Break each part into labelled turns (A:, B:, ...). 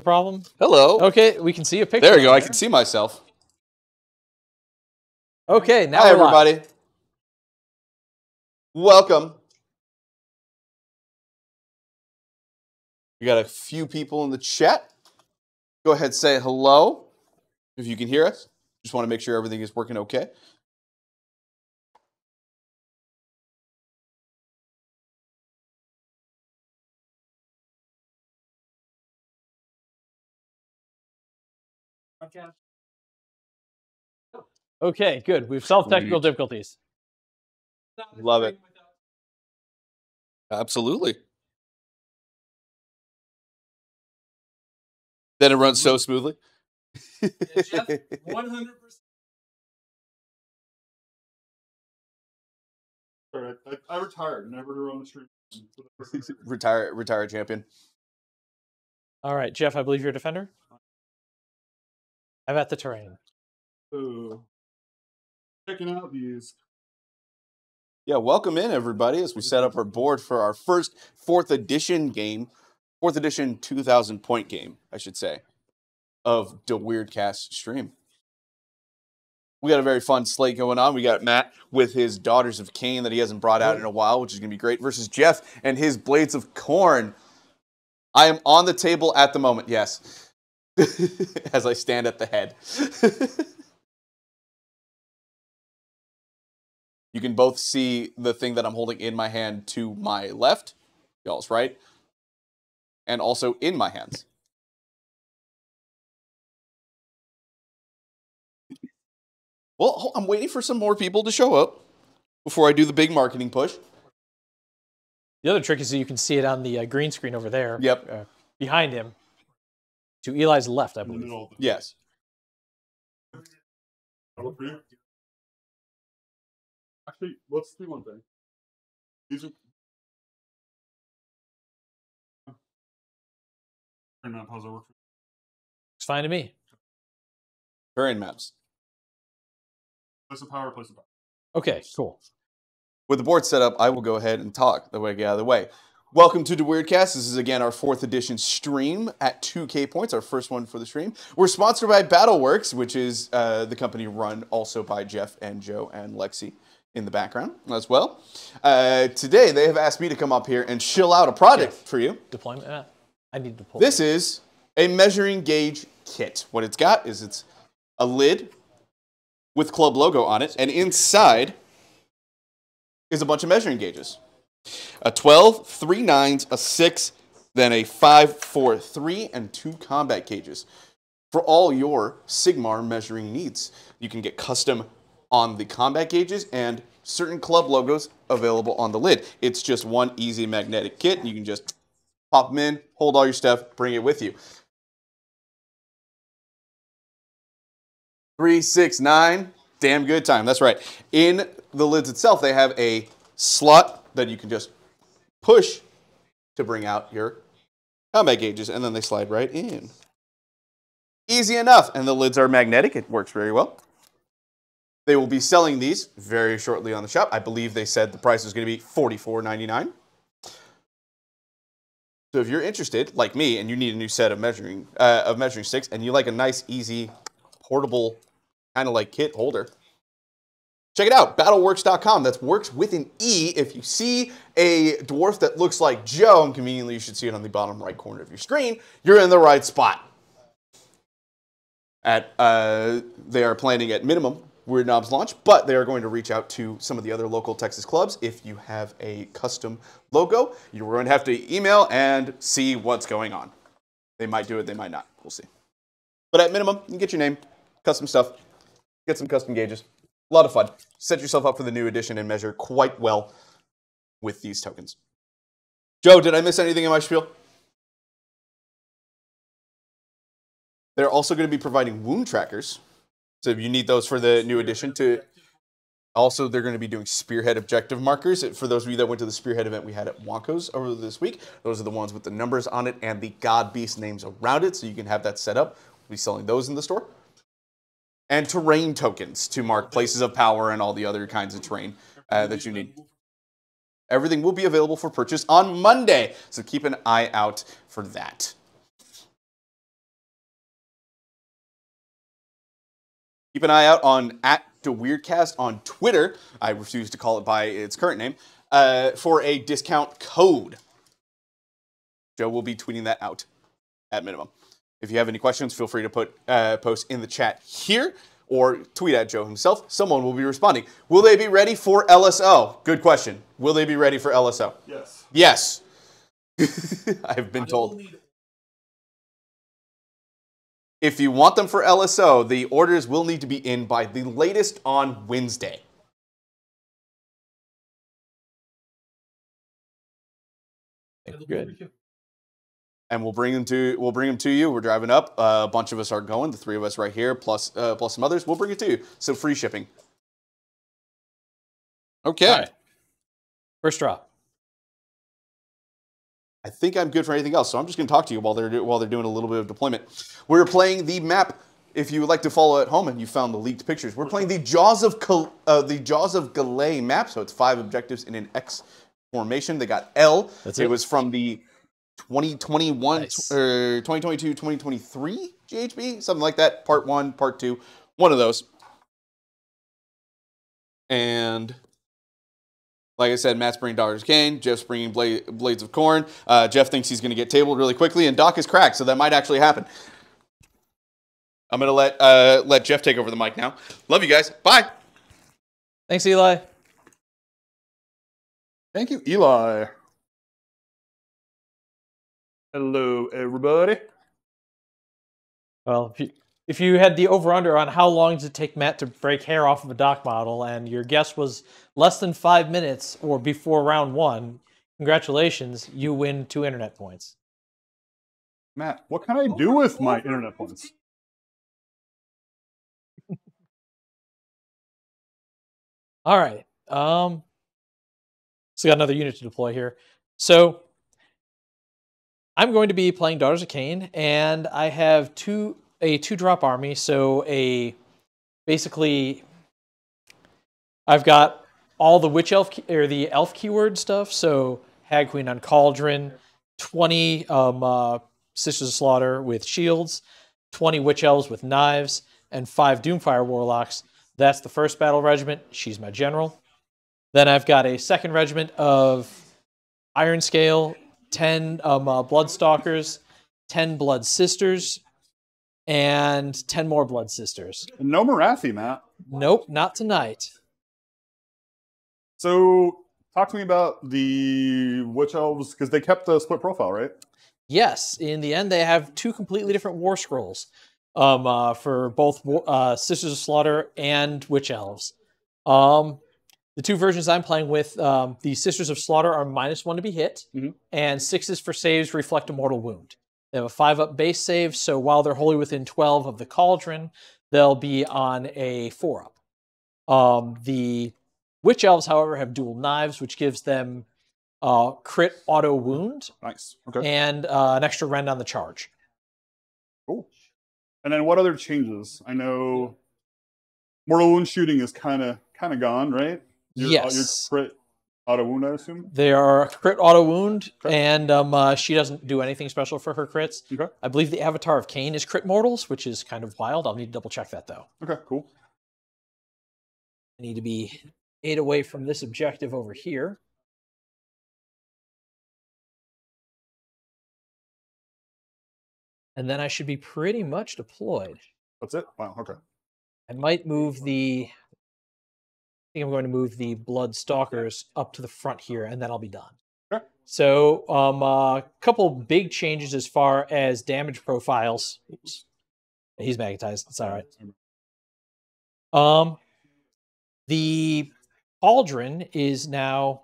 A: the problem?
B: Hello.
A: Okay, we can see a picture.
B: There you go.
A: on
B: I can see myself.
A: Okay, now
B: Hi,
A: we're live.
B: everybody. Welcome. We got a few people in the chat. Go ahead, say hello if you can hear us. Just want to make sure everything is working okay. Oh.
A: Okay, good. We've solved technical
B: Sweet.
A: difficulties.
B: Love it. Absolutely. Then it runs so smoothly.
C: One hundred percent. All right, I, I retired, never to run the street.
B: retire, retire champion.
A: All right, Jeff, I believe you're a defender. I've at the terrain.
C: So, checking out these.
B: Yeah, welcome in everybody as we set up our board for our first fourth edition game, fourth edition 2000 point game, I should say, of the Weirdcast stream. We got a very fun slate going on. We got Matt with his Daughters of Khaine that he hasn't brought out in a while, which is going to be great, versus Jeff and his Blades of Khorne. I am on the table at the moment, yes, as I stand at the head. You can both see the thing that I'm holding in my hand to my left, y'all's right, and also in my hands. Well, I'm waiting for some more people to show up before I do the big marketing push.
A: The other trick is that you can see it on the uh, green screen over there.
B: Yep.
A: Uh, behind him. To Eli's left, I believe.
C: middle of the
B: Yes.
C: I look for you. Actually, let's do one thing. These are. Turn map, how's that work?
A: It's fine to me.
B: Terrain maps.
C: Place of power, place of power.
A: Okay, cool.
B: With the board set up, I will go ahead and talk the way I get out of the way. Welcome to the Weirdcast. This is again our fourth edition stream at 2K points, our first one for the stream. We're sponsored by BattleWorks, which is uh, the company run also by Jeff and Joe and Lexi in the background as well. Uh, today, they have asked me to come up here and chill out a product
A: Yes.
B: for you.
A: Deployment. Uh, I need to pull.
B: This is a measuring gauge kit. What it's got is it's a lid with club logo on it, and inside is a bunch of measuring gauges. A 12, three nines, a 6, then a 5, 4, 3, and two combat gauges. For all your Sigmar measuring needs, you can get custom on the combat gauges and certain club logos available on the lid. It's just one easy magnetic kit. And you can just pop them in, hold all your stuff, bring it with you. Three, six, nine, damn good time. That's right. In the lids itself, they have a slot that you can just push to bring out your combat gauges, and then they slide right in. Easy enough. And the lids are magnetic, it works very well. They will be selling these very shortly on the shop. I believe they said the price is going to be $44.99. So if you're interested, like me, and you need a new set of measuring uh, of measuring sticks, and you like a nice, easy, portable, kind of like kit holder, check it out. Battleworks.com. That's works with an E. If you see a dwarf that looks like Joe, and conveniently you should see it on the bottom right corner of your screen, you're in the right spot. At uh, they are planning at minimum Weird Knobs launch, but they are going to reach out to some of the other local Texas clubs. If you have a custom logo, you're going to have to email and see what's going on. They might do it, they might not. We'll see. But at minimum, you can get your name, custom stuff, get some custom gauges. A lot of fun. Set yourself up for the new edition and measure quite well with these tokens. Joe, did I miss anything in my spiel? They're also going to be providing wound trackers. So if you need those for the new edition to also they're going to be doing spearhead objective markers. For those of you that went to the spearhead event we had at Wonko's over this week, those are the ones with the numbers on it and the god beast names around it so you can have that set up. We'll be selling those in the store and terrain tokens to mark places of power and all the other kinds of terrain uh, that you need. Everything will be available for purchase on Monday, so keep an eye out for that. Keep an eye out on at Weirdcast on Twitter. I refuse to call it by its current name uh, for a discount code. Joe will be tweeting that out at minimum. If you have any questions, feel free to put uh, post in the chat here or tweet at Joe himself. Someone will be responding. Will they be ready for LSO? Good question. Will they be ready for LSO?
C: Yes.
B: Yes. I have been told. If you want them for LSO, the orders will need to be in by the latest on Wednesday.
A: Good.
B: And we'll bring them to we'll bring them to you. We're driving up. Uh, a bunch of us are going. The three of us right here, plus uh, plus some others. We'll bring it to you. So free shipping. Okay.
A: All right. First drop.
B: I think I'm good for anything else. So I'm just going to talk to you while they're while they're doing a little bit of deployment. We're playing the map. If you would like to follow at home and you found the leaked pictures, we're playing the Jaws of Cal- uh, the Jaws of Gallet map. So it's five objectives in an X formation. They got L.
A: That's
B: it
A: it.
B: was from the 2021
A: Nice.
B: or 2022 2023 GHB, something like that. Part one, part two, one of those. And like I said, Matt's bringing Daughters of Khaine. Jeff's bringing Bla- Blades of Khorne. Uh, Jeff thinks he's going to get tabled really quickly, and Doc is cracked, so that might actually happen. I'm going to let uh, let Jeff take over the mic now. Love you guys. Bye.
A: Thanks, Eli.
C: Thank you, Eli. Hello, everybody.
A: Well, if you, if you had the over under on how long does it take Matt to break hair off of a dock model, and your guess was less than five minutes or before round one, congratulations, you win two internet points.
C: Matt, what can I do with my internet points?
A: All right. Um, so got another unit to deploy here. So I'm going to be playing Daughters of Khaine, and I have two a two drop army. So a basically, I've got all the witch elf or the elf keyword stuff. So Hag Queen on Cauldron, twenty um, uh, Sisters of Slaughter with shields, twenty witch elves with knives, and five Doomfire warlocks. That's the first battle regiment. She's my general. Then I've got a second regiment of Iron Scale, 10 um, uh, Bloodstalkers, 10 Blood Sisters, and 10 more Blood Sisters.
C: No Morathi, Matt.
A: Nope, not tonight.
C: So, talk to me about the Witch Elves, because they kept the split profile, right?
A: Yes, in the end, they have two completely different war scrolls um, uh, for both uh, Sisters of Slaughter and Witch Elves. Um, the two versions I'm playing with, um, the Sisters of Slaughter are minus one to be hit,
C: Mhm.
A: and sixes for saves reflect a mortal wound. They have a five up base save, so while they're wholly within 12 of the cauldron, they'll be on a four up. Um, the Witch Elves, however, have dual knives, which gives them uh, crit auto wound
C: Nice. Okay.
A: and uh, an extra rend on the charge.
C: Cool. And then what other changes? I know mortal wound shooting is kind of kind of gone, right? Your, uh,
A: Yes.
C: Your crit auto wound, I assume.
A: They are crit auto wound,
C: Okay.
A: and um, uh, she doesn't do anything special for her crits.
C: Okay.
A: I believe the Avatar of Khaine is crit mortals, which is kind of wild. I'll need to double check that though.
C: Okay. Cool.
A: I need to be eight away from this objective over here. And then I should be pretty much deployed.
C: That's it. Wow. Okay.
A: I might move the. I think I'm going to move the Blood Stalkers up to the front here, and then I'll be done.
C: Okay.
A: So, um, a couple big changes as far as damage profiles. Oops. He's magnetized. It's all right. Um, the cauldron is now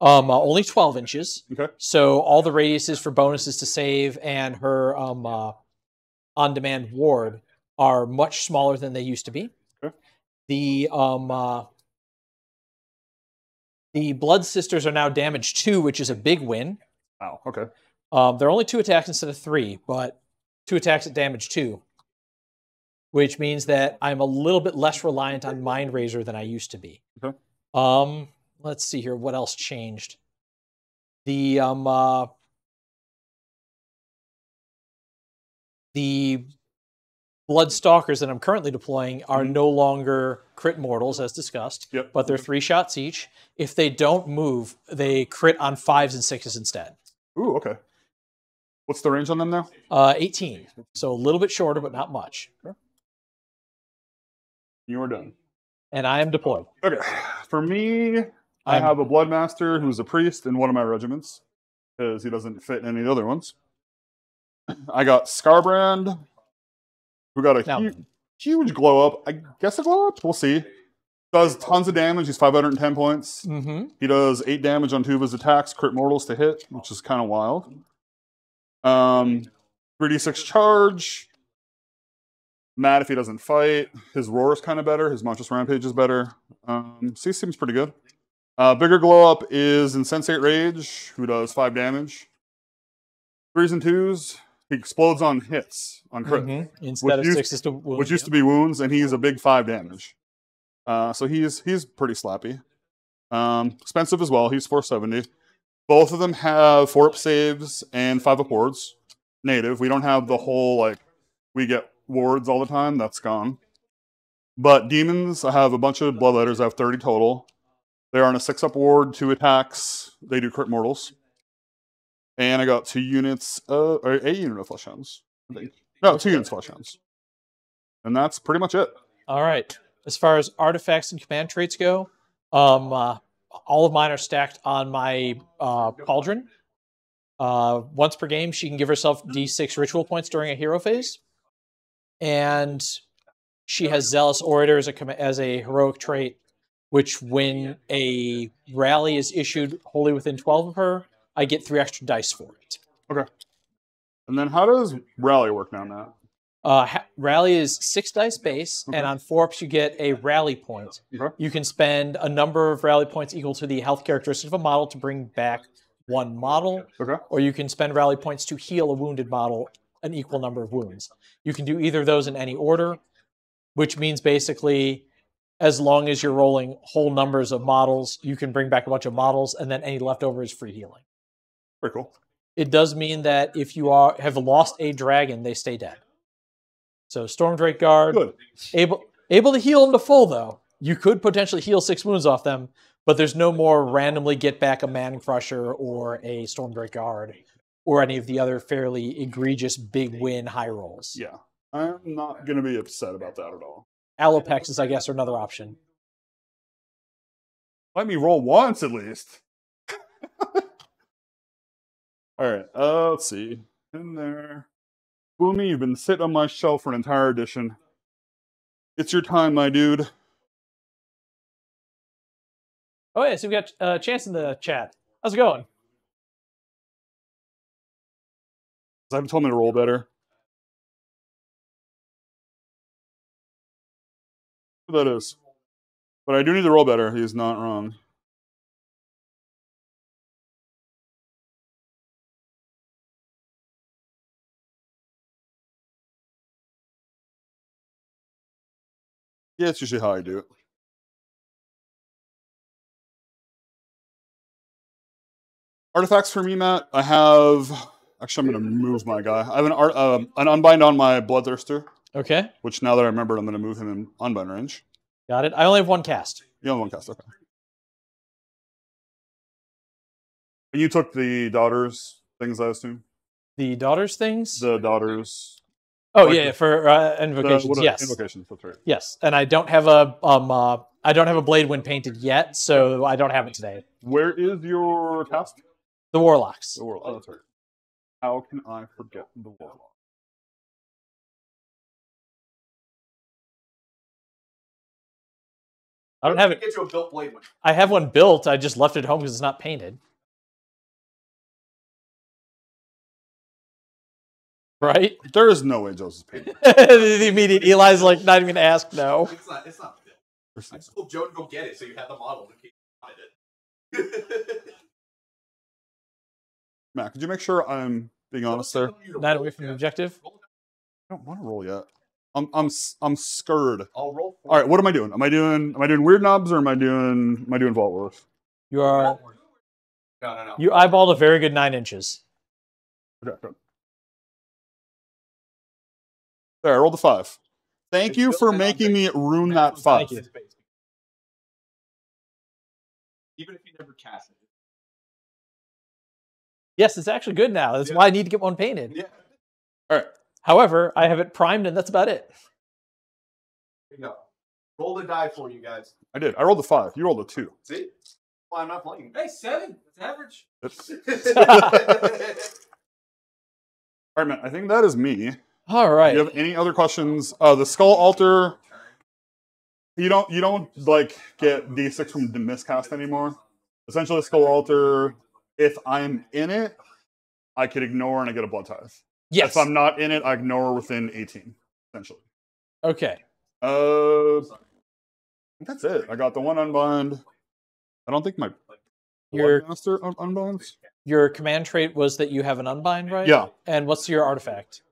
A: um uh, only 12 inches.
C: Okay.
A: So all the radiuses for bonuses to save and her um uh, on-demand ward are much smaller than they used to be. The um uh, the blood sisters are now damage two, which is a big win.
C: Wow. Okay.
A: Um, they're only two attacks instead of three, but two attacks at damage two, which means that I'm a little bit less reliant on Mindrazor than I used to be.
C: Okay.
A: Um, let's see here. What else changed? The um uh, the Blood Stalkers that I'm currently deploying are
C: Mhm.
A: no longer crit mortals, as discussed,
C: Yep.
A: but they're three shots each. If they don't move, they crit on fives and sixes instead.
C: Ooh, okay. What's the range on them now?
A: Uh, 18. So a little bit shorter, but not much. Okay.
C: You are done.
A: And I am deployed.
C: Okay. For me, I
A: I'm-
C: have a Bloodmaster who's a priest in one of my regiments because he doesn't fit in any of the other ones. I got Skarbrand, who got a
A: Now-
C: hu- huge glow up. I guess a glow up. We'll see. Does tons of damage. He's 510 points.
A: Mm-hmm.
C: He does eight damage on two of his attacks, crit mortals to hit, which is kind of wild. Um, 3d6 charge. Mad if he doesn't fight. His roar is kind of better. His monstrous rampage is better. Um, so he seems pretty good. Uh, bigger glow up is Insensate Rage, who does five damage. Threes and twos. He explodes on hits on crit
A: Instead of sixes to wound,
C: which used to be wounds, and he's a big five damage. Uh, so he's he's pretty slappy. Um, expensive as well. He's 470. Both of them have four up saves and five up wards. Native. We don't have the whole like we get wards all the time. That's gone. But demons, I have a bunch of bloodletters. I have 30 total. They're on a six up ward, two attacks. They do crit mortals. And I got two units, uh, or a unit of flesh hounds. I think. No, two units of flesh hounds. And that's pretty much it.
A: All right. As far as artifacts and command traits go, um, uh, all of mine are stacked on my uh, cauldron. Uh, once per game, she can give herself d6 ritual points during a hero phase, and she has zealous orator as a as a heroic trait. Which, when a rally is issued wholly within twelve of her, I get three extra dice for it. Okay.
C: And then how does rally work now, Matt?
A: Uh, ha- rally is six dice base,
C: Okay.
A: and on four ups you get a rally point.
C: Okay.
A: You can spend a number of rally points equal to the health characteristic of a model to bring back one model,
C: Okay.
A: or you can spend rally points to heal a wounded model an equal number of wounds. You can do either of those in any order, which means basically, as long as you're rolling whole numbers of models, you can bring back a bunch of models, and then any leftover is free healing.
C: Very cool.
A: It does mean that if you are have lost a dragon, they stay dead. So Stormdrake Guard,
C: Good.
A: able able to heal them to full though. You could potentially heal six wounds off them, but there's no more randomly get back a Mancrusher or a Stormdrake Guard or any of the other fairly egregious big win high rolls.
C: Yeah. I'm not going to be upset about that at all.
A: Alopexes, I guess, are another option.
C: Let me roll once at least. all right. Uh, let's see. In there. Boomy, you've been sitting on my shelf for an entire edition. It's your time, my dude.
A: Oh yeah, so we've got uh, Chance in the chat. How's it going?
C: I haven't told me to roll better. That is. But I do need to roll better. He's not wrong. Yeah, it's usually how I do it. Artifacts for me, Matt. I have. Actually, I'm going to move my guy. I have an art, um, an unbind on my bloodthirster,
A: Okay,
C: which now that I remember, I'm going to move him in unbind range.
A: got it. I only have one cast.
C: You only have one cast, okay. And you took the daughters things, I assume.
A: The daughters things.
C: The daughters.
A: Oh
C: like
A: yeah,
C: the-
A: for uh, invocations.
C: are-
A: yes.
C: Invocations. That's right.
A: Yes, and I don't have a um uh, I don't have a blade wind painted yet, so I don't have it today.
C: Where is your cast?
A: The warlocks.
C: The world. Oh, that's right. How can I forget the warlocks?
A: I don't have it.
B: Get you a built blade one.
A: I have one built. I just left it home because it's not painted. Right?
C: There is no way Joseph's paid.
A: the immediate Eli's like not even ask. No.
B: It's not. It's not built. I just told Joe to go get it, so you had the model in case you wanted it.
C: Matt, could you make sure I'm being honest there?
A: Not away from the objective.
C: I don't want to roll yet. I'm I'm s- I'm scared.
B: I'll roll.
C: All right, what am I doing? Am I doing am I doing weird knobs or am I doing am I doing vault worth?
A: You are
B: No, no, no.
A: you eyeballed a very good nine inches.
C: Okay, There, I rolled a five. Thank
D: It's
C: you for making me ruin that five.
D: Even if you never cast it.
A: Yes, it's actually good now. That's
D: Yeah.
A: why I need to get one painted.
D: Yeah.
C: All right.
A: However, I have it primed, and that's about it.
D: There you go. Roll the die for you guys.
C: I did. I rolled a five. You rolled a two.
D: See? Well, I'm not playing. Hey, seven. It's average.
C: All right, man. I think that is me.
A: All
C: Do you have any other questions? Uh, the skull altar. You don't. You don't like get d6 from the miscast anymore. Essentially, skull altar. If I'm in it, I could ignore and I get a blood tithe.
A: Yes.
C: If I'm not in it, I ignore within 18. Essentially.
A: Okay.
C: Uh, that's it. I got the one unbind. I don't think my
A: Your
C: master un- unbinds.
A: your command trait was that you have an unbind, right?
C: Yeah,
A: And what's your artifact?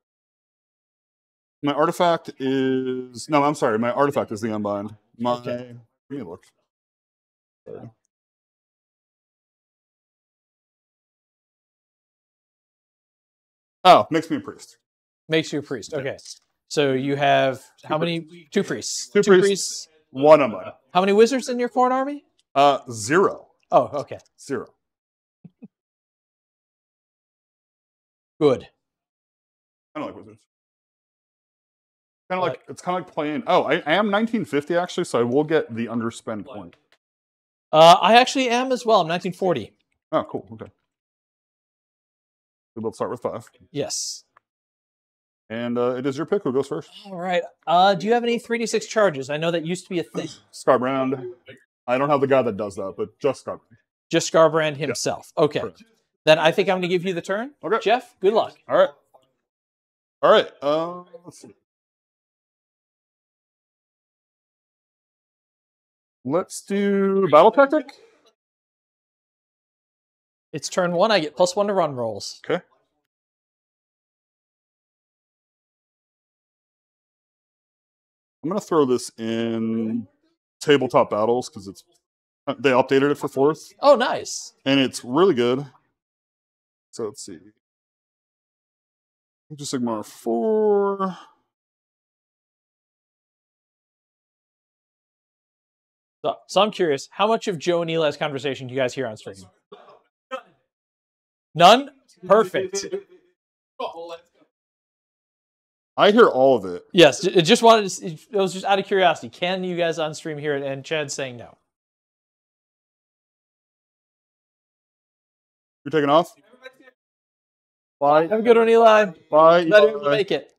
C: My artifact is no. I'm sorry. My artifact is the unbind. My
A: Okay.
C: let me look. Sorry. Oh, makes me a priest.
A: Makes you a priest. Okay. So you have how many? Two priests.
C: Two priests. One of unbind.
A: How many wizards in your Khorne army?
C: Uh, zero.
A: Oh, okay.
C: Zero.
A: Good.
C: I don't like wizards. Kind of like it's kind of like playing. Oh, I, I am 1950 actually, so I will get the underspend point.
A: Uh, I actually am as well. I'm 1940.
C: Oh, cool. Okay. We'll start with five,
A: Yes.
C: and uh, it is your pick. Who goes first?
A: All right. Uh, do you have any 3d6 charges? I know that used to be a thing.
C: Skarbrand. I don't have the guy that does that, but just Skarbrand.
A: Just Scarbrand himself. Okay.
C: Correct.
A: Then I think I'm going to give you the turn.
C: Okay.
A: Jeff, good luck.
C: All right. All right. Uh, let's see. Let's do battle tactic.
A: It's turn one. I get plus one to run rolls.
C: Okay. I'm gonna throw this in tabletop battles because it's uh, they updated it for fourth
A: Oh, nice.
C: and it's really good. So let's see. Just Sigmar four.
A: So, so I'm curious, how much of Joe and Eli's conversation do you guys hear on stream? None? Perfect.
C: I hear all of it.
A: Yes, j- just wanted to. s- It was just out of curiosity. Can you guys on stream hear it? And Chad's saying no.
C: You're taking off.
A: Bye. Have a good one, Eli.
C: Bye.
A: Not able to
C: Eli.
A: make it.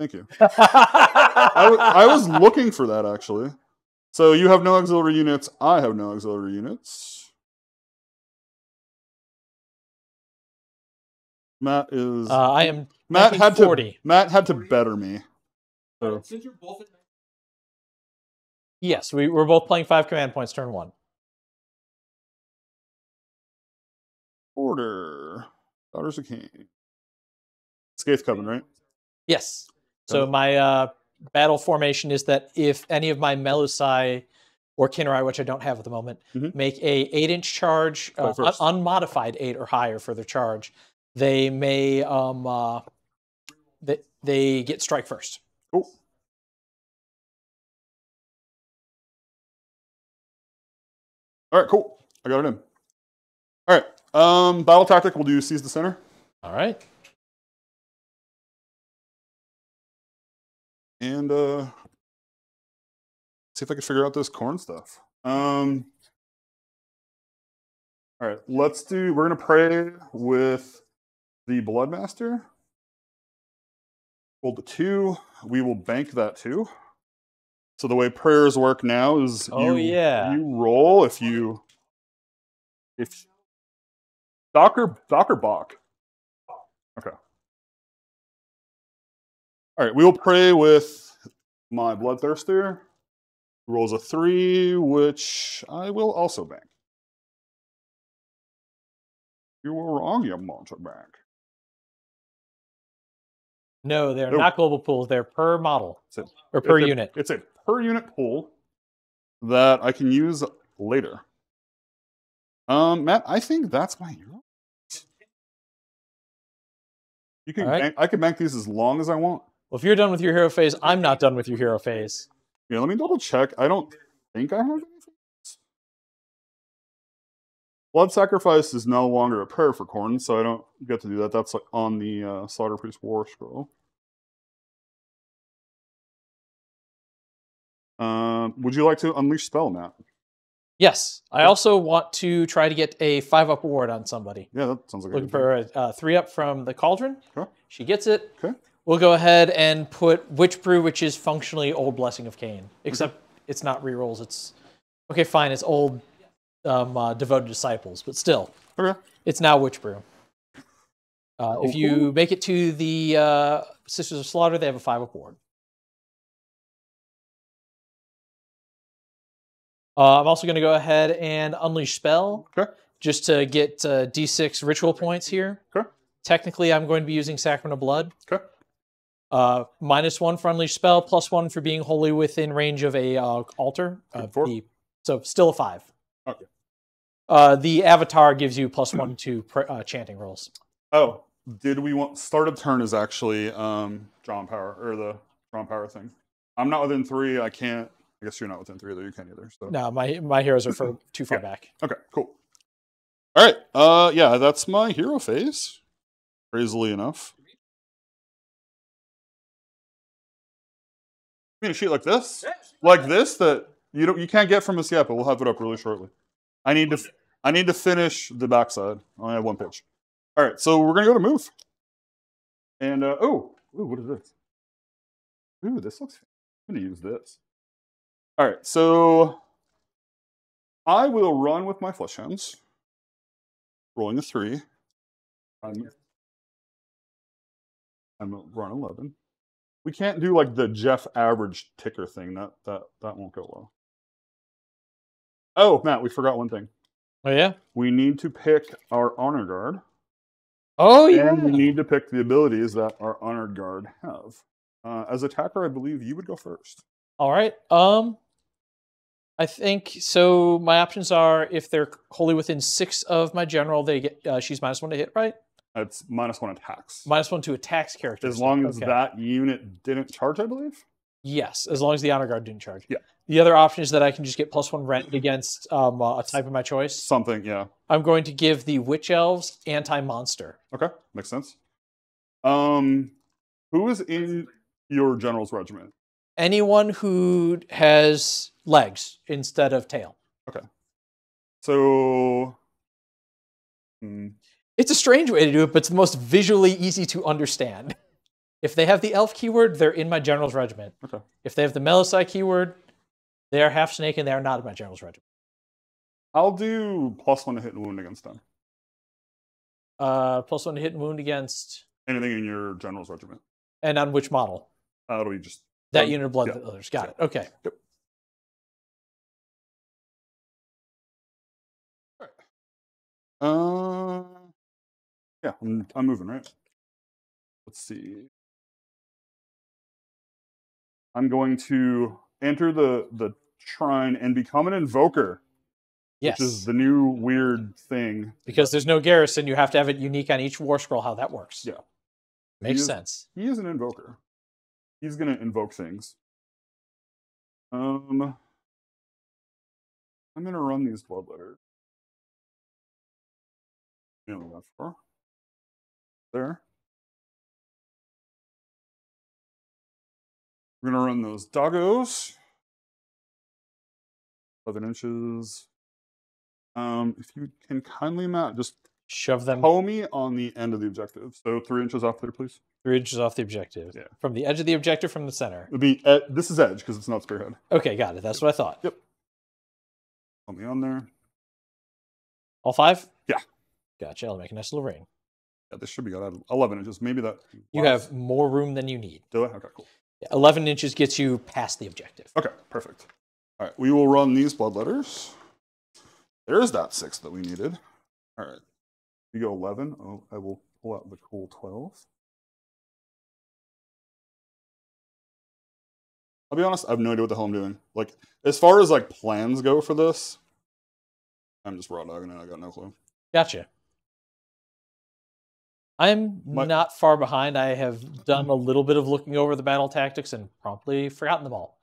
C: Thank you. I, w- I was looking for that actually. So you have no auxiliary units. I have no auxiliary units. Matt is
A: Uh, I am.
C: Matt had to Matt had to better me. So
D: Since you're both at
A: Yes, we, we're both playing five command points. Turn one.
C: order. Daughters of Khaine. Scathe Coven, right?
A: Yes. So my uh, battle formation is that if any of my Melusai or Khinerai, which I don't have at the moment,
C: Mhm.
A: make a eight inch charge, uh, un- unmodified eight or higher for their charge, they may um uh, they, they get strike first.
C: Cool. All right, cool. I got it in. All right. Um, battle tactic. We'll do seize the center.
A: All right.
C: And uh see if I can figure out this Khorne stuff. Um all right, let's do we're gonna pray with the Bloodmaster. Roll the two. We will bank that two. So the way prayers work now is
A: Oh,
C: you,
A: yeah.
C: you roll if you if Docker Docker Bach. Okay. All right, we will pray with my bloodthirster. Rolls a three, which I will also bank. You were wrong, you monster bank.
A: No, they're not global pools. They're per model
C: a-
A: or per
C: it's a-
A: unit.
C: It's a per unit pool that I can use later. Um, Matt, I think that's my hero. You can
A: right.
C: bank, I can bank these as long as I want.
A: Well, if you're done with your hero phase, I'm not done with your hero phase.
C: Yeah, let me double check. I don't think I have anything. Blood sacrifice is no longer a prayer for Khorne, so I don't get to do that. That's like on the uh, slaughter priest war scroll. Um, would you like to unleash spell, Matt?
A: Yes, I also want to try to get a five up award on somebody.
C: Yeah, that sounds like a
A: Looking
C: good idea.
A: for a uh, three up from the cauldron.
C: Okay.
A: She gets it.
C: Okay.
A: We'll go ahead and put Witch Brew, which is functionally Old Blessing of Khaine, except it's not rerolls. It's okay, fine. It's old um, uh, devoted disciples, but still,
C: Okay.
A: it's now Witch Brew. Uh, if you make it to the uh, Sisters of Slaughter, they have a five up award. Uh, I'm also going to go ahead and unleash spell
C: Okay.
A: just to get uh, d6 ritual points here.
C: Okay.
A: Technically, I'm going to be using Sacrament of Blood.
C: Okay.
A: Uh, minus one for unleash spell, plus one for being wholly within range of a uh, altar. Uh, the- so still a five.
C: Okay.
A: Uh, the avatar gives you plus one to pr- uh, chanting rolls.
C: Oh, did we want start of turn is actually um drawn power or the drawn power thing. I'm not within three. I can't. I guess you're not within three, though. You can't either. So
A: No, my my heroes are for too far
C: Yeah.
A: back.
C: okay, cool. All right. Uh, yeah, that's my hero phase. Crazily enough. I mean, a sheet like this, like this, that you don't, you can't get from us yet, but we'll have it up really shortly. I need to, I need to finish the backside. I only have one pitch. All right, so we're gonna go to move. And uh, oh, ooh, what is this? Ooh, this looks. I'm gonna use this. All right, so I will run with my flesh hounds. Rolling a three. I'm, I'm run eleven. We can't do like the Jeff average ticker thing. That that that won't go well. Oh, Matt, we forgot one thing.
A: Oh yeah.
C: We need to pick our honor guard,
A: Oh yeah.
C: and we need to pick the abilities that our honored guard have. Uh, as attacker, I believe you would go first.
A: All right. Um, I think so. My options are if they're wholly within six of my general, they get uh, she's minus one to hit, right?
C: That's minus one attacks.
A: Minus one to attacks characters.
C: as long as
A: Okay.
C: that unit didn't charge, I believe.
A: Yes, as long as the honor guard didn't charge.
C: Yeah.
A: The other option is that I can just get plus one rent against um, uh, a type of my choice.
C: Something, yeah.
A: I'm going to give the witch elves anti monster.
C: Okay, makes sense. Um, who is in your general's regiment?
A: Anyone who has legs instead of tail. Okay.
C: So, hmm,
A: It's a strange way to do it, but it's the most visually easy to understand. If they have the elf keyword, they're in my general's regiment.
C: Okay.
A: If they have the Melusai keyword, they are half snake and they are not in my general's regiment.
C: I'll do plus one to hit and wound against them.
A: Uh, plus one to hit and wound against,
C: Anything in your general's regiment.
A: and on which model?
C: Uh, it'll be just
A: That
C: Um,
A: unit of blood
C: yeah.
A: others. Got it. Okay.
C: Uh, yeah, I'm, I'm moving, right? Let's see. I'm going to enter the the shrine and become an invoker,
A: Yes.
C: which is the new weird thing.
A: because there's no garrison, you have to have it unique on each war scroll. How that works.
C: Yeah.
A: Makes
C: is-
A: sense.
C: He is an invoker. He's gonna invoke things. Um, I'm gonna run these blood letters. You know that far. There. We're gonna run those doggos. 11 inches. Um, if you can kindly, Matt, just
A: Shove them
C: hoe me on the end of the objective. So three inches off there, please.
A: three inches off the objective.
C: Yeah.
A: From the edge of the objective, from the center.
C: It'll be ed- this is edge because it's not spearhead.
A: Okay, got it. That's what I thought.
C: Yep. Put me on there.
A: All five?
C: Yeah.
A: Gotcha. I'll make a nice little ring.
C: Yeah, this should be good. I have 11 inches. Maybe that.
A: You have more room than you need.
C: Do I? Okay, cool.
A: Yeah, 11 inches gets you past the objective.
C: Okay, perfect. All right, we will run these blood letters. There's that six that we needed. All right. You go 11. Oh, I will pull out the cool 12. I'll be honest, I have no idea what the hell I'm doing. Like, as far as like plans go for this, I'm just raw dogging it. I got no clue.
A: Gotcha. I'm
C: My-
A: not far behind. I have done a little bit of looking over the battle tactics and promptly forgotten them all.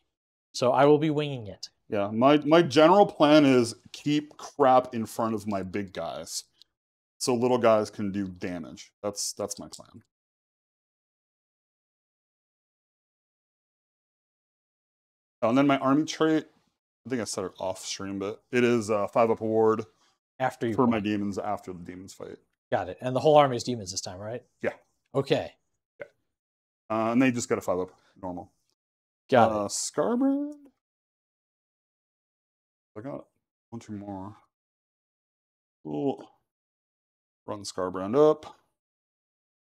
A: So I will be winging it.
C: Yeah, my my general plan is keep crap in front of my big guys, so little guys can do damage. That's that's my plan. Oh, and then my army trait. I think I said it off stream, but it is uh, five up award
A: After you
C: for my demons after the demons fight.
A: Got it, and the whole army is demons this time, right?
C: Yeah.
A: Okay,
C: Uh, and they just got a follow up normal.
A: got
C: uh,
A: it.
C: Skarbrand. I got one, two more. Cool. Run Skarbrand up.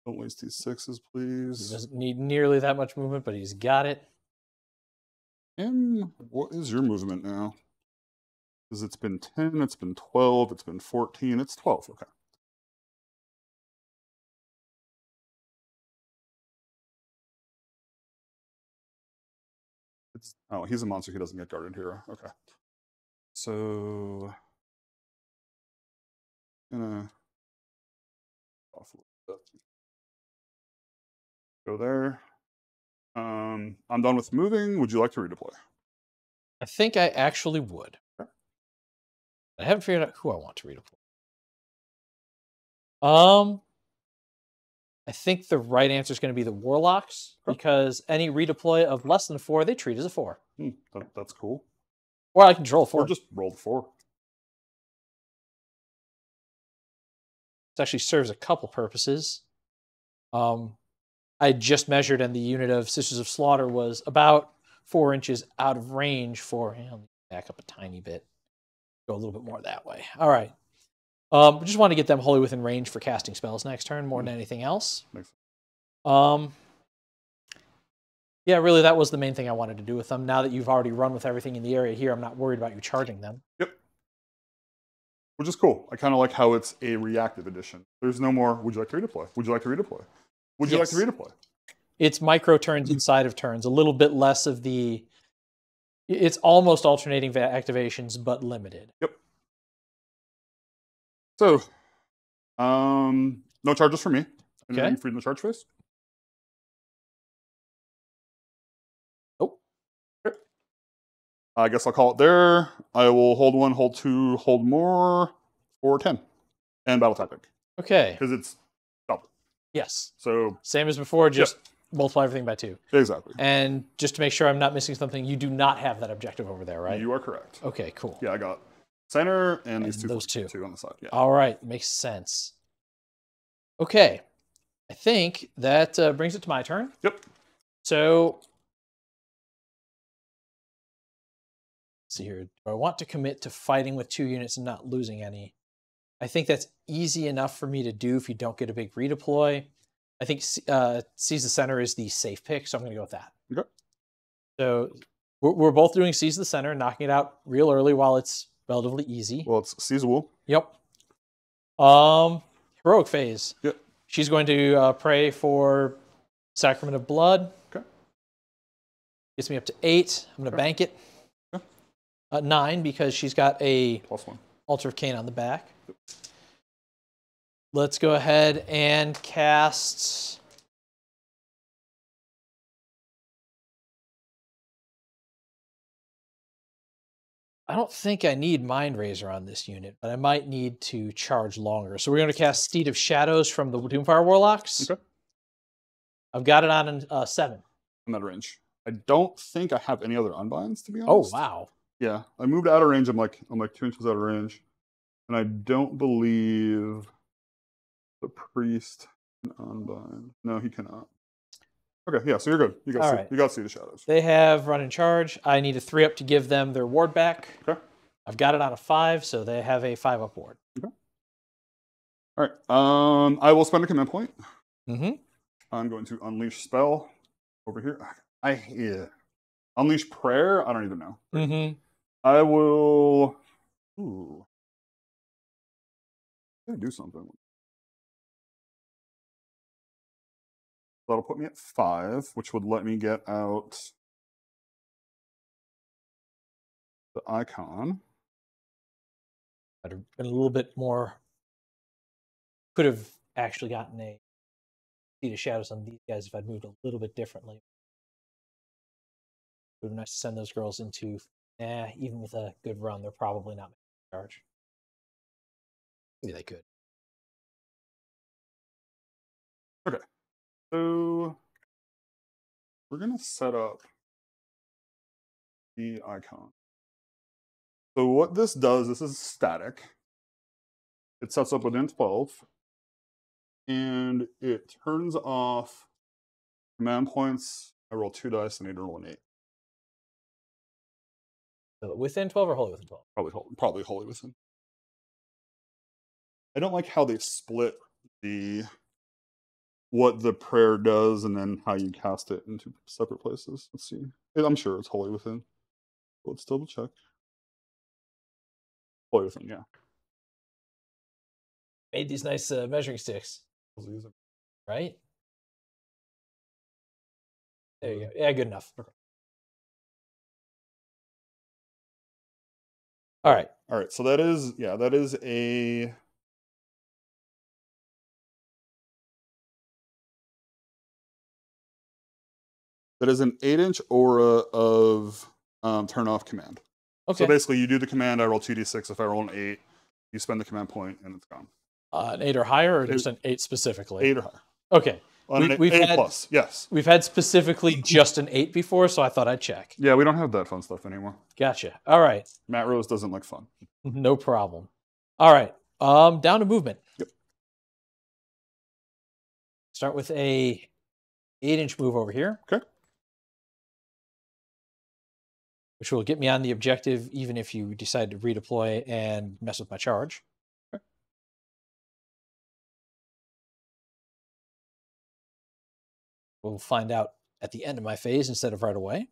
C: Don't waste these sixes,
A: He
C: please.
A: doesn't need nearly that much movement, but he's got it.
C: M, what is your movement now? Because it's been 10, it's been 12, it's been 14, it's 12. Okay. Oh, he's a monster. He doesn't get guarded hero. Okay. So. Gonna. Off a little bit. Go there. Um, I'm done with moving. Would you like to redeploy?
A: I think I actually would. I haven't figured out who I want to redeploy. Um, I think the right answer is going to be the warlocks because any redeploy of less than four they treat as a four,
C: Hmm, that, that's cool.
A: or I control four.
C: Or just roll the four.
A: This actually serves a couple purposes. Um, I just measured, and the unit of Sisters of Slaughter was about four inches out of range for. Hang on, let me back up a tiny bit. Go a little bit more that way. All right. Um, just want to get them wholly within range for casting spells next turn more than anything else. Um, yeah, really, that was the main thing I wanted to do with them. Now that you've already run with everything in the area here, I'm not worried about you charging them. Yep.
C: Which is cool. I kind of like how it's a reactive edition. There's no more, would you like to redeploy? Would you like to redeploy? Would you like to redeploy?
A: it's micro turns inside of turns, a little bit less of the. It's almost alternating activations, but limited.
C: So, um, no charges for me. Anything
A: Okay.
C: free in the charge phase?
A: Nope.
C: Okay. I guess I'll call it there. I will hold one, hold two, hold more or 10. And battle tactic.
A: Okay.
C: Because it's double.
A: Yes.
C: So,
A: Same as before, just multiply everything by two.
C: exactly.
A: And just to make sure I'm not missing something, you do not have that objective over there, right?
C: You are correct.
A: Okay, cool.
C: Yeah, I got center and, these
A: And
C: two,
A: those two.
C: two on the side. Yeah.
A: All right, makes sense. Okay, I think that uh, brings it to my turn.
C: Yep.
A: So, let's see here. Do I want to commit to fighting with two units and not losing any? I think that's easy enough for me to do if you don't get a big redeploy. I think uh, Seize the Center is the safe pick, so I'm going to go with that.
C: Okay.
A: So, we're, we're both doing Seize the Center, knocking it out real early while it's relatively easy.
C: Well, it's Wool.
A: Yep. Um, heroic phase.
C: Yep.
A: She's going to uh, pray for sacrament of blood.
C: Okay.
A: Gets me up to eight. I'm going to
C: Okay.
A: bank it.
C: Okay.
A: Uh, nine because she's got a
C: Plus one.
A: altar of Khaine on the back. Let's go ahead and cast. I don't think I need Mindrazor on this unit, but I might need to charge longer. So we're going to cast Steed of Shadows from the Doomfire Warlocks.
C: Okay.
A: I've got it on uh, seven.
C: I'm out of range. I don't think I have any other unbinds, to be honest.
A: Oh wow!
C: Yeah, I moved out of range. I'm like I'm like two inches out of range, and I don't believe the priest can unbind. No, he cannot. Okay, yeah, so you're good. You got
A: All
C: see,
A: right.
C: you got to see the shadows.
A: They have run in charge. I need a three up to give them their ward back.
C: Okay.
A: I've got it on a five, so they have a five up ward. Okay.
C: All right. Um, I will spend a command point.
A: Mm-hmm.
C: I'm going to unleash spell over here. I yeah. Unleash prayer. I don't even know.
A: Mm-hmm.
C: I will. Ooh. I'm gonna do something. That'll put me at five, which would let me get out the icon.
A: I'd have been a little bit more. Could have actually gotten a Steed of Shadows on these guys if I'd moved a little bit differently. It would have been nice to send those girls into. Eh, even with a good run, they're probably not making a charge. Maybe they could.
C: So we're gonna set up the icon. So what this does, this is static. It sets up within 12 and it turns off command points. I roll two dice and I roll an eight.
A: So within 12 or wholly within 12?
C: Probably probably wholly within. I don't like how they split the what the prayer does and then how you cast it into separate places. Let's see. I'm sure it's wholly within. Let's double check. Wholly within, yeah.
A: Made these nice uh, measuring sticks,
C: I'll use it.
A: right? There you go. Yeah, good enough. All right.
C: All right, so that is yeah, that is a that is an eight inch aura of um, turn off command.
A: Okay.
C: So basically, you do the command. I roll two d six. If I roll an eight, you spend the command point, and it's gone.
A: uh, an eight or higher, or
C: Eight-
A: just an eight specifically?
C: Eight or higher.
A: Okay.
C: On
A: We-
C: an
A: we've
C: eight
A: had-
C: plus. Yes.
A: We've had specifically just an eight before, so I thought I'd check.
C: Yeah, we don't have that fun stuff anymore.
A: Gotcha. All right.
C: Matt Rose doesn't like fun.
A: No problem. All right. Um, down to movement.
C: Yep.
A: Start with a eight inch move over here.
C: Okay.
A: Which will get me on the objective, even if you decide to redeploy and mess with my charge. We'll find out at the end of my phase instead of right away.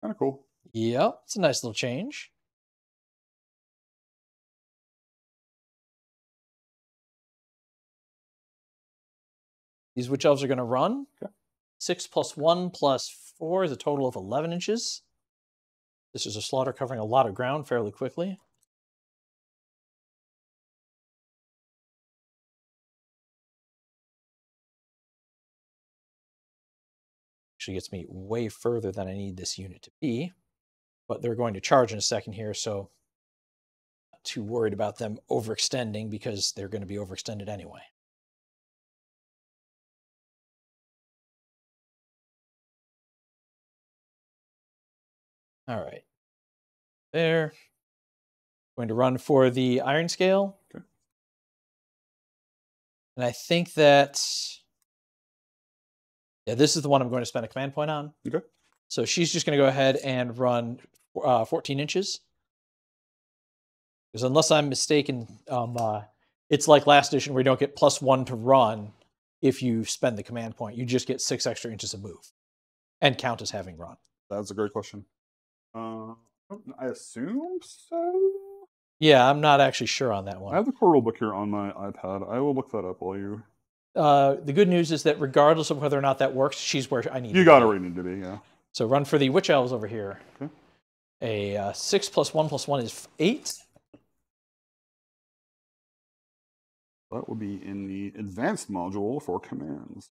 C: Kind of cool.
A: Yep, it's a nice little change. These witch elves are going to run.
C: Okay.
A: Six plus one plus four is a total of 11 inches. This is a slaughter covering a lot of ground fairly quickly. Actually gets me way further than I need this unit to be. But they're going to charge in a second here, so not too worried about them overextending because they're going to be overextended anyway. All right. There. Going to run for the iron scale.
C: Okay.
A: And I think that yeah, this is the one I'm going to spend a command point on.
C: Okay.
A: So she's just going to go ahead and run uh, 14 inches. Because unless I'm mistaken, um, uh, it's like last edition where you don't get plus one to run if you spend the command point. You just get six extra inches of move and count as having run.
C: That's a great question. Uh, I assume so.
A: Yeah, I'm not actually sure on that one.
C: I have the core rule book here on my iPad. I will look that up while you.
A: Uh, the good news is that regardless of whether or not that works, she's where I need.
C: You
A: to
C: got
A: be.
C: it where you need to be. Yeah.
A: So run for the witch elves over here.
C: Okay.
A: A uh, six plus one plus one is eight.
C: That will be in the advanced module for commands.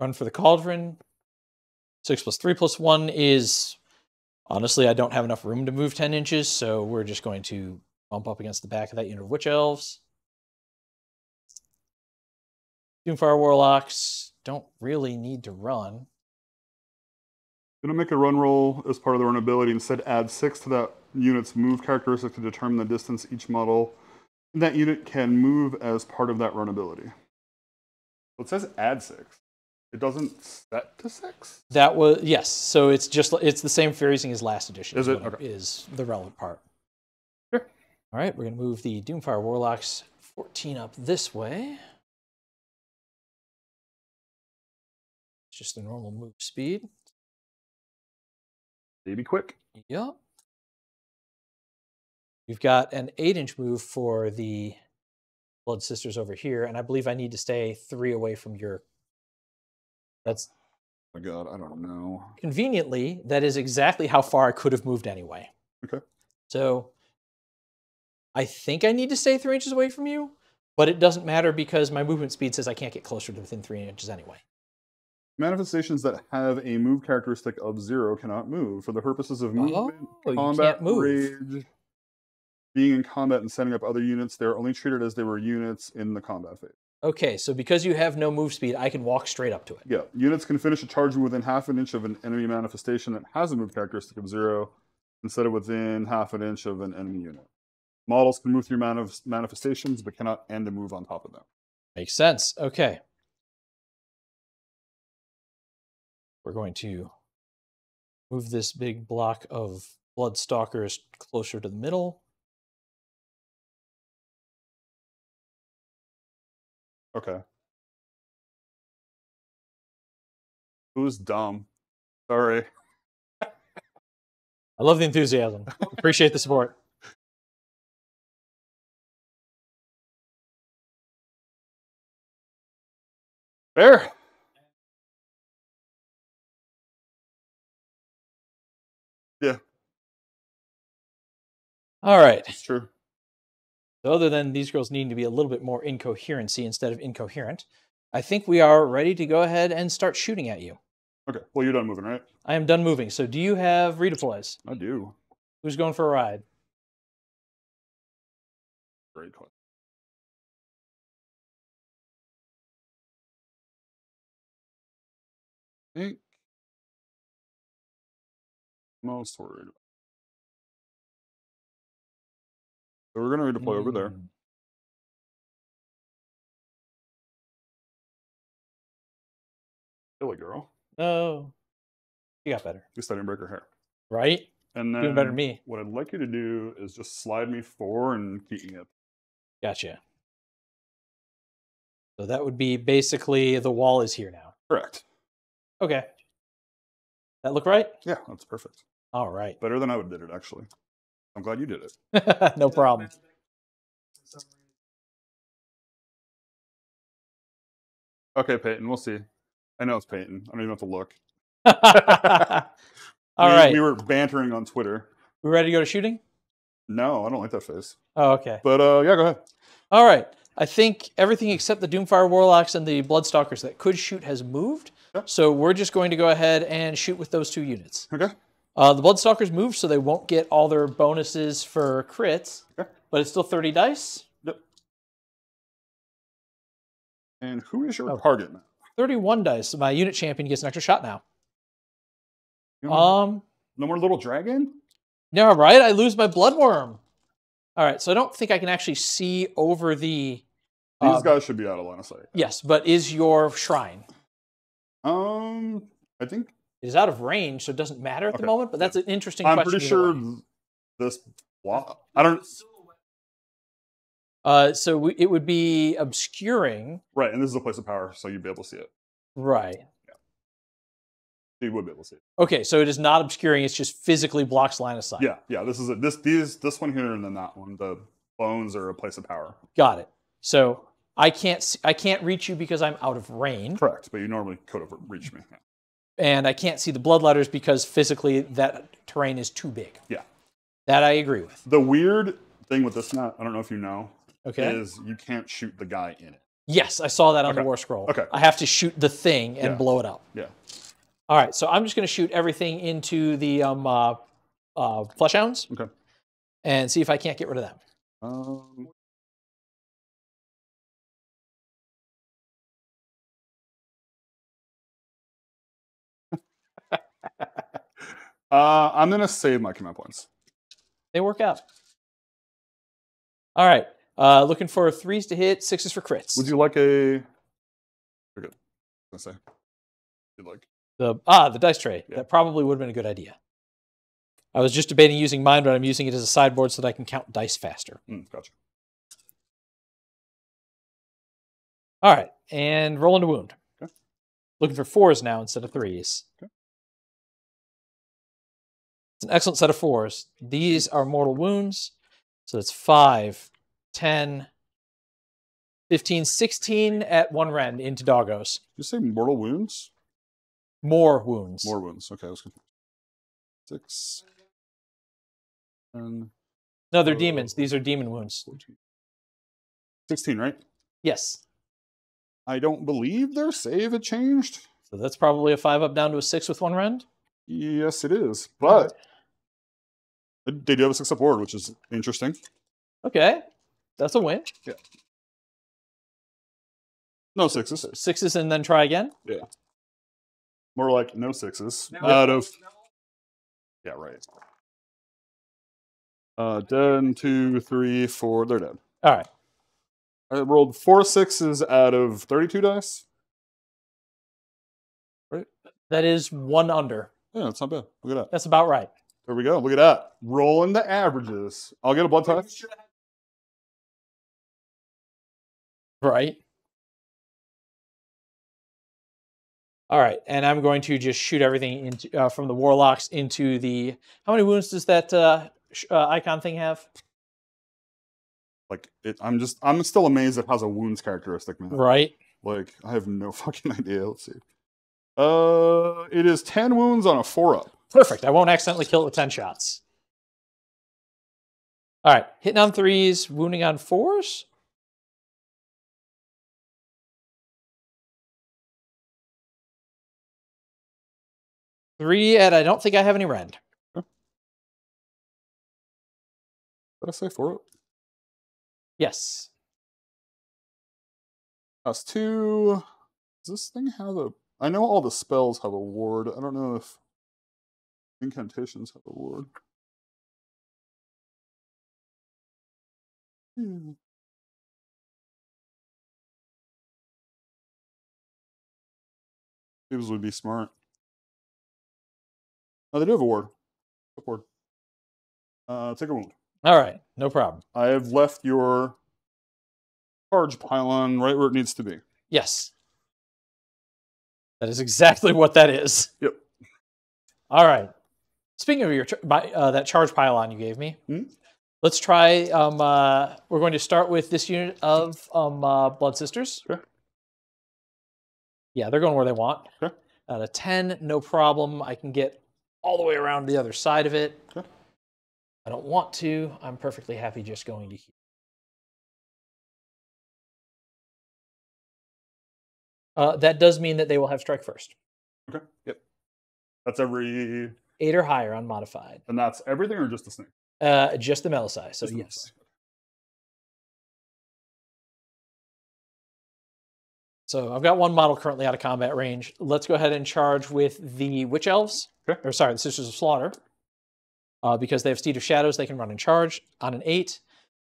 A: Run for the cauldron. Six plus three plus one is honestly, I don't have enough room to move 10 inches, so we're just going to bump up against the back of that unit of witch elves. Doomfire warlocks don't really need to run.
C: Gonna make a run roll as part of the run ability. Instead, add six to that unit's move characteristic to determine the distance each model that unit can move as part of that run ability. So it says add six. It doesn't set to six.
A: That was yes. So it's just it's the same phrasing as last edition.
C: Is it? Okay.
A: Is the relevant part.
C: Sure.
A: All right, we're gonna move the Doomfire warlocks 14 up this way. It's just a normal move speed.
C: Maybe quick.
A: Yep. We've got an eight inch move for the Blood Sisters over here, and I believe I need to stay three away from your That's
C: my God, I don't know.
A: conveniently, that is exactly how far I could have moved anyway.
C: Okay.
A: So I think I need to stay three inches away from you, but it doesn't matter because my movement speed says I can't get closer to within three inches anyway.
C: Manifestations that have a move characteristic of zero cannot move. For the purposes of oh, movement,
A: Oh,
C: combat, rage, being in combat, and setting up other units, they're only treated as they were units in the combat phase.
A: Okay, so because you have no move speed, I can walk straight up to it.
C: Yeah, units can finish a charge within half an inch of an enemy manifestation that has a move characteristic of zero instead of within half an inch of an enemy unit. Models can move through manif- manifestations but cannot end a move on top of them.
A: Makes sense. Okay. We're going to move this big block of Bloodstalkers closer to the middle.
C: Okay. Who's dumb? Sorry.
A: I love the enthusiasm. Appreciate the support.
C: There. Yeah.
A: All right.
C: It's true.
A: So other than these girls needing to be a little bit more incoherency instead of incoherent, I think we are ready to go ahead and start shooting at you.
C: Okay. Well, you're done moving, right?
A: I am done moving. So do you have redeploys?
C: I do.
A: Who's going for a ride?
C: Great question. I think most worried. So we're gonna redeploy over there.
A: Mm,
C: Silly girl.
A: Oh. You got better.
C: At least I didn't break her hair.
A: Right?
C: And then
A: Doing better than me.
C: what I'd like you to do is just slide me four and keep me up.
A: Gotcha. So that would be basically the wall is here now.
C: Correct.
A: Okay. That look right?
C: Yeah, that's perfect.
A: All right.
C: Better than I would did it actually. I'm glad you did it.
A: no problem.
C: Okay, Peyton, we'll see. I know it's Peyton. I don't even have to look.
A: All
C: we,
A: right.
C: We were bantering on Twitter.
A: We ready to go to shooting?
C: No, I don't like that face.
A: Oh, okay.
C: But uh, yeah, go ahead.
A: All right. I think everything except the Doomfire Warlocks and the Bloodstalkers that could shoot has moved.
C: Yeah.
A: So we're just going to go ahead and shoot with those two units.
C: Okay.
A: Uh, the Bloodstalkers move, so they won't get all their bonuses for crits,
C: Okay.
A: but it's still 30 dice.
C: Yep. And who is your
A: Oh.
C: target now?
A: 31 dice. My unit champion gets an extra shot now.
C: You know,
A: Um,
C: no more little dragon?
A: yeah, right. I lose my Bloodwyrm. All right, so I don't think I can actually see over the.
C: These
A: uh,
C: guys should be out of line of sight.
A: Yes, but is your shrine?
C: Um, I think
A: It is out of range, so it doesn't matter at the moment. But that's an interesting
C: I'm
A: question.
C: pretty sure
A: way.
C: this block. I don't.
A: Uh, so we, it would be obscuring,
C: Right, and this is a place of power, so you'd be able to see it.
A: right? Yeah.
C: You would be able to see it.
A: Okay, so it is not obscuring; it's just physically blocks line of sight.
C: Yeah, yeah. This is a, this these this one here and then that one. The bones are a place of power.
A: got it. So I can't see, I can't reach you because I'm out of range,
C: Correct, but you normally could have reached me.
A: And I can't see the bloodletters because physically that terrain is too big.
C: Yeah.
A: That I agree with.
C: The weird thing with this map, I don't know if you know,
A: Okay.
C: is you can't shoot the guy in it.
A: Yes, I saw that on the war scroll.
C: Okay.
A: I have to shoot the thing and
C: Yeah.
A: blow it up.
C: Yeah.
A: All right, so I'm just going to shoot everything into the um, uh, uh, flesh hounds.
C: Okay.
A: And see if I can't get rid of them.
C: Um, uh, I'm gonna save my command points.
A: They work out. All right, uh, looking for threes to hit, sixes for crits.
C: Would you like a? You're. I say. You'd like.
A: the ah the dice tray?
C: Yeah.
A: That probably would have been a good idea. I was just debating using mine, but I'm using it as a sideboard so that I can count dice faster.
C: Mm, gotcha.
A: All right, and roll into wound.
C: Okay.
A: Looking for fours now instead of threes.
C: Okay.
A: It's an excellent set of fours. These are mortal wounds. So it's 5, 10, 15, 16 at one rend into doggos.
C: Did you say mortal wounds?
A: More wounds.
C: More wounds. Okay, I was confused. Six. And
A: No, they're
C: Uh,
A: demons. These are demon wounds.
C: 14. 16, right?
A: Yes.
C: I don't believe their save had changed.
A: So that's probably a five up down to a six with one rend.
C: Yes, it is. But they do have a six up board, which is interesting.
A: Okay. That's a win. Yeah.
C: No sixes.
A: Sixes and then try again. Yeah.
C: More like no sixes.
D: No,
C: Out of
D: no.
C: yeah, right. Uh, dead. Two, three, four. They're dead.
A: All right.
C: I rolled four sixes out of thirty-two dice. Right?
A: That is one under.
C: Yeah, that's not bad. Look at that.
A: That's about right.
C: There we go. Look at that. Rolling the averages. I'll get a blood touch.
A: Right. All right, and I'm going to just shoot everything into uh, from the warlocks into the. How many wounds does that uh, sh- uh, icon thing have?
C: Like it, I'm just I'm still amazed it has a wounds characteristic, man.
A: Right.
C: Like I have no fucking idea. Let's see. Uh, it is ten wounds on a four up.
A: Perfect. I won't accidentally kill it with ten shots. All right, hitting on threes, wounding on fours. Three, and I don't think I have any rend.
C: Did I say four?
A: Yes.
C: That's two. Does this thing have a? I know all the spells have a ward. I don't know if incantations have a ward. Hmm. These would be smart. Oh, they do have a ward. A ward. Uh, take a wound.
A: All right, no problem.
C: I have left your charge pylon right where it needs to be.
A: Yes. That is exactly what that is.
C: Yep.
A: All right. Speaking of your uh, that charge pylon you gave me,
C: Hmm?
A: let's try. Um, uh, we're going to start with this unit of um, uh, Blood Sisters.
C: Okay.
A: Yeah, they're going where they want.
C: Okay.
A: Out of ten, no problem. I can get all the way around the other side of it.
C: Okay.
A: I don't want to. I'm perfectly happy just going to here. Uh, that does mean that they will have strike first.
C: Okay. Yep. That's every,
A: Eight or higher unmodified.
C: and that's everything or just the snake?
A: Uh, just the Melusai. So
C: the
A: yes. So I've got one model currently out of combat range. Let's go ahead and charge with the Witch Elves.
C: Okay.
A: Or sorry, the Sisters of Slaughter. Uh, because they have Steed of Shadows, they can run and charge on an eight.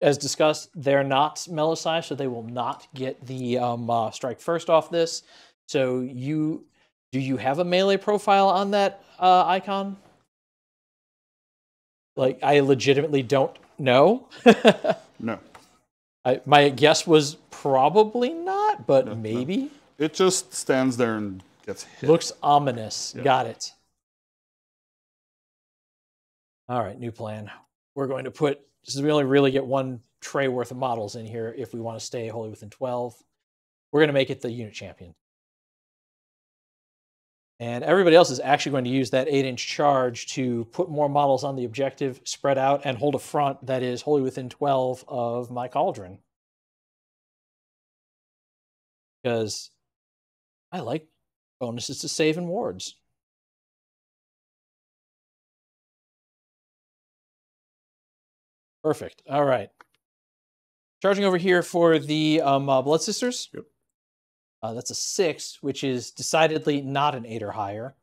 A: As discussed, they're not Melusai, so they will not get the um, uh, strike first off this. So you do you have a melee profile on that uh, icon? Like I legitimately don't know.
C: No.
A: I, my guess was probably not, but
C: No, no.
A: maybe.
C: It just stands there and gets hit.
A: Looks ominous.
C: Yeah.
A: Got it. All right, new plan. We're going to put, this is we only really get one tray worth of models in here if we want to stay wholly within 12. We're going to make it the unit champion. And everybody else is actually going to use that 8 inch charge to put more models on the objective, spread out, and hold a front that is wholly within 12 of my cauldron. Because I like bonuses to save and wards. Perfect. All right. Charging over here for the um, uh, Blood Sisters.
C: Yep.
A: Uh, that's a six, which is decidedly not an eight or higher.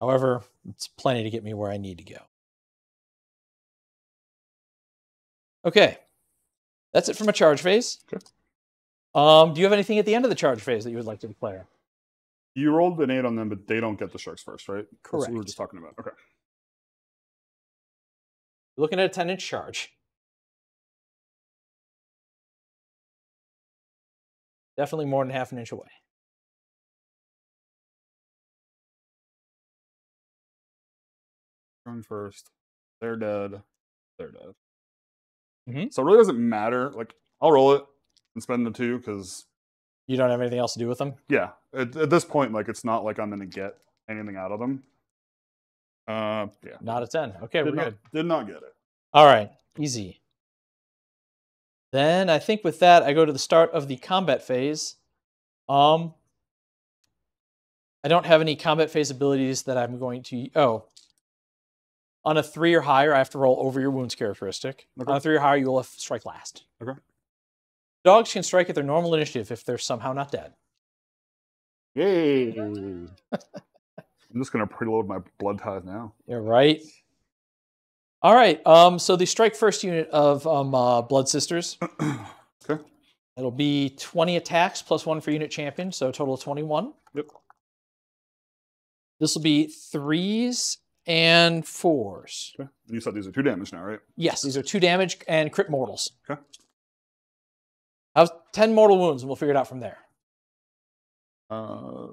A: However, it's plenty to get me where I need to go. Okay. That's it from a charge phase.
C: Okay.
A: Um, do you have anything at the end of the charge phase that you would like to declare?
C: You rolled an eight on them, but they don't get the sharks first, right? That's what we were just talking about. Okay.
A: You're looking at a 10 inch charge. Definitely more than half an inch away.
C: Going first. They're dead. They're dead.
A: Mhm.
C: So it really doesn't matter. Like I'll roll it and spend the two because
A: You don't have anything else to do with them?
C: yeah, at, at this point, like it's not like I'm gonna get anything out of them. Uh, yeah.
A: Not a 10. Okay, we're
C: Did not,
A: good.
C: did not get it.
A: All right, easy. Then I think with that, I go to the start of the combat phase. Um, I don't have any combat phase abilities that I'm going to. Oh, on a three or higher, I have to roll over your wounds characteristic.
C: Okay.
A: On a three or higher, you will have strike last.
C: Okay.
A: Dogs can strike at their normal initiative if they're somehow not dead.
C: Yay! I'm just gonna preload my blood tithes now.
A: You're right. All right. Um. So the strike first unit of um uh, Blood Sisters.
C: okay.
A: It'll be 20 attacks plus one for unit champion, so a total of 21.
C: Yep.
A: This will be threes and fours.
C: Okay. You said these are two damage now, right?
A: Yes, these are two damage and crit mortals.
C: Okay.
A: I have 10 mortal wounds, and we'll figure it out from there.
C: Uh,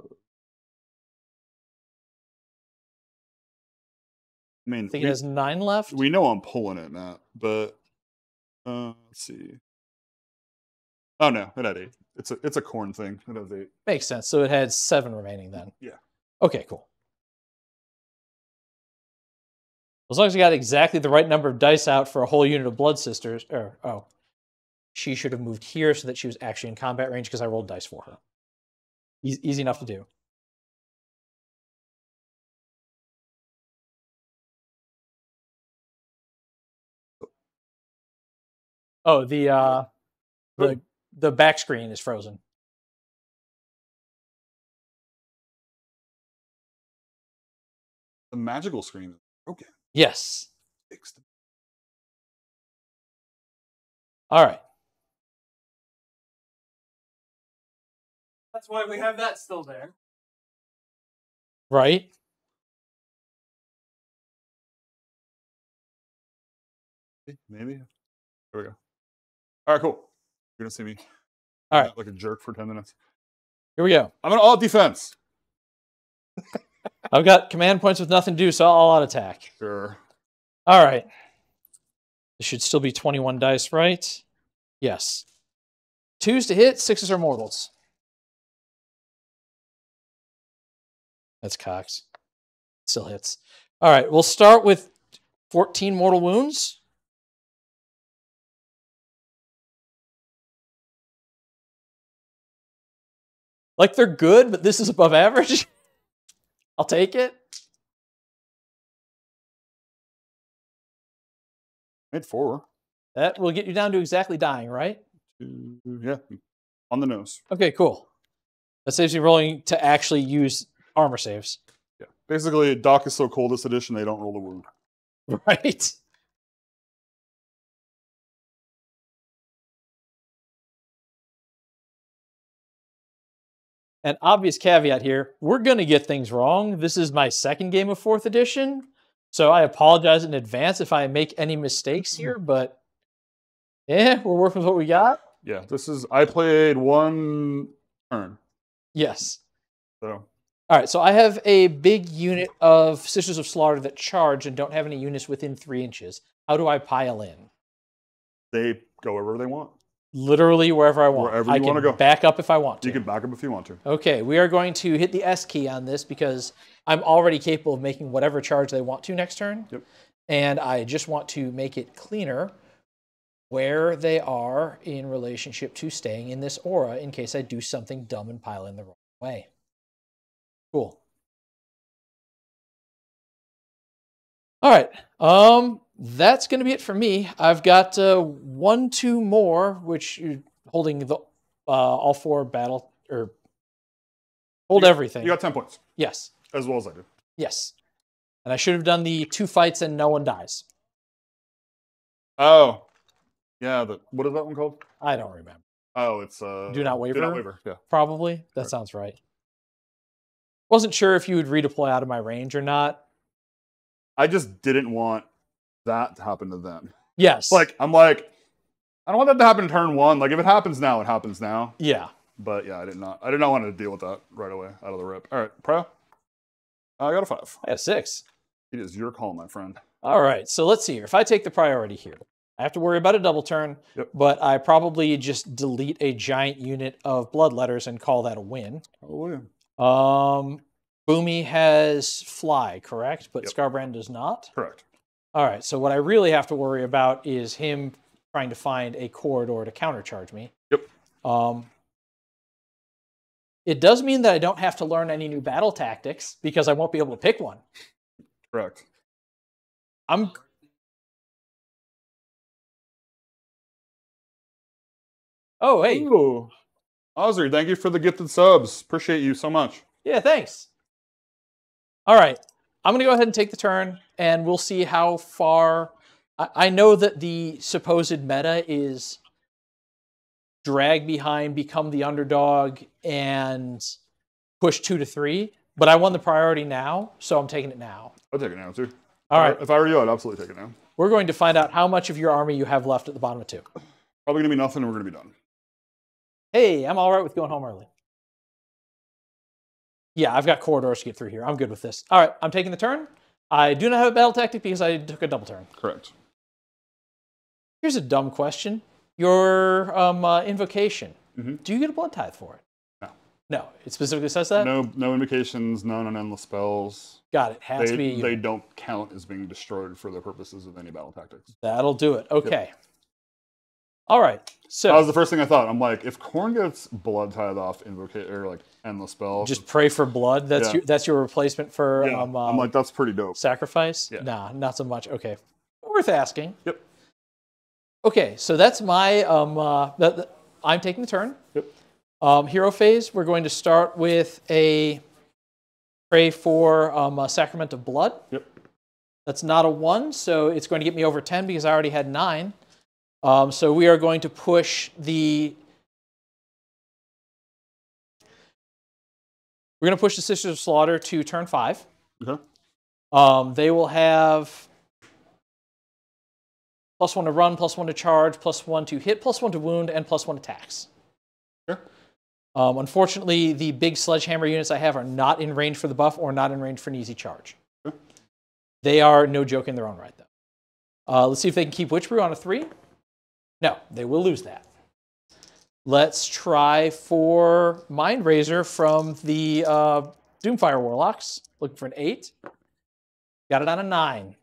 C: I mean,
A: I think
C: we,
A: it has nine left.
C: we know I'm pulling it, Matt, but uh, let's see. Oh no, it had eight. It's a it's a Khorne thing. It has eight.
A: Makes sense. So it had seven remaining then.
C: Yeah.
A: Okay, cool. As long as you got exactly the right number of dice out for a whole unit of Blood Sisters, or oh, she should have moved here so that she was actually in combat range because I rolled dice for her. Easy, easy enough to do. Oh, the uh, the the back screen is frozen.
C: The magical screen is broken.
A: Yes.
C: Fixed.
A: All right.
E: That's why we have that still there.
A: Right.
C: Maybe. There we go. All right, cool. You're gonna see me.
A: All right.
C: Like a jerk for ten minutes.
A: Here we go.
C: I'm an all defense.
A: I've got command points with nothing to do, so I'll out attack.
C: Sure.
A: All right. This should still be 21 dice, right? Yes. Twos to hit, sixes are mortals. That's Cox. Still hits. All right, we'll start with 14 mortal wounds. Like they're good, but this is above average. I'll take it.
C: Made four.
A: That will get you down to exactly dying, right?
C: Yeah. On the nose.
A: Okay, cool. That saves you rolling to actually use armor saves.
C: Yeah. Basically, Doc is so cold this edition they don't roll the wound.
A: Right. An obvious caveat here we're going to get things wrong. This is my second game of fourth edition. So I apologize in advance if I make any mistakes here, but yeah, we're working with what we got.
C: Yeah, this is I played one turn.
A: Yes.
C: So
A: All right, so I have a big unit of Sisters of Slaughter that charge and don't have any units within three inches. How do I pile in?
C: they go wherever they want.
A: Literally wherever I want.
C: Wherever
A: I
C: you
A: can
C: wanna go.
A: back up if I want to.
C: You can back up if you want to.
A: Okay, we are going to hit the S key on this because I'm already capable of making whatever charge they want to next turn.
C: Yep.
A: And I just want to make it cleaner where they are in relationship to staying in this aura in case I do something dumb and pile in the wrong way. Cool. All right. Um, that's going to be it for me. I've got uh, one, two more, which you're holding the uh, all four battle or hold
C: You
A: everything.
C: You got ten points,
A: yes,
C: as well as I do.
A: yes. And I should have done the two fights and no one dies.
C: Oh. Yeah, the what is that one called?
A: I don't remember.
C: Oh, it's uh
A: Do not
C: Do not waver. Yeah.
A: Probably that
C: Right.
A: sounds right. Wasn't sure if you would redeploy out of my range or not.
C: I just didn't want that to happen to them.
A: Yes.
C: Like I'm like, I don't want that to happen in turn one. Like if it happens now, it happens now.
A: yeah.
C: But yeah, I did not. I did not want to deal with that right away out of the rip. All right, pro. I got a five.
A: I got a six.
C: It is your call, my friend.
A: All right, so let's see here. If I take the priority here, I have to worry about a double turn,
C: Yep.
A: but I probably just delete a giant unit of blood letters and call that a win.
C: Oh, yeah.
A: Um, Boomy has fly, correct? But
C: Yep.
A: Skarbrand does not.
C: Correct.
A: All right, so what I really have to worry about is him trying to find a corridor to countercharge me.
C: Yep.
A: Um, it does mean that I don't have to learn any new battle tactics because I won't be able to pick one.
C: Correct.
A: I'm. Oh, hey.
C: Ooh. Ozzy, thank you for the gifted subs. Appreciate you so much.
A: Yeah, thanks. All right. I'm going to go ahead and take the turn, and we'll see how far. I, I know that the supposed meta is drag behind, become the underdog, and push two to three, but I won the priority now, so I'm taking it now.
C: I'll take it now, too.
A: All right.
C: If I were you, I'd absolutely take it now.
A: We're going to find out how much of your army you have left at the bottom of two.
C: Probably going to be nothing, and we're going to be done.
A: Hey, I'm all right with going home early. Yeah, I've got corridors to get through here. I'm good with this. All right, I'm taking the turn. I do not have a battle tactic because I took a double turn.
C: Correct.
A: Here's a dumb question. Your um, uh, invocation,
C: Mhm.
A: do you get a blood tithe for it?
C: No.
A: No, it specifically says that?
C: No, no indications, none on endless spells.
A: Got it. Has to be.
C: they don't count as being destroyed for the purposes of any battle tactics.
A: That'll do it. Okay. All right. So
C: That was the first thing I thought. I'm like, if Khorne gets blood tithe off, invocate or like endless spell,
A: just pray for blood. That's
C: Yeah.
A: your that's your replacement for
C: yeah,
A: um,
C: I'm
A: uh,
C: like, that's pretty dope.
A: sacrifice.
C: Yeah.
A: Nah, not so much. Okay, worth asking.
C: Yep.
A: Okay, so that's my um. Uh, that, that- I'm taking the turn.
C: Yep.
A: Um, hero phase. We're going to start with a pray for um, a sacrament of blood.
C: Yep.
A: That's not a one, so it's going to get me over ten because I already had nine. Um, so we are going to push the. We're going to push the Sisters of Slaughter to turn five.
C: Okay.
A: Um, they will have plus one to run, plus one to charge, plus one to hit, plus one to wound, and plus one attacks.
C: Sure.
A: Um, unfortunately, the big sledgehammer units I have are not in range for the buff or not in range for an easy charge.
C: Sure.
A: They are no joke in their own right, though. Uh, let's see if they can keep Witchbrew on a three. No, they will lose that. Let's try for Mindrazor from the uh, Doomfire Warlocks. Looking for an eight. Got it on a nine.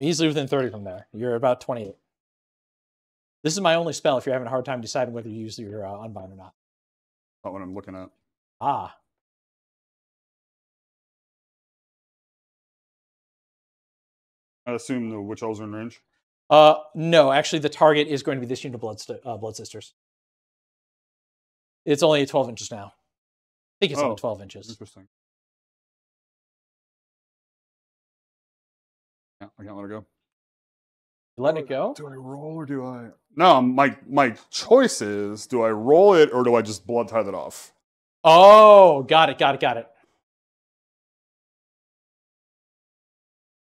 A: Easily within 30 from there. You're about 28. This is my only spell if you're having a hard time deciding whether you use your uh, Unbind or not.
C: Not what I'm looking at.
A: Ah.
C: I assume the witch elves are in range.
A: Uh, no, actually, the target is going to be this unit of Blood, St- uh, Blood Sisters. It's only 12 inches now. I think it's
C: Oh.
A: only 12 inches.
C: Interesting. Yeah, I can't let it go.
A: You letting it go?
C: Do I roll or do I? No, my my choice is: do I roll it or do I just blood tithe that off?
A: Oh, got it, got it, got it.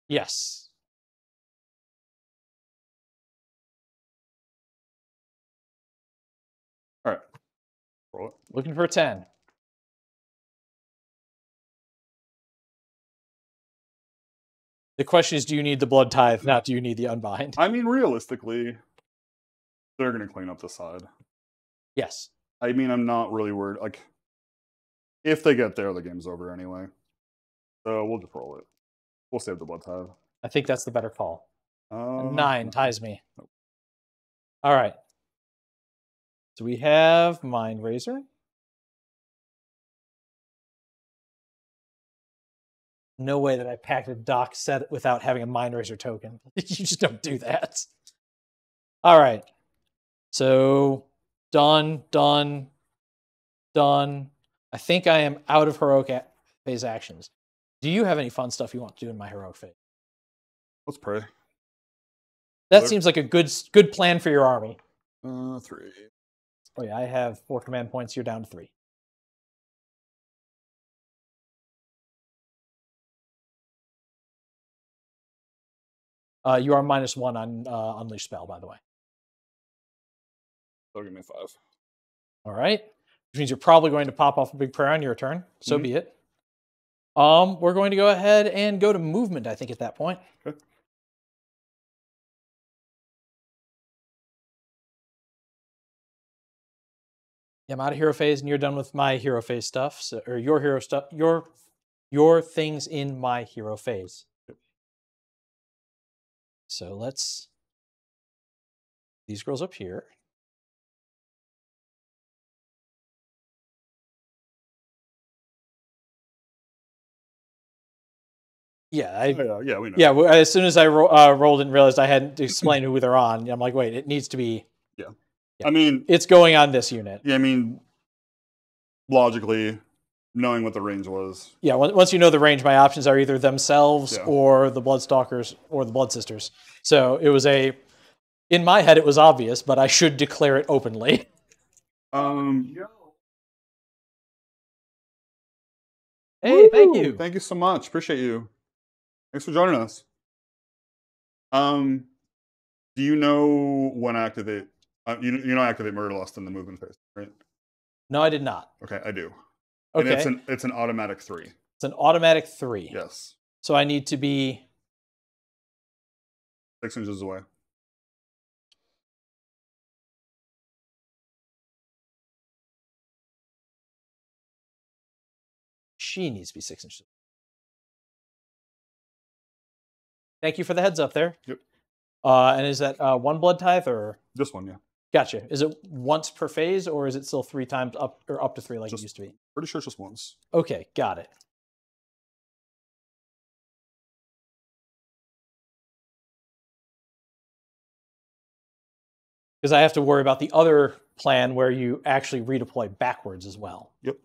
A: Yes.
C: Roll it.
A: Looking for a 10. The question is do you need the blood tithe, not do you need the unbind?
C: I mean, realistically, they're gonna clean up the side.
A: Yes.
C: I mean, I'm not really worried. Like, if they get there, the game's over anyway. So we'll just roll it. We'll save the blood tithe.
A: I think that's the better call.
C: Um,
A: Nine ties me. All right. So we have Mindrazor. No way that I packed a doc set without having a Mindrazor token. you just don't do that. All right. So done, done, done. I think I am out of heroic phase actions. Do you have any fun stuff you want to do in my heroic phase?
C: Let's pray.
A: That
C: Other-
A: seems like a good good plan for your army.
C: Uh, three.
A: Oh yeah, I have four command points. You're down to three. Uh, you are minus one on uh, unleash spell, by the way.
C: They'll give me five.
A: All right. which means you're probably going to pop off a big prayer on your turn. So
C: Mhm.
A: be it. Um, we're going to go ahead and go to movement. I think at that point.
C: Okay.
A: Yeah, I'm out of hero phase, and you're done with my hero phase stuff, so, or your hero stuff, your your things in my hero phase. So let's these girls up here. Yeah, I,
C: Oh, yeah, yeah, we know.
A: yeah. As soon as I ro- uh, rolled and realized I hadn't explained who they're on, I'm like, wait, it needs to be.
C: I mean,
A: It's going on this unit.
C: yeah, I mean, logically, knowing what the range was,
A: Yeah. Once you know the range, my options are either themselves
C: Yeah.
A: or the Bloodstalkers or the Blood Sisters. So it was a. In my head, it was obvious, but I should declare it openly.
C: um,
A: Hey, thank you.
C: Thank you so much. Appreciate you. Thanks for joining us. Um, do you know when I activate? Uh, you you know I activate Murder Lust in the movement phase, right?
A: No, I did not.
C: Okay, I do.
A: Okay.
C: And it's an it's an automatic three.
A: It's an automatic three.
C: Yes,
A: So I need to be.
C: six inches away.
A: She needs to be six inches. Thank you for the heads up there.
C: Yep.
A: Uh, and is that uh, one blood tithe or?
C: This one, yeah.
A: Gotcha. Is it once per phase or is it still three times up or up to three like
C: Just-
A: it used to be?
C: Pretty sure it's just once.
A: Okay, got it. Because I have to worry about the other plan where you actually redeploy backwards as well.
C: Yep.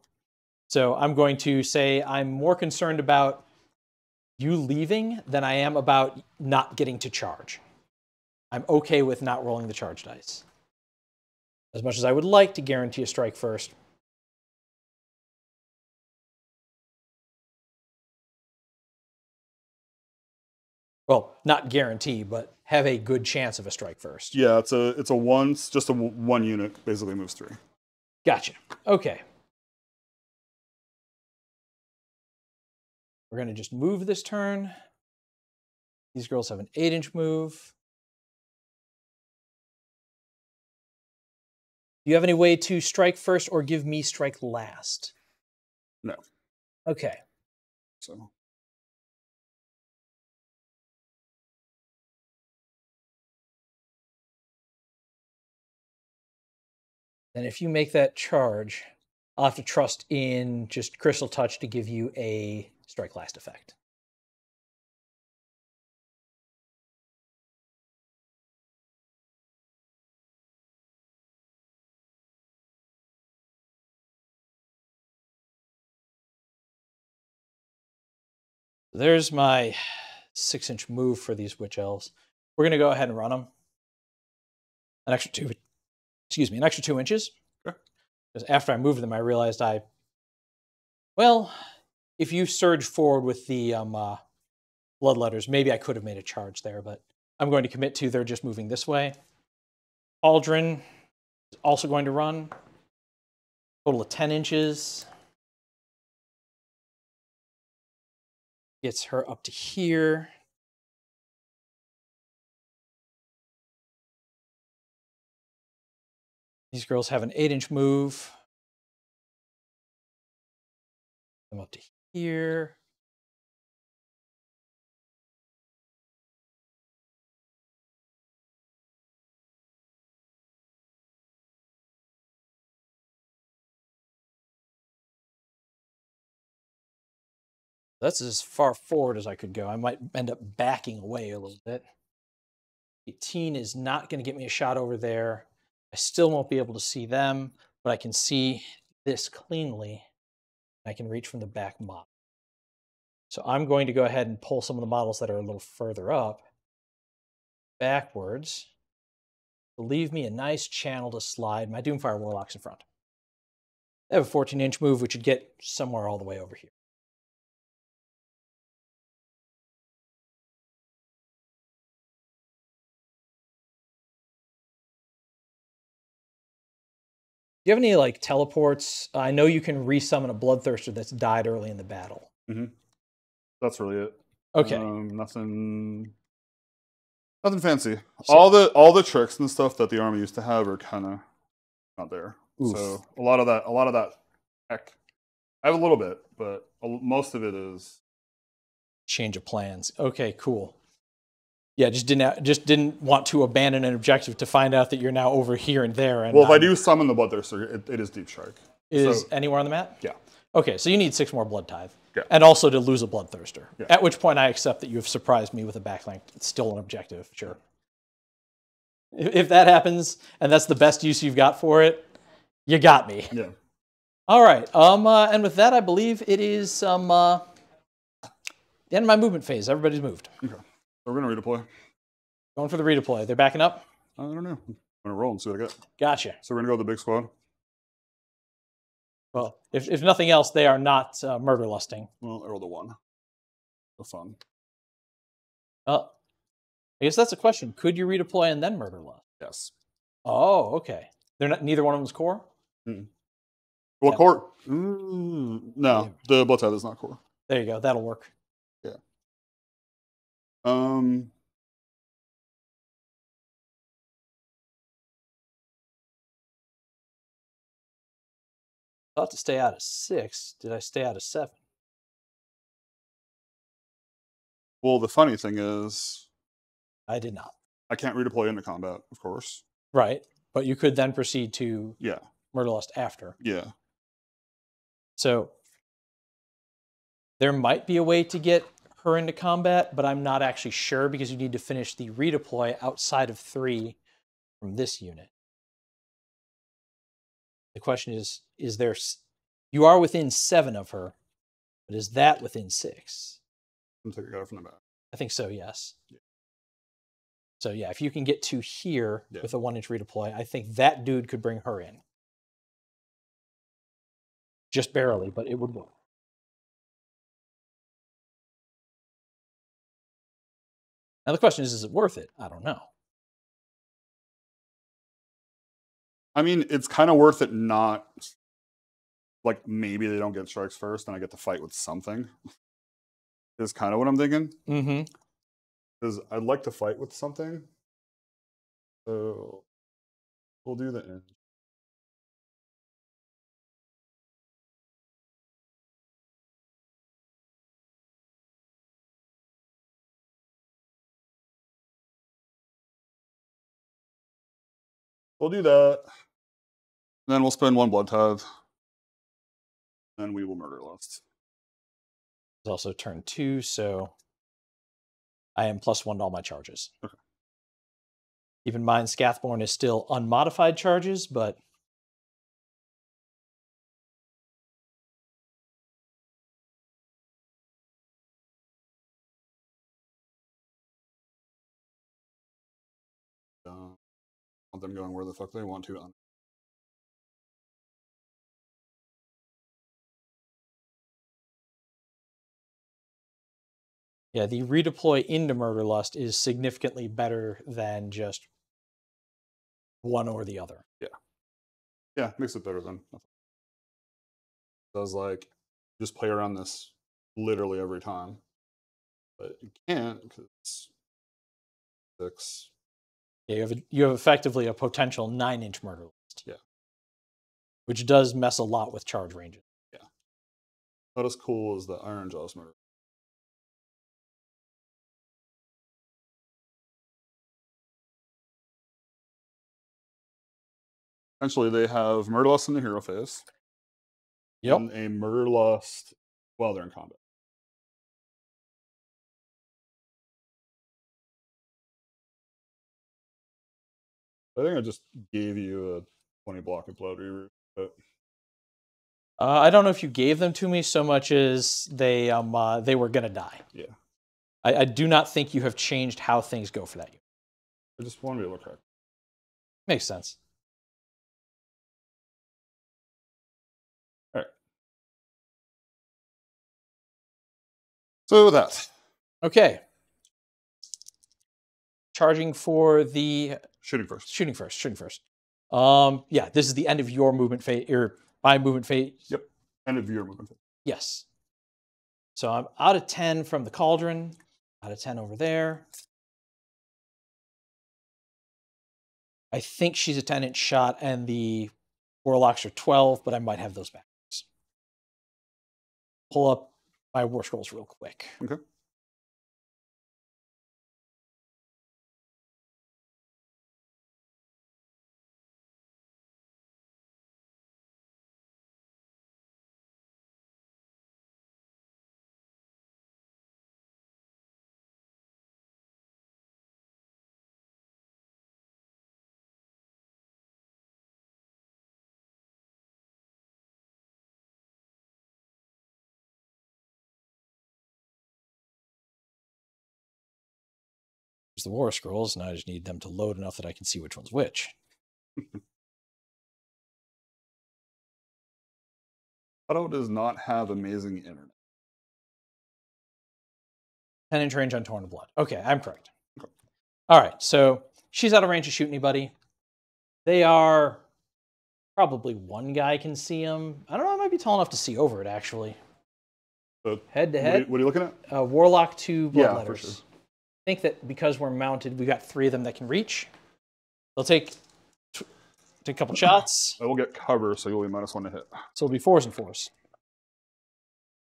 A: So I'm going to say I'm more concerned about you leaving than I am about not getting to charge. I'm okay with not rolling the charge dice. As much as I would like to guarantee a strike first, well, not guarantee, but have a good chance of a strike first.
C: Yeah, it's a it's a once, just a one unit basically moves three.
A: Gotcha. Okay. We're going to just move this turn. These girls have an eight inch move. Do you have any way to strike first or give me strike last?
C: No.
A: Okay.
C: So
A: Then if you make that charge, I'll have to trust in just Crystal Touch to give you a strike last effect. There's my six inch move for these witch elves. We're going to go ahead and run them. An extra two, excuse me, an extra two inches.
C: Sure.
A: Because after I moved them, I realized I, well, if you surge forward with the um, uh, bloodletters, maybe I could have made a charge there, but I'm going to commit to they're just moving this way. Aldrin is also going to run. Total of 10 inches. Gets her up to here. These girls have an eight inch move. Them up to here. That's as far forward as I could go. I might end up backing away a little bit. 18 is not going to get me a shot over there. I still won't be able to see them, but I can see this cleanly. I can reach from the back model. So I'm going to go ahead and pull some of the models that are a little further up backwards to leave me a nice channel to slide my Doomfire Warlocks in front. I have a 14 inch move, which would get somewhere all the way over here. You have any like teleports? I know you can resummon a bloodthirster that's died early in the battle.
C: That's really it.
A: Okay.
C: Um, nothing. Nothing fancy. all the all the tricks and stuff that the army used to have are kind of not there.
A: Oof.
C: So a lot of that, a lot of that, heck, I have a little bit, but most of it is
A: change of plans. Okay, cool. Yeah, just didn't just didn't want to abandon an objective to find out that you're now over here and there. And
C: well. If I
A: I'm-
C: do summon the bloodthirster, it, it is deep Shark.
A: is
C: so-
A: anywhere on the map.
C: Yeah.
A: Okay, so you need six more blood tithe,
C: Yeah.
A: and also to lose a bloodthirster.
C: Yeah.
A: At which point, I accept that you have surprised me with a backlink. It's still an objective, sure. If if that happens, and that's the best use you've got for it, you got me.
C: Yeah.
A: All right. Um, uh, and with that, I believe it is um, uh, the end of my movement phase. Everybody's moved.
C: So we're gonna redeploy.
A: Going for the redeploy. They're backing up.
C: I don't know. I'm gonna roll and see what I get.
A: Gotcha.
C: So we're gonna go with the big squad.
A: Well, if, if nothing else, they are not uh, murder lusting.
C: Well, I rolled a one. So fun.
A: Uh, I guess that's a question. Could you redeploy and then murder lust?
C: Yes.
A: Oh, okay. They're not. Neither one of them's core.
C: Well,
A: Yeah.
C: core. Mm, no, the blood tithe is not core.
A: There you go. That'll work.
C: Um.
A: Thought to stay out of six. Did I stay out of seven?
C: Well, the funny thing is,
A: I did not.
C: I can't redeploy into combat, of course.
A: Right. But you could then proceed to
C: Yeah.
A: murder lust after.
C: Yeah.
A: So there might be a way to get her into combat, but I'm not actually sure because you need to finish the redeploy outside of three from this unit. The question is is there you are within seven of her, but is that within six?
C: I'm taking a guy from the back.
A: I think so, yes.
C: Yeah.
A: So yeah, if you can get to here
C: Yeah.
A: with a one inch redeploy, I think that dude could bring her in. Just barely, but it would work. Now the question is, is it worth it? I don't know.
C: I mean, it's kind of worth it not. Like maybe they don't get strikes first, and I get to fight with something. is kind of what I'm thinking.
A: Mm-hmm.
C: Because I'd like to fight with something. So we'll do the end. We'll do that. Then we'll spend one blood tithe. Then we will murder lust.
A: It's also turn two, so I am plus one to all my charges.
C: Okay.
A: Keep in mind, Scathborn is still unmodified charges, but
C: them going where the fuck they want to. On.
A: yeah, the redeploy into Murder Lust is significantly better than just one or the other.
C: Yeah, Yeah, makes it better than nothing. So I was like, just play around this literally every time. But you can't because it's six.
A: Yeah, you have a, you have effectively a potential nine inch Murder Lust.
C: Yeah.
A: Which does mess a lot with charge ranges.
C: Not as cool as the Ironjawz murder. Essentially, they have Murder Lust in the hero phase.
A: Yep.
C: And a Murder Lust while they're in combat. I think I just gave you a 20 block of blood reroute, but
A: Uh, I don't know if you gave them to me so much as they um uh, they were gonna die.
C: Yeah.
A: I, I do not think you have changed how things go for that unit.
C: I just want to be able to crack.
A: Makes sense. All right.
C: So with that,
A: Okay. Charging for the
C: shooting first.
A: shooting first. Shooting first. Um, yeah, this is the end of your movement phase, or my movement phase.
C: Yep, end of your movement. phase.
A: Yes. So I'm out of 10 from the cauldron, out of 10 over there. I think she's a 10 inch shot and the warlocks are 12, but I might have those back. Pull up my war scrolls real quick.
C: Okay.
A: The war scrolls, and I just need them to load enough that I can see which one's which.
C: Auto does not have amazing internet.
A: 10 inch range on Torn Blood. Okay, I'm correct.
C: Okay.
A: All right, so she's out of range to shoot anybody. They are probably one guy can see them. I don't know, I might be tall enough to see over it actually.
C: So,
A: Head to
C: What are, you,
A: head,
C: what are you looking at?
A: uh, Warlock two Blood
C: Yeah,
A: Letters. Think that because we're mounted, we got three of them that can reach. They'll take, take a couple shots.
C: I will get cover, so you'll be minus one to hit.
A: So it'll be fours and fours.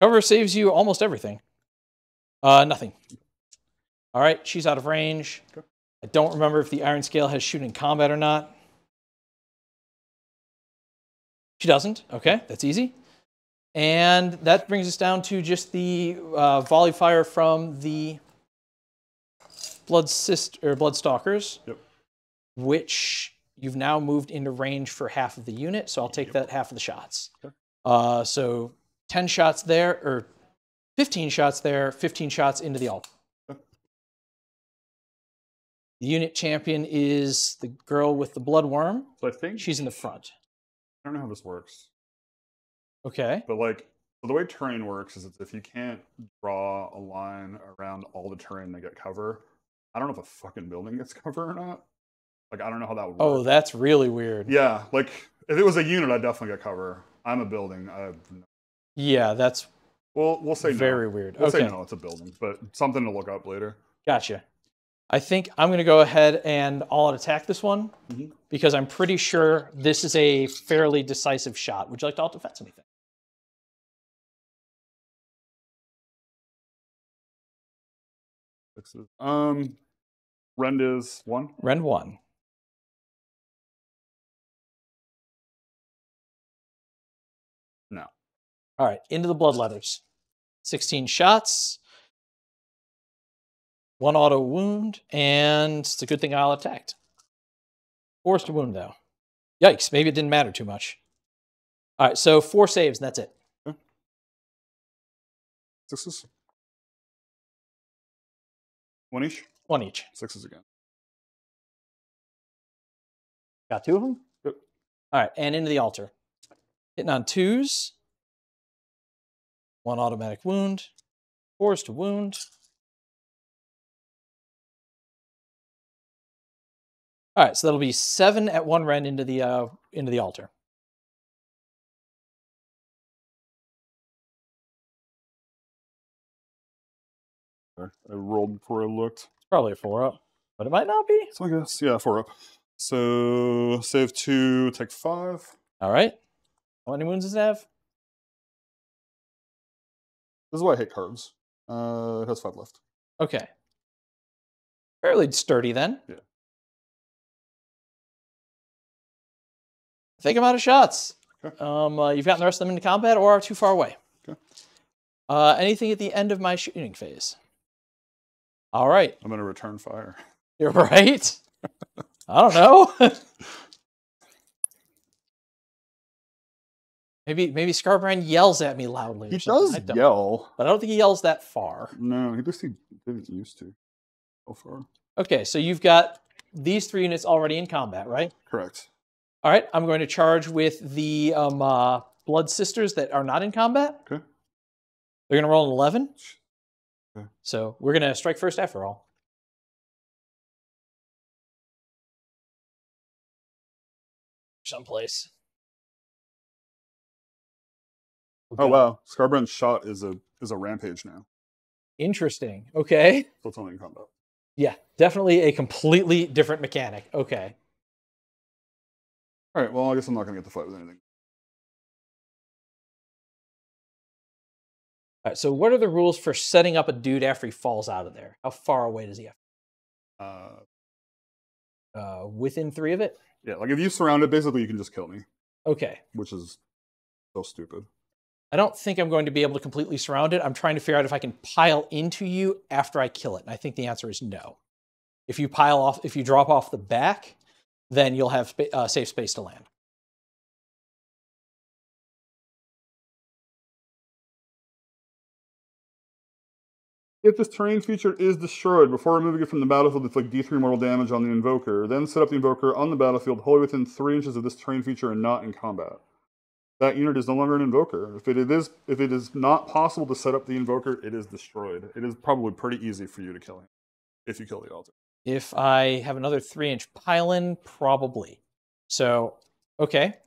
A: Cover saves you almost everything. Uh, nothing. All right, she's out of range.
C: Okay.
A: I don't remember if the Ironscale has shooting combat or not. She doesn't. Okay, that's easy. And that brings us down to just the uh, volley fire from the Blood Sister or Blood Stalkers,
C: Yep.
A: which you've now moved into range for half of the unit. So I'll take
C: Yep.
A: that half of the shots.
C: Okay.
A: Uh, so 10 shots there, or 15 shots there, 15 shots into the altar.
C: Okay.
A: The unit champion is the girl with the Bloodwyrm.
C: So I think
A: She's in the front.
C: I don't know how this works,
A: Okay.
C: but like so the way terrain works is it's if you can't draw a line around all the terrain to get cover. I don't know if a fucking building gets cover or not. Like I don't know how that would work.
A: Oh, that's really weird.
C: yeah. Like if it was a unit, I'd definitely get cover. I'm a building. I have
A: Yeah, that's
C: well, we'll say
A: very
C: no.
A: weird.
C: We'll
A: okay.
C: say no. It's a building, but something to look up later.
A: Gotcha. I think I'm going to go ahead and all out attack this one
C: Mhm.
A: because I'm pretty sure this is a fairly decisive shot. Would you like to alt defense anything?
C: Sixes. Um, rend is one.
A: Rend one.
C: No.
A: All right, into the blood letters. 16 shots, one auto wound, and it's a good thing I all attacked. Forced to wound, though. Yikes, maybe it didn't matter too much. All right, so four saves, and that's it.
C: Sixes. One each.
A: One each.
C: Sixes again.
A: Got two of them?
C: Yep.
A: All right, and into the altar. Hitting on twos. One automatic wound. Fours to wound. All right, so that'll be seven at one rend into the uh, into the altar.
C: I rolled before I looked.
A: It's probably a four up, but it might not be.
C: So I guess yeah, four up. So save two, take five.
A: All right. How many wounds does it have?
C: This is why I hate cards. Uh, it has five left.
A: Okay. Fairly sturdy then.
C: Yeah.
A: I Think I'm out of shots.
C: Okay.
A: Um, uh, you've gotten the rest of them into combat or are too far away.
C: Okay.
A: Uh, anything at the end of my shooting phase? All right.
C: I'm gonna return fire.
A: You're right. I don't know. maybe maybe Skarbrand yells at me loudly.
C: He does yell.
A: but I don't think he yells that far.
C: No, he just he didn't used to. So far.
A: Okay, so you've got these three units already in combat, right?
C: Correct.
A: All right, I'm going to charge with the um, uh, Blood Sisters that are not in combat.
C: Okay.
A: They're going to roll an 11.
C: Okay.
A: So we're going to strike first after all. someplace.
C: Oh wow, Skarbrand's shot is a is a rampage now.
A: Interesting. Okay.
C: So it's only in combat.
A: Yeah, definitely a completely different mechanic. Okay.
C: All right. Well, I guess I'm not gonna get the fight with anything.
A: Right. So, what are the rules for setting up a dude after he falls out of there? How far away does he have?
C: Uh,
A: Uh, within three of it.
C: yeah, like if you surround it, basically you can just kill me,
A: Okay.
C: which is so stupid.
A: I don't think I'm going to be able to completely surround it. I'm trying to figure out if I can pile into you after I kill it. And I think the answer is no. If you pile off, if you drop off the back, then you'll have uh, safe space to land.
C: If this terrain feature is destroyed before removing it from the battlefield, it's like D3 mortal damage on the invoker. Then set up the invoker on the battlefield wholly within three inches of this terrain feature and not in combat. That unit is no longer an invoker. If it is if it is not possible to set up the invoker, it is destroyed. It is probably pretty easy for you to kill him if you kill the altar.
A: If I have another three inch pile-in, probably. So, okay.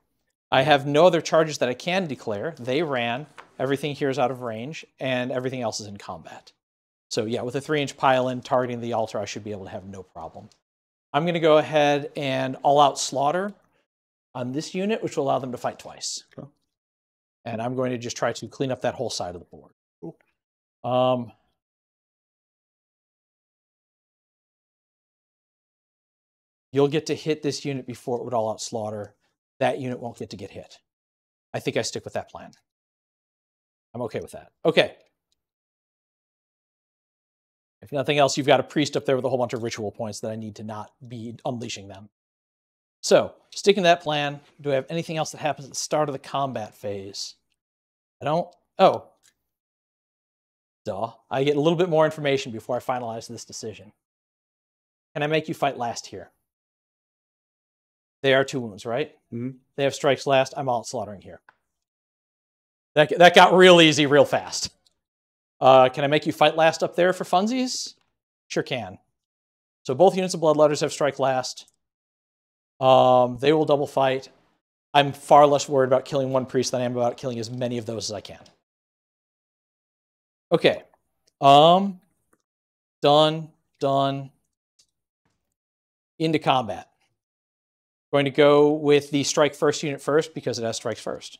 A: I have no other charges that I can declare. They ran. Everything here is out of range, and everything else is in combat. So yeah, with a three inch pile-in targeting the altar, I should be able to have no problem. I'm going to go ahead and all-out slaughter on this unit, which will allow them to fight twice.
C: Okay.
A: And I'm going to just try to clean up that whole side of the board. Um, you'll get to hit this unit before it would all out slaughter. That unit won't get to get hit. I think I stick with that plan. I'm okay with that. Okay. If nothing else, you've got a priest up there with a whole bunch of ritual points that I need to not be unleashing them. So, sticking to that plan, do I have anything else that happens at the start of the combat phase? I don't. Oh. Duh. I get a little bit more information before I finalize this decision. Can I make you fight last here? They are two wounds, right?
C: Mhm.
A: They have strikes last. I'm all slaughtering here. That, that got real easy real fast. Uh, can I make you fight last up there for funsies? Sure can. So both units of Bloodletters have strike last. Um, they will double fight. I'm far less worried about killing one priest than I am about killing as many of those as I can. Okay. Um, done, done. Into combat. Going to go with the strike first unit first because it has strikes first.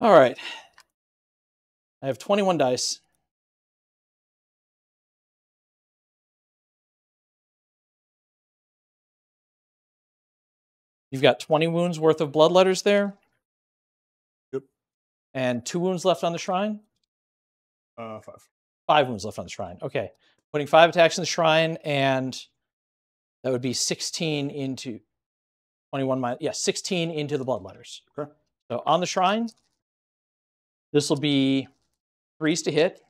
A: All right. I have 21 dice. You've got 20 wounds worth of blood letters there.
C: Yep.
A: And two wounds left on the shrine.
C: Uh, five.
A: Five wounds left on the shrine. Okay. Putting five attacks in the shrine, and that would be 16 into 21 minus, yeah, 16 into the bloodletters.
C: Okay.
A: So on the shrine, this will be threes to hit,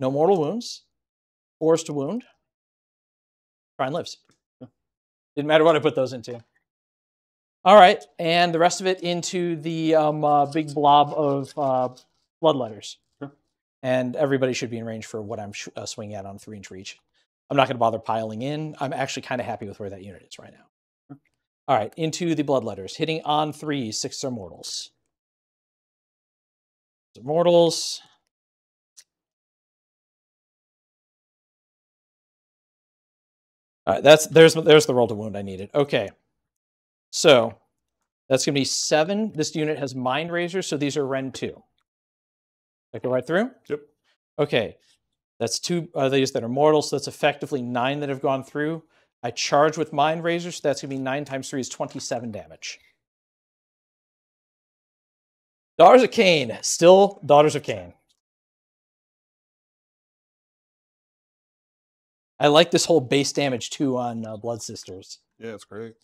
A: no mortal wounds, fours to wound. Shrine lives. Didn't matter what I put those into. All right, and the rest of it into the um, uh, big blob of uh, bloodletters.
C: Sure.
A: And everybody should be in range for what I'm sh- uh, swinging at on three inch reach. I'm not going to bother piling in. I'm actually kind of happy with where that unit is right now. All right, into the bloodletters, hitting on three, six are mortals. Mortals. All right, that's there's there's the roll to wound I needed. Okay, so that's going to be seven. This unit has Mindrazors, so these are Ren two. I go right through.
C: Yep.
A: Okay, that's two of these that are mortal, so that's effectively nine that have gone through. I charge with Mindrazors, so that's going to be nine times three is twenty-seven damage. Daughters of Khaine, still Daughters of Khaine. I like this whole base damage too on uh, Blood Sisters.
C: Yeah, it's great.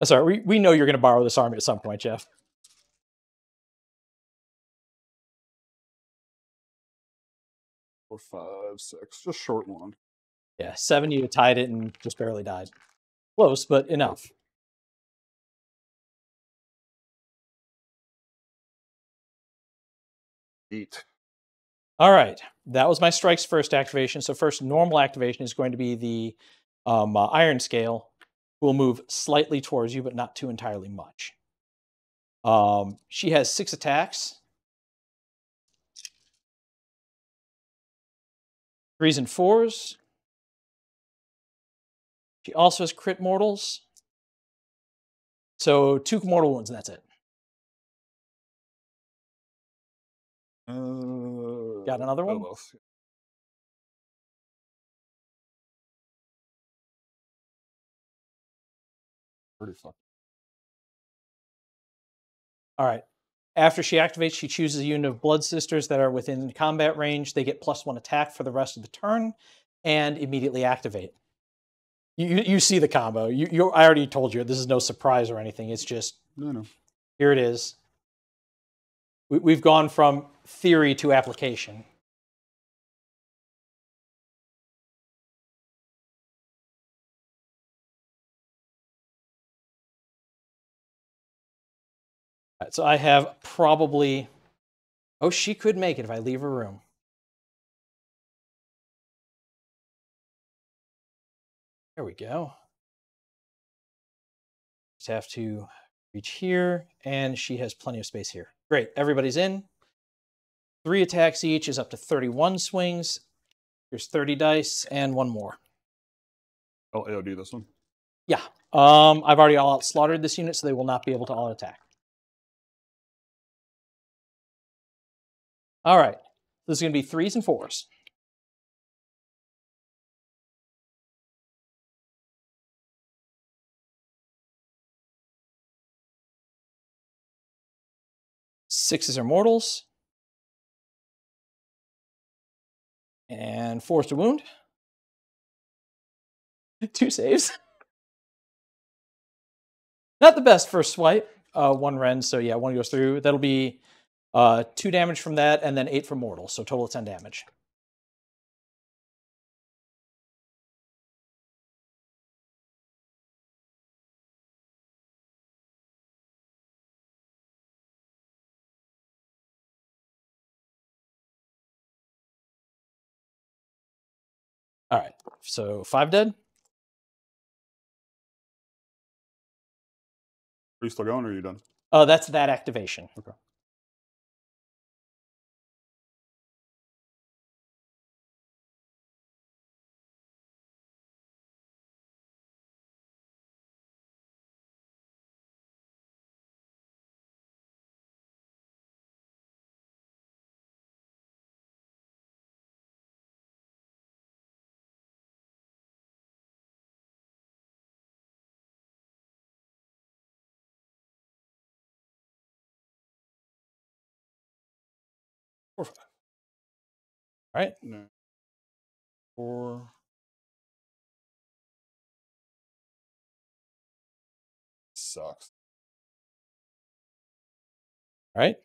A: Uh, Sorry, we, we know you're going to borrow this army at some point, Jeff.
C: Four, five, six. Just short one.
A: Yeah, seven, you tied it and just barely died. Close, but enough. All right, that was my strike's first activation. So first normal activation is going to be the um, uh, ironscale. Will move slightly towards you, but not too entirely much. Um, she has six attacks. Threes and fours. She also has crit mortals. So two mortal wounds, and that's it.
C: Uh,
A: Got another one?
C: both. Pretty fuck.
A: All right. After she activates, she chooses a unit of Blood Sisters that are within combat range. They get plus one attack for the rest of the turn and immediately activate. You, you, you see the combo. You, you, I already told you, this is no surprise or anything. It's just,
C: No, no.
A: here it is. We, we've gone from theory to application. So I have probably. Oh, she could make it if I leave her room. There we go. Just have to reach here, and she has plenty of space here. Great, everybody's in. Three attacks each is up to 31 swings. Here's 30 dice and one more.
C: I'll AOD this one.
A: Yeah, um, I've already all out slaughtered this unit, so they will not be able to all attack. All right, this is going to be threes and fours. Sixes are mortals. And fours a wound. Two saves. Not the best first swipe. Uh, one rend, so yeah, one goes through. That'll be uh, two damage from that, and then eight from mortal, so total of ten damage. So five dead.
C: Are you still going or are you done?
A: Oh, that's that activation.
C: Okay.
A: Four, five. All right.
C: No. Four. Sucks.
A: All right.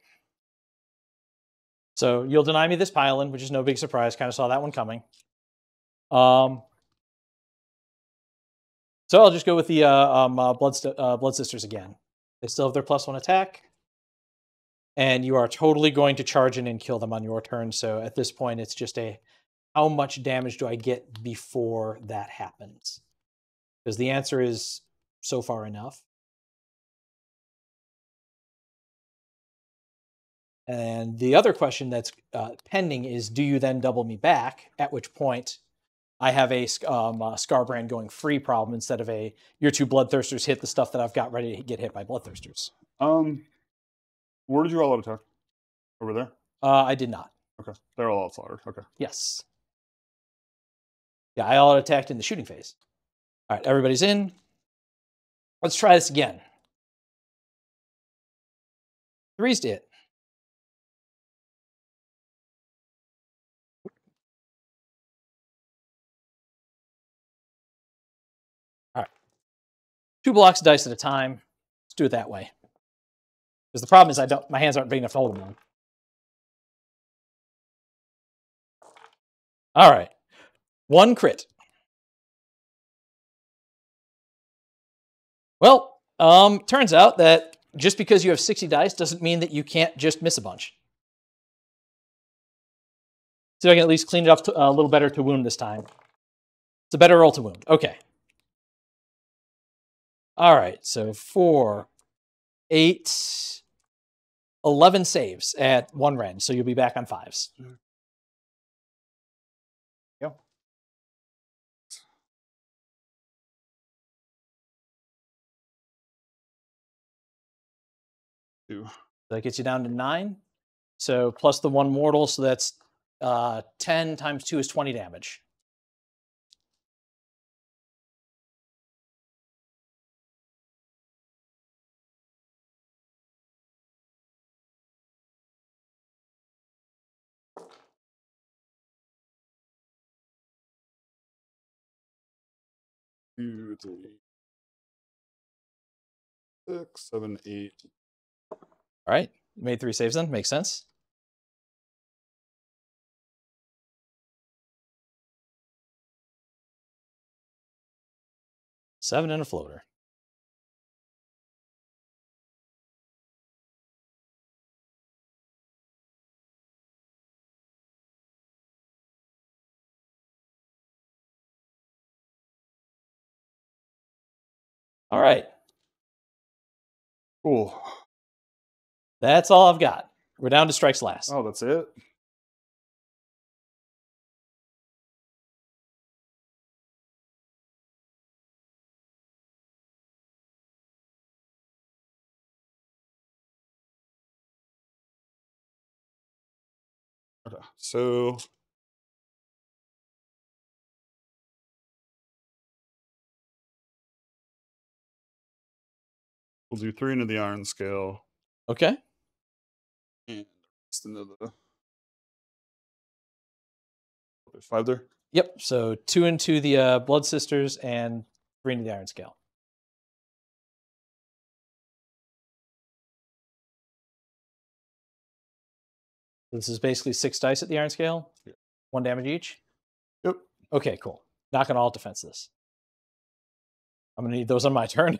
A: So you'll deny me this pile-in, which is no big surprise. Kind of saw that one coming. Um, so I'll just go with the uh, um, uh, blood, uh, blood sisters again. They still have their plus one attack, and you are totally going to charge in and kill them on your turn. So at this point, it's just a how much damage do I get before that happens? Because the answer is so far enough. And the other question that's uh, pending is do you then double me back? At which point I have a um, uh, Skarbrand going free problem instead of a your two Bloodthirsters hit the stuff that I've got ready to get hit by Bloodthirsters.
C: Um, where did you all out attack? Over there?
A: Uh, I did not.
C: Okay. They're all out slaughtered. Okay.
A: Yes. Yeah, I all attacked in the shooting phase. All right, everybody's in. Let's try this again. Three's to hit. All right. Two blocks of dice at a time. Let's do it that way. Because the problem is I don't my hands aren't big enough to hold them. All right. One crit. Well, um, turns out that just because you have 60 dice doesn't mean that you can't just miss a bunch. See if I can at least clean it up to, a little better to wound this time. It's a better roll to wound. Okay. All right. So four, eight, 11 saves at one rend. So you'll be back on fives.
C: Yep. Two.
A: That gets you down to nine. So plus the one mortal. So that's uh, 10 times two is 20 damage.
C: Two, mm-hmm. three, six, seven, eight.
A: All right. Made three saves then. Makes sense. Seven and a floater. All right.
C: Cool.
A: That's all I've got. We're down to strikes last.
C: Oh, that's it. Okay, so we'll do three into the ironscale
A: Okay.
C: and rest into the. There's five there.
A: Yep. So two into the uh, Blood Sisters and three into the Ironscale. This is basically six dice at the Ironscale.
C: Yeah.
A: One damage each.
C: Yep.
A: Okay, cool. Not gonna all defense this. I'm gonna need those on my turn.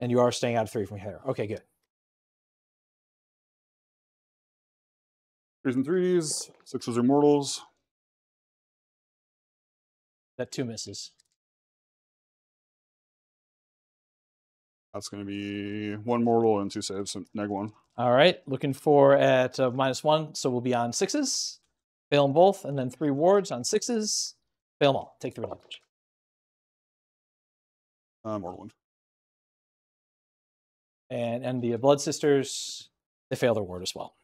A: And you are staying out of three from here. Okay, good.
C: Threes and threes. Sixes are mortals.
A: That two misses.
C: That's going to be one mortal and two saves. So neg one.
A: All right, looking for at uh, minus one, so we'll be on sixes. Fail them both, and then three wards on sixes. Fail them all. Take three damage.
C: Uh, mortal wound.
A: And and the Blood Sisters, they fail their ward as well.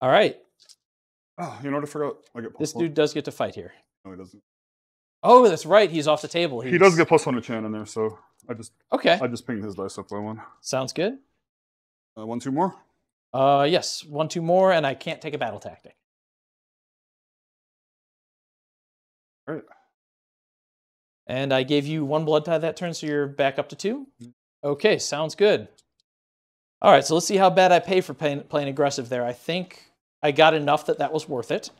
A: All right,
C: Oh, you know what I forgot? I get
A: this
C: one.
A: dude does get to fight here.
C: No, he doesn't.
A: Oh, that's right. He's off the table.
C: He does get plus one to Chan in there, so I just
A: Okay,
C: I just pinged his dice up by one.
A: sounds good.
C: Uh, one, two more.
A: Uh, yes, one, two more, and I can't take a battle tactic.
C: All right.
A: And I gave you one blood tithe that turn, so you're back up to two. Okay, sounds good. All right, so let's see how bad I pay for playing, playing aggressive there. I think I got enough that that was worth it.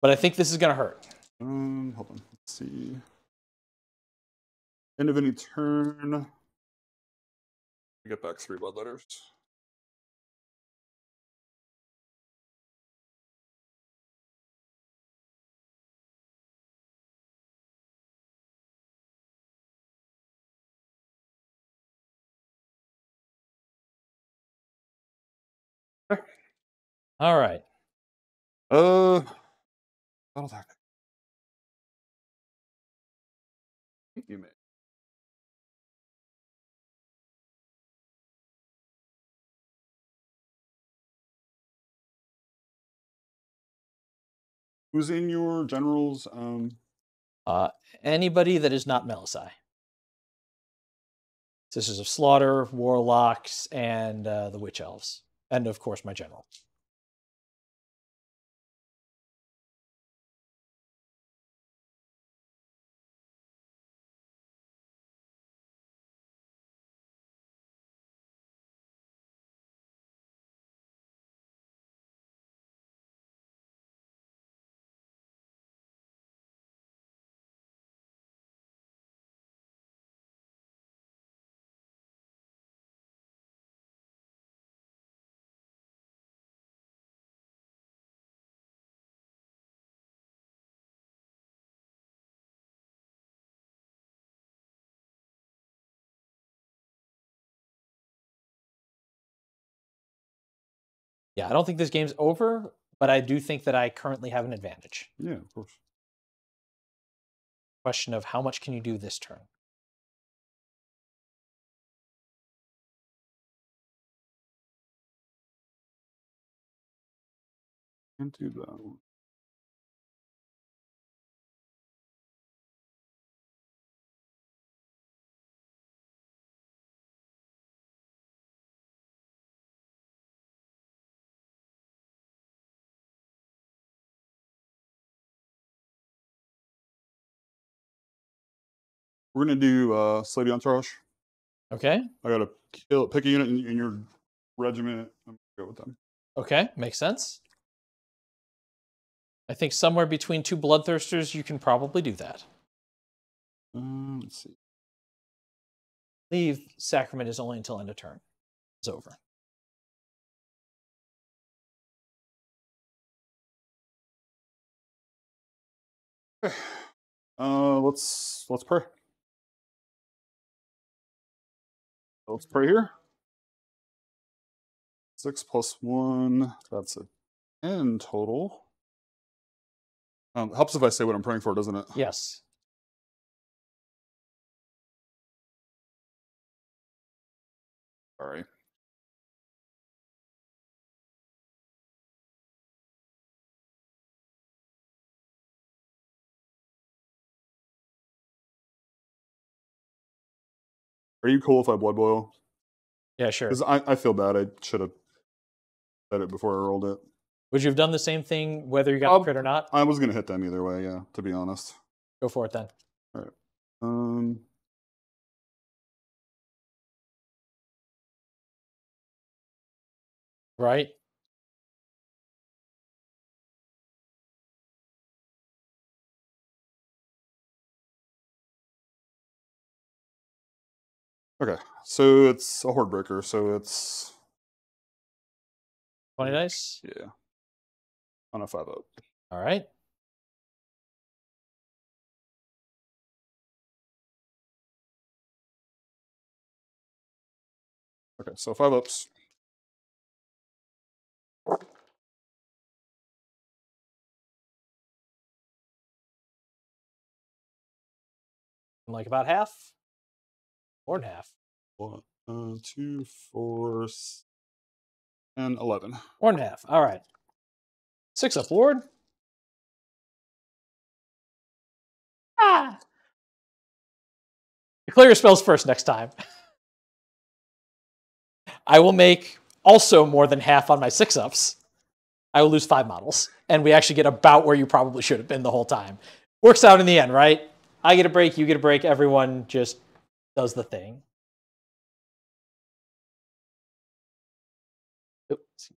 A: But I think this is going to hurt.
C: Um, hold on. Let's see. End of any turn. I get back three blood letters.
A: All right.
C: Uh, battle tactic. You may. Who's in your generals? Um,
A: Uh, anybody that is not Melusai. Sisters of Slaughter, Warlocks, and uh, the Witch Elves. And of course, my general. Yeah, I don't think this game's over, but I do think that I currently have an advantage.
C: Yeah, of course.
A: Question of how much can you do this turn?
C: Can't do that. one. We're gonna do uh Slay the Entourage.
A: Okay.
C: I gotta kill pick a unit in, in your regiment. I'm gonna go with them.
A: Okay, makes sense. I think somewhere between two bloodthirsters, you can probably do that.
C: Um, let's see.
A: Leave sacrament is only until end of turn. It's over.
C: Uh, let's let's pray. Let's pray here. Six plus one. That's a ten total. Um, helps if I say what I'm praying for, doesn't it?
A: Yes.
C: Sorry. Are you cool if I blood boil?
A: Yeah, sure.
C: Because I, I feel bad. I should have said it before I rolled it.
A: Would you have done the same thing whether you got
C: Um,
A: the crit or not?
C: I was gonna hit them either way. Yeah, to be honest.
A: Go for it then.
C: Um,
A: Right?
C: Okay, so it's a horde breaker. So it's
A: 20 dice.
C: yeah, on a five up.
A: All right.
C: Okay, so five ups.
A: Like about half? More than half.
C: One, uh, two, four, and eleven.
A: More than half. All right. Six up, Ward. Ah. You clear your spells first next time. I will make also more than half on my six ups. I will lose five models. And we actually get about where you probably should have been the whole time. Works out in the end, right? I get a break, you get a break, everyone just does the thing. Oops.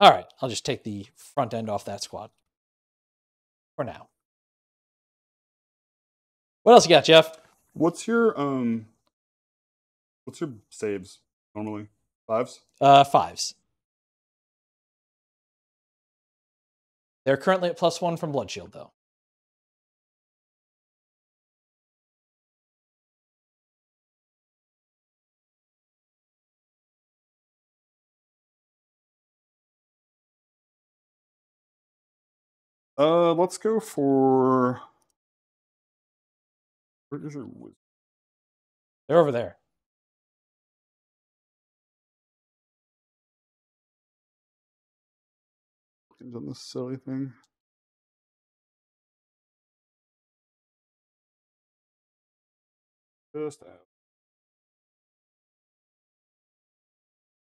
A: All right, I'll just take the front end off that squad for now. What else you got, Jeff?
C: What's your um? What's your saves normally? Fives.
A: Uh, fives. They're currently at plus one from Blood Shield, though.
C: Uh, let's go for.
A: They're over there.
C: on this silly thing? Just out.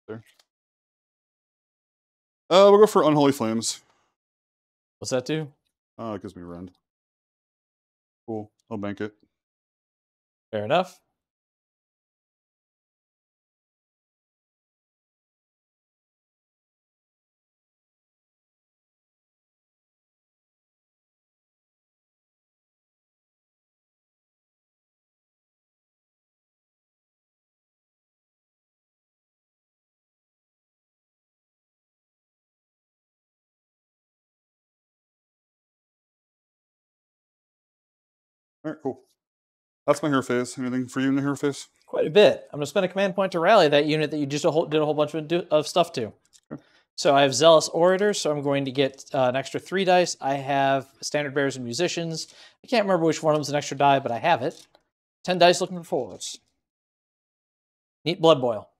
C: There. Uh, we'll go for Unholy Flames.
A: What's that do?
C: Uh, it gives me rend. Cool. I'll bank it.
A: Fair enough.
C: All right, cool. That's my hero phase. Anything for you in the hero phase?
A: Quite a bit. I'm going to spend a command point to rally that unit that you just a whole, did a whole bunch of, do, of stuff to. So I have Zealous Orators, so I'm going to get uh, an extra three dice. I have Standard Bearers and Musicians. I can't remember which one of them's an extra die, but I have it. 10 dice looking for forwards. Neat Blood Boil.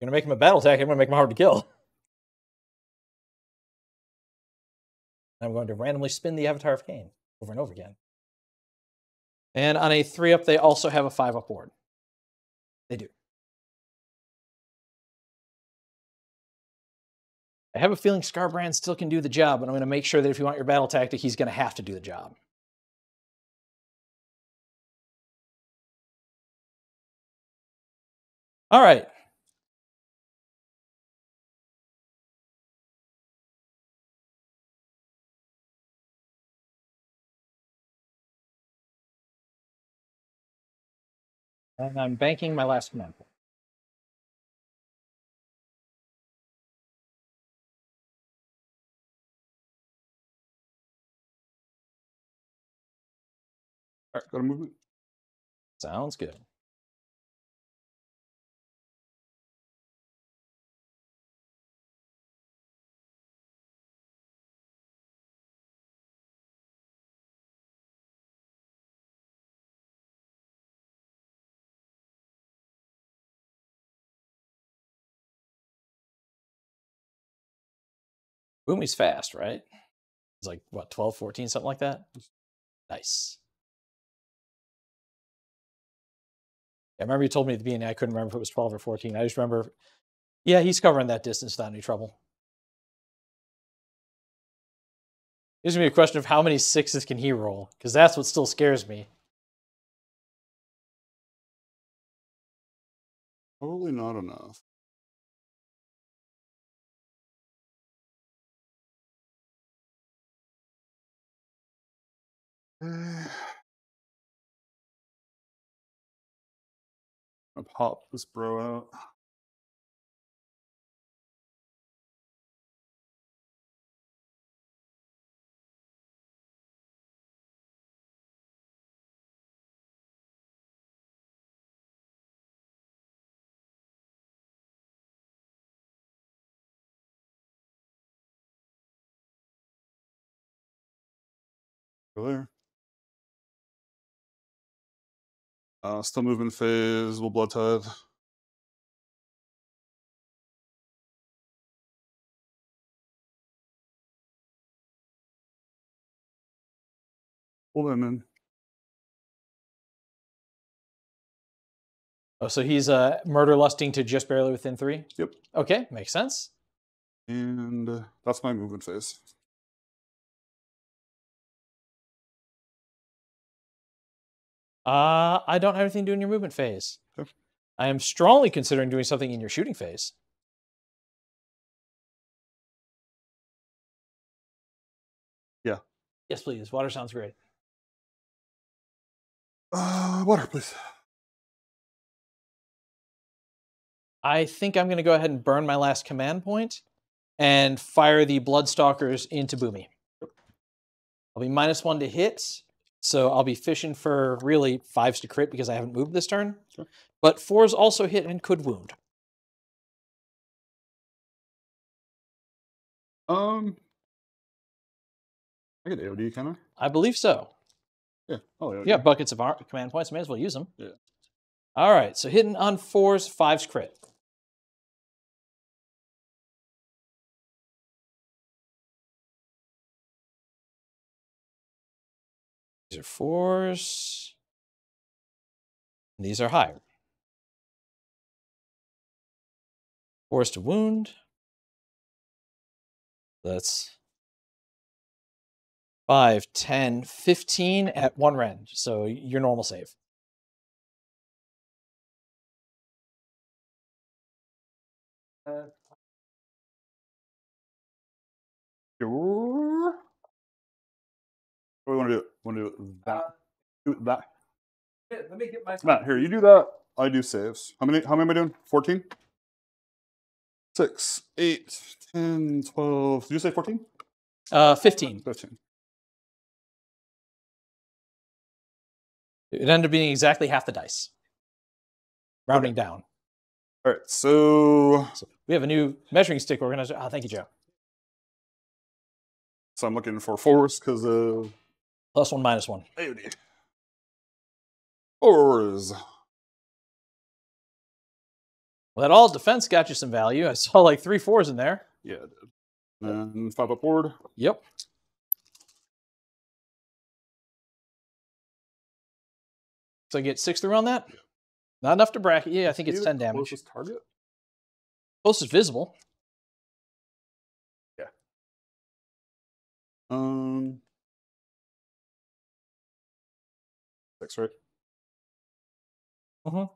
A: You're gonna make him a battle attack. I'm gonna make him hard to kill. I'm going to randomly spin the Avatar of Khaine over and over again. And on a three up, they also have a five up board. They do. I have a feeling Skarbrand still can do the job, but I'm going to make sure that if you want your battle tactic, he's going to have to do the job. All right. And I'm banking my last command point.
C: All right, got a movement.
A: Sounds good. Boomy's fast, right? It's like, what, 12, 14, something like that? Nice. I remember you told me at the beginning, I couldn't remember if it was 12 or 14. I just remember, yeah, he's covering that distance without any trouble. It's going to be a question of how many sixes can he roll, because that's what still scares me.
C: Probably not enough. I'll pop this bro out. There. Uh, still moving phase, little blood tithe. Pull them in.
A: Oh, so he's uh, murder lusting to just barely within three?
C: Yep.
A: Okay, makes sense.
C: And uh, that's my movement phase.
A: Uh, I don't have anything to do in your movement phase.
C: Okay.
A: I am strongly considering doing something in your shooting phase.
C: Yeah.
A: Yes, please. Water sounds great.
C: Uh, water, please.
A: I think I'm going to go ahead and burn my last command point and fire the Bloodstalkers into Boomy. I'll be minus one to hit, so I'll be fishing for really fives to crit because I haven't moved this turn.
C: Sure.
A: But fours also hit and could wound.
C: Um, I get AOD, can I?
A: I believe so.
C: Yeah. Oh, yeah.
A: Yeah, buckets of command points. May as well use them.
C: Yeah.
A: All right, so hitting on fours, fives crit. These are fours. These are higher. Fours to wound. That's 5, 10, 15 at one rend. So your normal save. Uh.
C: Sure. What do we want to do? Want to do it that? Do that?
D: Let me get my.
C: Matt, here, you do that. I do saves. How many? How many am I doing? 14? 6, 8, 10, 12. Did you say 14?
A: Uh, 15.
C: 15.
A: It ended up being exactly half the dice. Rounding down.
C: All right, so
A: So we have a new measuring stick organizer. Oh, thank you, Joe.
C: so I'm looking for fours because of
A: Plus one, minus one.
C: AOD. Fours.
A: Well, that all defense got you some value. I saw like three fours in there.
C: Yeah, it did. And five up board.
A: Yep. So I get six through on that? Not enough to bracket. Yeah, I think it's 10
C: the
A: damage.
C: Closest target.
A: Closest visible. Yeah.
C: Um, six, right?
A: Mhm.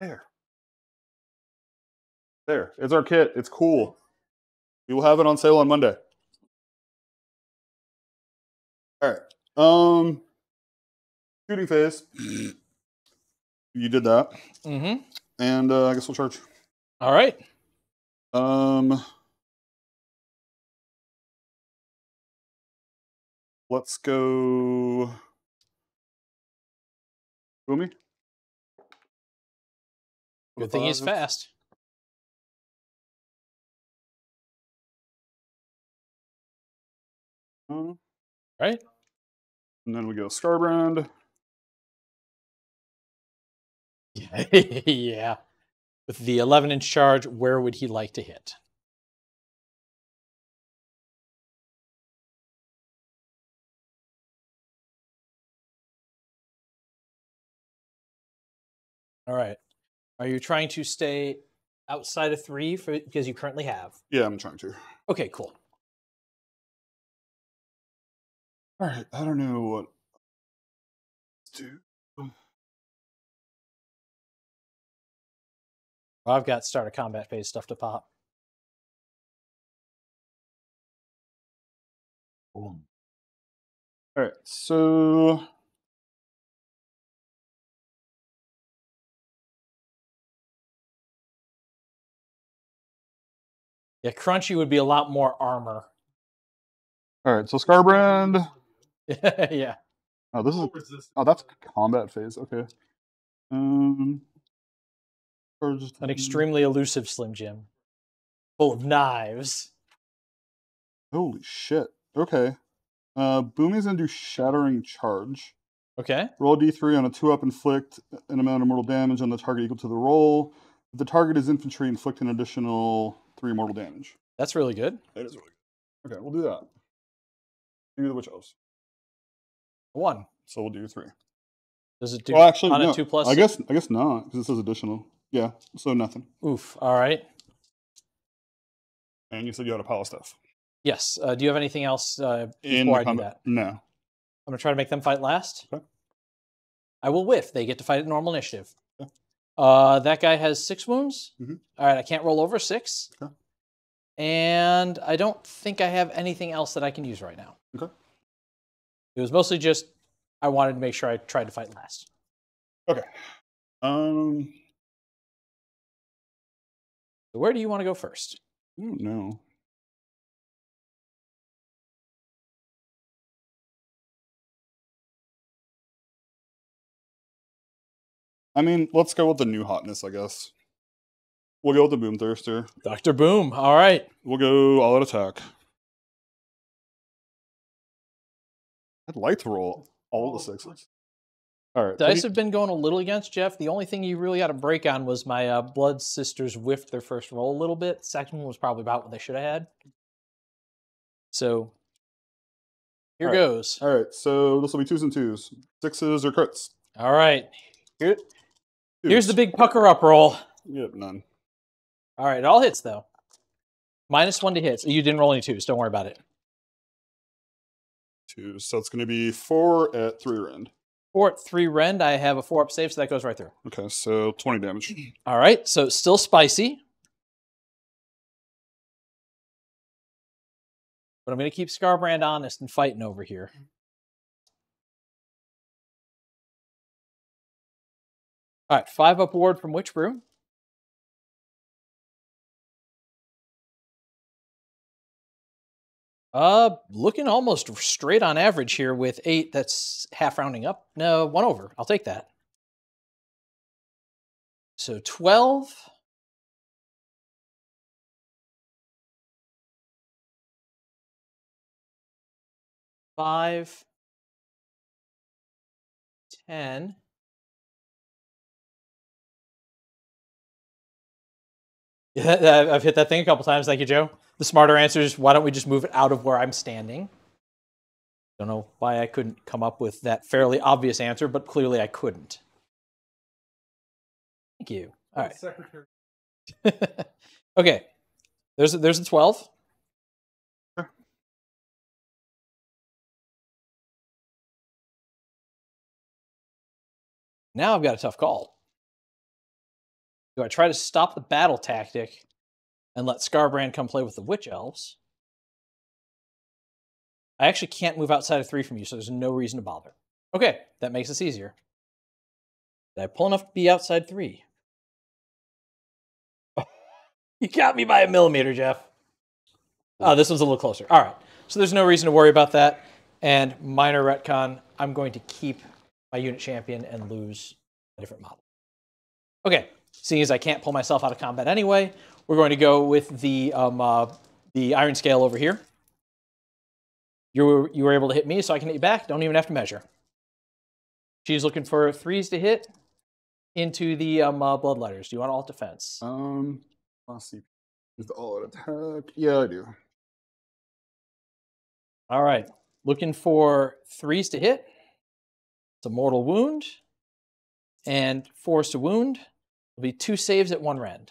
C: There. There. It's our kit. It's cool. We will have it on sale on Monday. All right. Um, shooting phase. You did that,
A: Mm-hmm.
C: and uh, I guess we'll charge.
A: All right.
C: Um, let's go. Boomy.
A: Good thing he's fast.
C: Uh,
A: Right?
C: And then we go Skarbrand.
A: yeah. With the 11 inch charge, where would he like to hit? All right. Are you trying to stay outside of three for, because you currently have?
C: Yeah, I'm trying to.
A: Okay, cool.
C: All right, I don't know what to do.
A: I've got start a combat phase stuff to pop. Boom.
C: All right, so
A: Yeah, Crunchy would be a lot more armor.
C: all right, so Skarbrand.
A: yeah.
C: Oh, this is
D: resistance.
C: oh, that's combat phase. Okay. Um, or just
A: An extremely elusive Slim Jim. Full of knives.
C: Holy shit. Okay. Uh, Boomy's gonna do Shattering Charge.
A: Okay.
C: Roll d3 on a 2 up, inflict an amount of mortal damage on the target equal to the roll. If the target is infantry, inflict an additional 3 mortal damage.
A: That's really good.
C: That is really good. Okay, we'll do that. Do the Witch Elves.
A: One.
C: So we'll do 3.
A: Does it do
C: well, actually,
A: on
C: no.
A: a two plus?
C: I guess I guess not, because it says additional. Yeah, so nothing.
A: Oof. All right.
C: And you said you had a pile of stuff.
A: Yes. Uh, do you have anything else uh, before I do that?
C: No.
A: I'm gonna try to make them fight last.
C: Okay.
A: I will whiff. They get to fight at normal initiative.
C: Okay.
A: Uh, that guy has six wounds.
C: Mhm.
A: All right. I can't roll over six.
C: Okay.
A: And I don't think I have anything else that I can use right now.
C: Okay.
A: It was mostly just I wanted to make sure I tried to fight last.
C: Okay. Um,
A: So where do you want to go first?
C: Oh, I don't know. I mean, let's go with the new hotness, I guess. We'll go with the Boom Thirster.
A: Dr. Boom. All right.
C: We'll go all out attack. I'd like to roll all the sixes. All right.
A: Dice
C: you-
A: have been going a little against Jeff. The only thing you really got to break on was my uh, blood sisters whiffed their first roll a little bit. Second one was probably about what they should have had. So here
C: All right.
A: goes.
C: all right, so this will be twos and twos. Sixes or crits.
A: All right. Here, here's the big pucker up roll.
C: Yep, none.
A: All right. It all hits though. Minus one to hits. You didn't roll any twos. Don't worry about it.
C: Twos. So it's going to be four at three rend
A: four three rend. I have a four up save, so that goes right through.
C: Okay, so 20 damage.
A: All right, so still spicy. But I'm going to keep Skarbrand honest and fighting over here. All right, five up ward from which room? Uh, looking almost straight on average here with eight. That's half rounding up. No, one over. I'll take that. So 12. Five. Ten. Yeah, I've hit that thing a couple times. Thank you, Joe. The smarter answer is why don't we just move it out of where I'm standing? Don't know why I couldn't come up with that fairly obvious answer, but clearly I couldn't. Thank you. All right.
D: Secretary.
A: okay. There's a, there's a 12.
C: Sure.
A: Now I've got a tough call. Do I try to stop the battle tactic and let Skarbrand come play with the Witch Elves? I actually can't move outside of three from you, so there's no reason to bother. Okay, that makes this easier. Did I pull enough to be outside three? You got me by a millimeter, Jeff. Oh, this one's a little closer. All right. So there's no reason to worry about that. And minor retcon, I'm going to keep my unit champion and lose a different model. Okay. Seeing as I can't pull myself out of combat anyway, we're going to go with the um, uh, the Ironscale over here. You were, you were able to hit me, so I can hit you back. Don't even have to measure. She's looking for threes to hit into the um, uh, blood letters. Do you want alt defense?
C: Um, let's see. Is the all attack? Yeah, I do.
A: All right. Looking for threes to hit. It's a mortal wound. And fours to wound. It'll be two saves at one rend.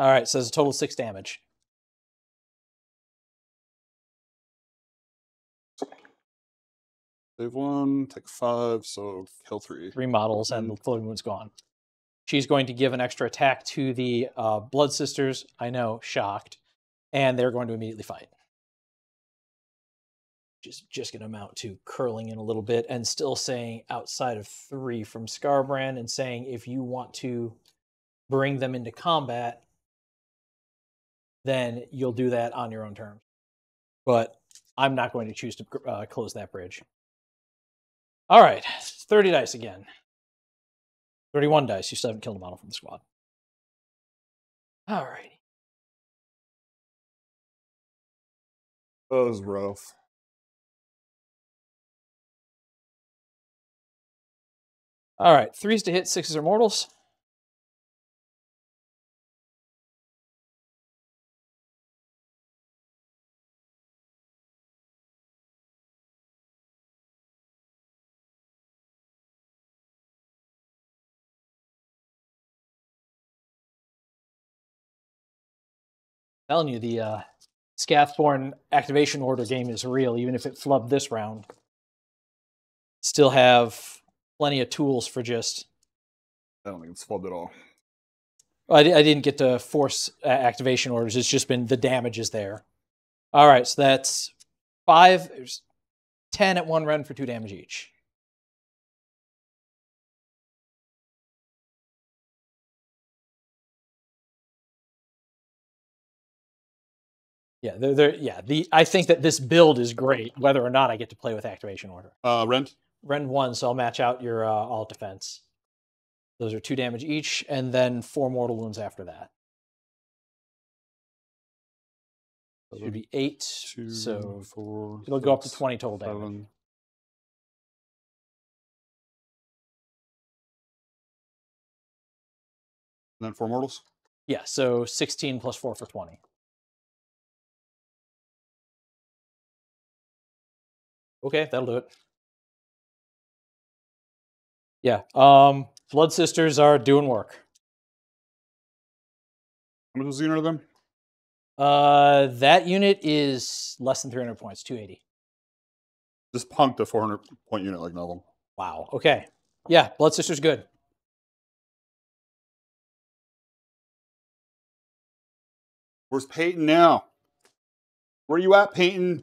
A: All right, so it's a total of six damage.
C: Save one, take five, so kill three.
A: Three models, and the floating wound's gone. She's going to give an extra attack to the uh, Blood Sisters. I know, shocked. And they're going to immediately fight. Just, just going to amount to curling in a little bit and still saying outside of three from Skarbrand and saying if you want to bring them into combat, then you'll do that on your own terms. But I'm not going to choose to uh, close that bridge. All right, 30 dice again. 31 dice. You still haven't killed a model from the squad. All right.
C: That was rough.
A: All right, threes to hit, sixes are mortals. Telling you, the uh, Scathborn activation order game is real, even if it flubbed this round. Still have plenty of tools for just.
C: I don't think it's flubbed at all.
A: I, I didn't get to force uh, activation orders. It's just been the damage is there. All right, so that's five, 10 at one run for two damage each. Yeah, they're, they're, yeah. The I think that this build is great, whether or not I get to play with activation order.
C: Uh, rent.
A: Rend one, so I'll match out your uh, alt defense. Those are two damage each, and then four mortal wounds after that. It would be eight.
C: Two,
A: so
C: four.
A: it'll go up to twenty total damage.
C: Seven. And then four mortals.
A: Yeah, so sixteen plus four for twenty. Okay, that'll do it. Yeah, um, Blood Sisters are doing work.
C: How much was the unit of them?
A: Uh, that unit is less than three hundred points, two eighty.
C: Just punked a 400 point unit like Novel.
A: Wow. Okay. Yeah, Blood Sisters good.
C: Where's Peyton now? Where are you at, Peyton?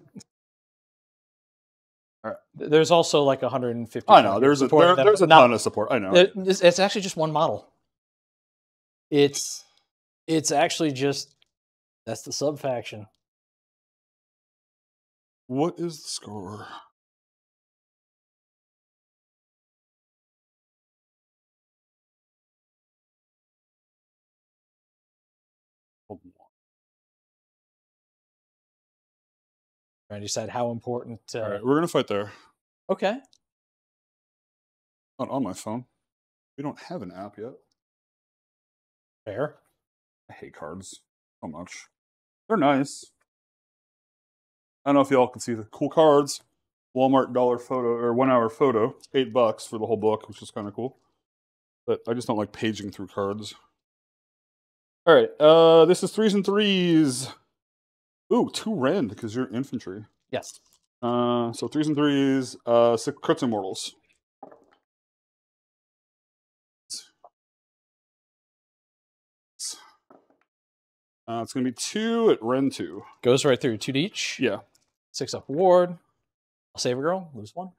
A: There's also like 150.
C: I know there's a there- there's a
A: not-
C: ton of support. I know.
A: It's, it's actually just one model. It's it's actually just that's the sub faction.
C: What is the score?
A: To decide how important. Uh,
C: All right, we're gonna fight there.
A: Okay.
C: Not on my phone. We don't have an app yet.
A: Fair.
C: I hate cards so much. They're nice. I don't know if y'all can see the cool cards. Walmart dollar photo or one hour photo, eight bucks for the whole book, which is kind of cool. But I just don't like paging through cards. All right, uh, this is threes and threes. Ooh, two rend because you're infantry.
A: Yes.
C: Uh, so threes and threes, uh, six crits and mortals. Uh, it's gonna be two at Ren two.
A: Goes right through two to each.
C: Yeah.
A: Six up ward. I'll save a girl. Lose one.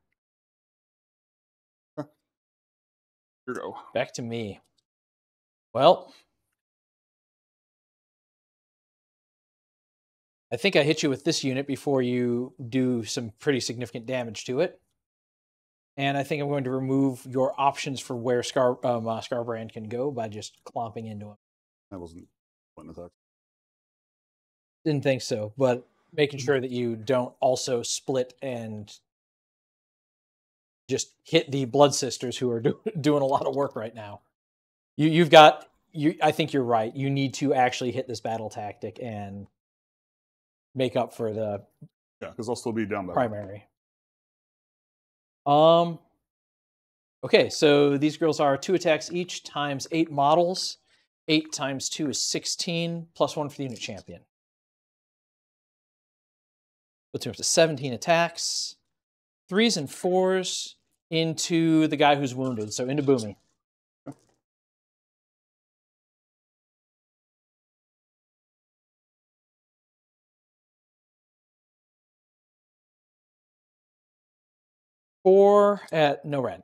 C: Here go.
A: Back to me. Well, I think I hit you with this unit before you do some pretty significant damage to it. And I think I'm going to remove your options for where Scar um, uh, Skarbrand can go by just clomping into him.
C: That wasn't one attack.
A: Didn't think so, but making sure that you don't also split and just hit the blood sisters who are do- doing a lot of work right now. You you've got you I think you're right. You need to actually hit this battle tactic and make up for the
C: Yeah, because I'll still be down by
A: primary. Um Okay, so these girls are two attacks each times 8 models. 8 times 2 is 16 plus 1 for the unit champion. Puts her up to 17 attacks. Threes and fours into the guy who's wounded, so into Boomy. Four at no red.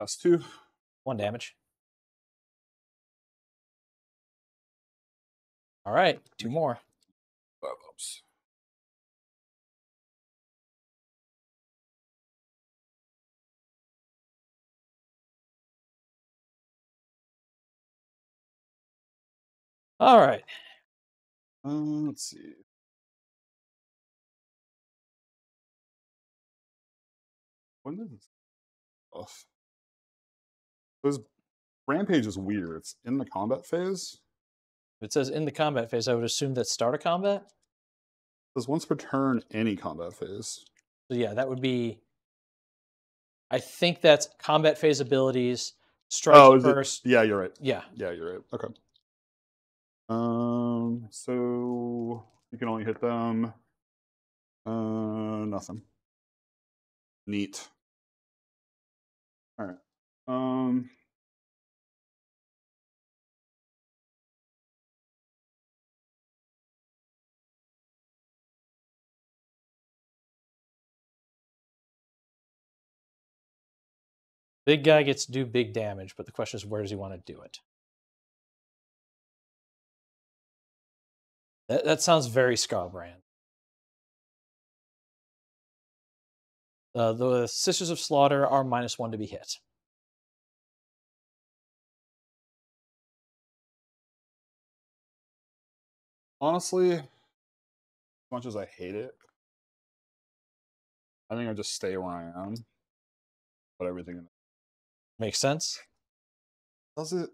C: That's two.
A: One damage. All right, two more.
C: Ups.
A: All right.
C: Uh, let's see. When did this off? This rampage is weird. It's in the combat phase.
A: If it says in the combat phase, I would assume that start a combat.
C: It says once per turn, any combat phase.
A: So yeah, that would be. I think that's combat phase abilities. Strike
C: Oh, is it-
A: first.
C: Yeah, you're right.
A: Yeah.
C: Yeah, you're right. Okay. Um, so you can only hit them. Uh, nothing. Neat. Um.
A: Big guy gets to do big damage, but the question is where does he want to do it? That, that sounds very Skarbrand. Uh, the Sisters of Slaughter are minus one to be hit.
C: Honestly, as much as I hate it, I think I just stay where I am. But everything in
A: Makes sense.
C: Does it?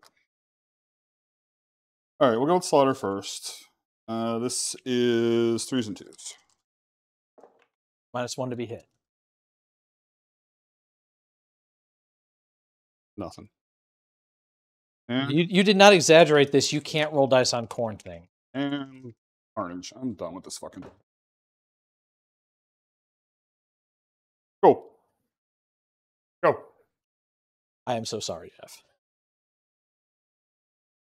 C: All right, we'll go with Slaughter first. Uh, this is threes and twos.
A: Minus one to be hit.
C: Nothing. And,
A: You, you did not exaggerate this. You can't roll dice on Khorne thing.
C: And orange. I'm done with this fucking. Go. Go.
A: I am so sorry, Jeff.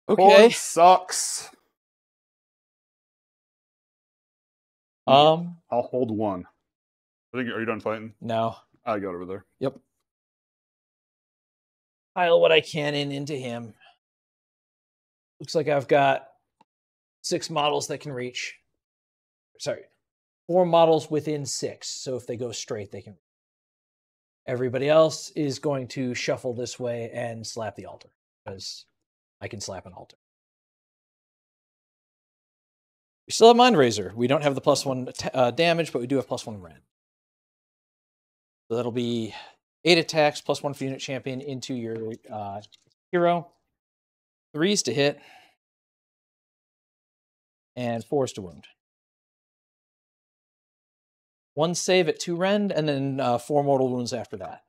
A: Okay.
C: Khorne sucks.
A: Um.
C: I'll hold one. I think. Are you done fighting?
A: No.
C: I got over there. Yep.
A: Pile what I can in into him. Looks like I've got six models that can reach. Sorry, four models within six. So if they go straight, they can. Everybody else is going to shuffle this way and slap the altar because I can slap an altar. We still have Mindrazor. We don't have the plus one uh, damage, but we do have plus one red. So that'll be eight attacks plus one for unit champion into your uh, hero. Threes to hit, and fours to wound. One save at two rend, and then uh, four mortal wounds after that.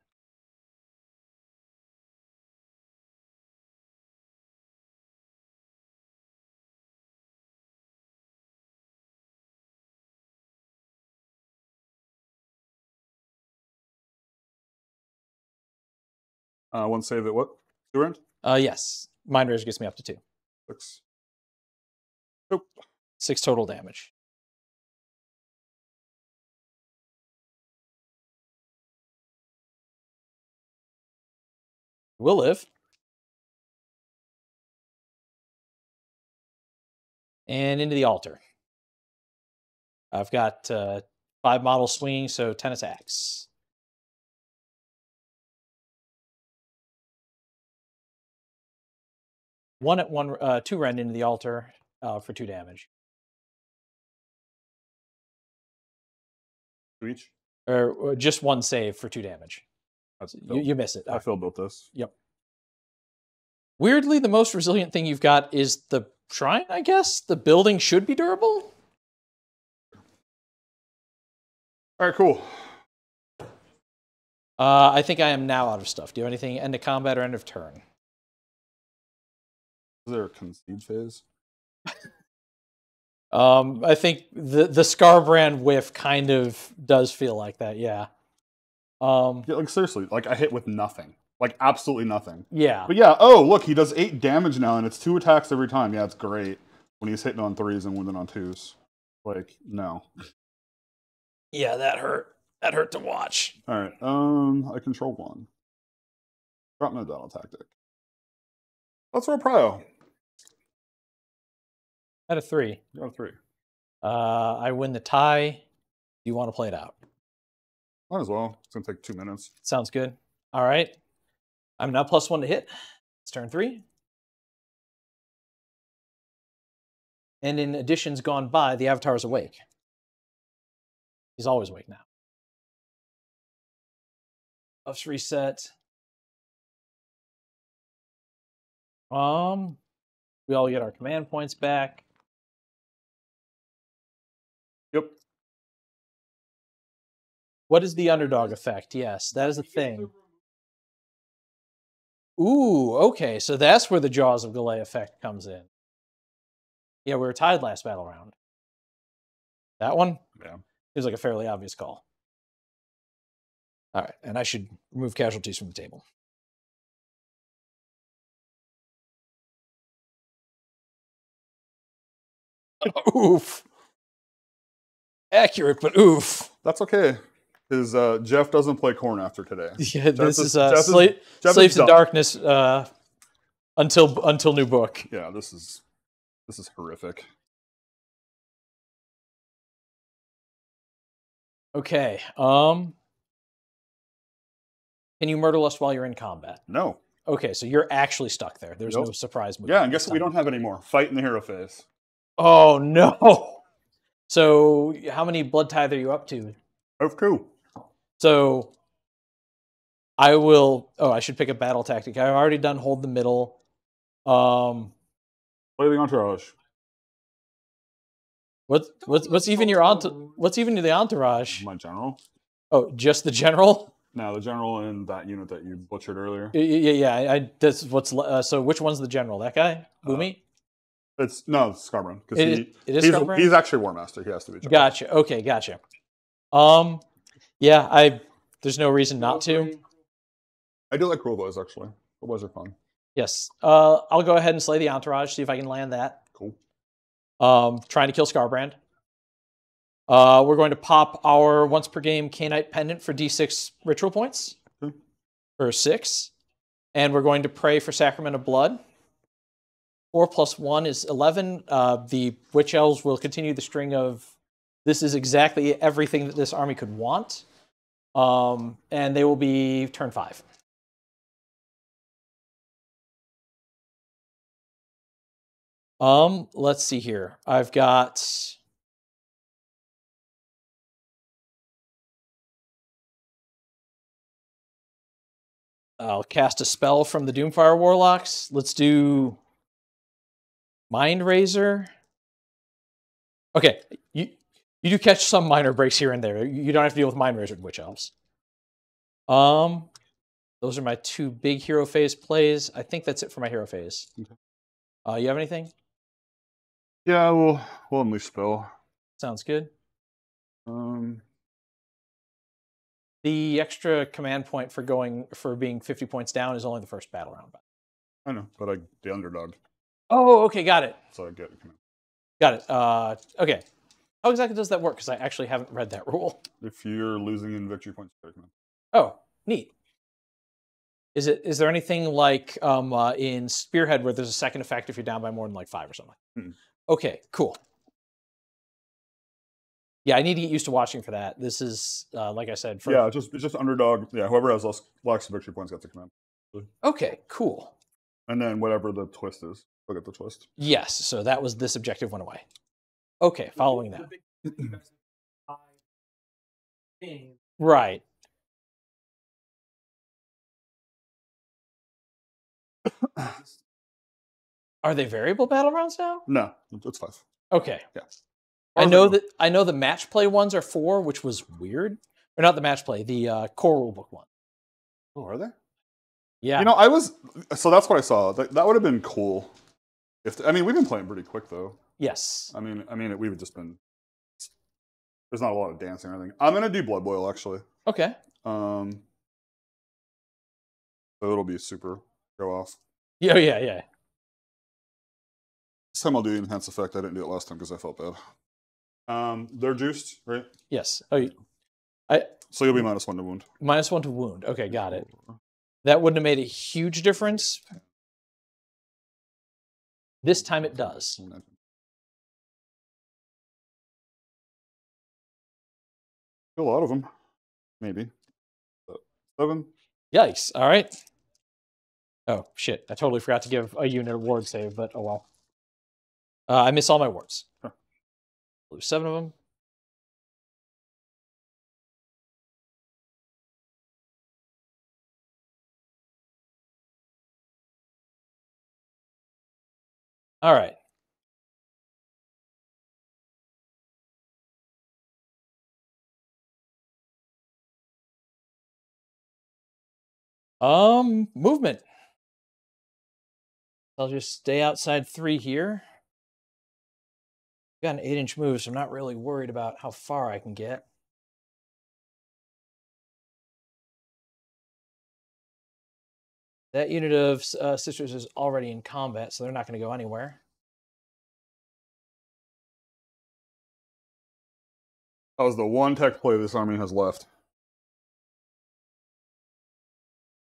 C: Uh, one save at what? Two end?
A: Uh, yes, Mindrazor gets me up to two.
C: Six. Nope.
A: Six total damage. Will live. And into the altar. I've got uh, five models swinging, so 10 attacks. One at one, uh, two rend into the altar uh, for two damage.
C: Two each.
A: Or, or just one save for two damage. You, you miss it.
C: I feel about this. Yep.
A: Weirdly, the most resilient thing you've got is the shrine, I guess. The building should be durable.
C: All right, cool.
A: Uh, I think I am now out of stuff. Do you have anything end of combat or end of turn?
C: Is there a concede phase?
A: Um, I think the the Skarbrand whiff kind of does feel like that. Yeah. Um,
C: Yeah, like seriously, like I hit with nothing, like absolutely nothing.
A: yeah.
C: But yeah, oh look, he does eight damage now, and it's two attacks every time. Yeah, it's great when he's hitting on threes and winning on twos. Like no.
A: Yeah, that hurt. That hurt to watch.
C: All right, um, I control one. Drop my battle tactic. Let's roll prio.
A: Out of three.
C: Got a three.
A: Uh, I win the tie. Do you want to play it out?
C: Might as well. It's gonna take two minutes.
A: Sounds good. All right. I'm now plus one to hit. It's turn three. And in additions gone by, the avatar is awake. He's always awake now. Buffs reset. Um, we all get our command points back.
C: Yep.
A: What is the underdog effect? Yes, that is a thing. Ooh, okay. So that's where the Jaws of Gallet effect comes in. Yeah, we were tied last battle round. That one?
C: Yeah.
A: Seems like a fairly obvious call. All right, and I should remove casualties from the table. oof. Accurate, but oof.
C: That's okay. Because uh, Jeff doesn't play Khorne after today.
A: Yeah, this
C: is-
A: is, uh,
C: Jeff is-
A: Sla- Slaves in. Darkness uh, until until new book.
C: Yeah, this is this is horrific.
A: Okay. Um. Can you murder us while you're in combat?
C: No.
A: Okay, so you're actually stuck there. There's no surprise move.
C: Yeah, and guess what? We don't have any more. Fight in the hero phase.
A: Oh no. So how many blood tithe are you up to?
C: Of cool.
A: So I will. Oh, I should pick a battle tactic. I've already done hold the middle. Um.
C: Slay the entourage.
A: What's what's what's even your entourage? What's even the entourage?
C: My general.
A: Oh, just the general.
C: No, the general in that unit that you butchered earlier.
A: Y- y- Yeah, yeah. I, I that's what's uh, so. Which one's the general? That guy, Boomy.
C: It's no it's Skarbrand because
A: It
C: he,
A: is- it is
C: he's,
A: Skarbrand?
C: he's actually War Master. He has to be. general.
A: Gotcha. Okay, gotcha. Um, yeah. I there's no reason not to.
C: I do like rule boys actually. Boys are fun.
A: Yes. Uh, I'll go ahead and slay the entourage. See if I can land that.
C: Cool.
A: Um, trying to kill Skarbrand. Uh, we're going to pop our once per game Khainite pendant for D6 ritual points
C: Okay.
A: for six, and we're going to pray for Sacrament of Blood. Four plus one is eleven. Uh, the witch elves will continue the string of. This is exactly everything that this army could want, um, and they will be turn five. Um, let's see here. I've got I'll cast a spell from the Doomfire Warlocks. Let's do Mindrazor. Okay, you you do catch some minor breaks here and there. You don't have to deal with Mindrazor and Witch Elves. Um, those are my two big hero phase plays. I think that's it for my hero phase.
C: Okay.
A: Uh, you have anything?
C: Yeah, we'll we'll unleash spell.
A: Sounds good.
C: Um,
A: The extra command point for going for being 50 points down is only the first battle round.
C: I know, but I the underdog,
A: Oh, okay, got it.
C: so I get it.
A: Got it. Uh, okay. How exactly does that work? Because I actually haven't read that rule.
C: If you're losing in victory points, you get a command.
A: Oh, neat. Is it? Is there anything like um, uh, in Spearhead where there's a second effect if you're down by more than like five or something?
C: Mm-mm.
A: Okay, cool. Yeah, I need to get used to watching for that. This is, uh, like I said, for
C: yeah, just it's just underdog. Yeah, whoever has less lacks victory points gets a command,
A: okay, cool.
C: and then whatever the twist is, they'll get the twist.
A: Yes, so that was this objective went away. Okay, following that. Right. Are they variable battle rounds now?
C: No, it's five.
A: Okay.
C: Yeah.
A: I know that I know the match play ones are four, which was weird. Or not the match play, the uh, core rulebook one.
C: Oh, are they?
A: Yeah.
C: You know, I was so that's what I saw. That, that would have been cool. If I mean, we've been playing pretty quick though.
A: yes.
C: I mean, I mean, we've just been. There's not a lot of dancing or anything. I'm gonna do blood boil actually.
A: Okay.
C: Um, so it'll be super go off.
A: Yeah, yeah, yeah.
C: This time I'll do the enhance effect. I didn't do it last time because I felt bad. Um, they're juiced, right?
A: Yes. Oh, you-
C: So you'll be minus one to wound.
A: minus one to wound. Okay, got it. That wouldn't have made a huge difference. This time it does.
C: A lot of them, maybe. Seven.
A: Yikes. All right. Oh, shit. I totally forgot to give a unit a ward save, but oh well. Uh, I miss all my wards.
C: Huh.
A: Lose seven of them. All right. Um, movement. I'll just stay outside three here. Got an eight inch move, so I'm not really worried about how far I can get. That unit of uh, sisters is already in combat, so they're not going to go anywhere.
C: That was the one tech play this army has left.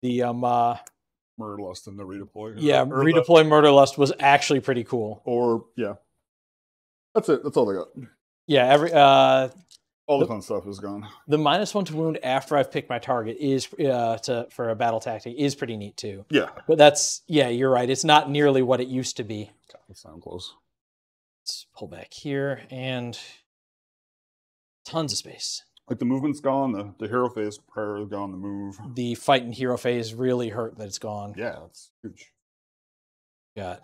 A: The um, uh,
C: Murder lust and the redeploy.
A: yeah,
C: Or
A: redeploy murder lust was actually pretty cool.
C: or yeah. That's it. That's all they got.
A: Yeah, every uh,
C: All the
A: The-
C: fun stuff is gone.
A: the minus one to wound after I've picked my target is uh to for a battle tactic is pretty neat too.
C: Yeah.
A: But that's yeah, you're right. It's not nearly what it used to be.
C: That sound close.
A: Let's pull back here and tons of space.
C: Like the movement's gone, the, the hero phase prayer is gone, the move.
A: The fight and hero phase really hurt that it's gone.
C: Yeah, it's huge.
A: Got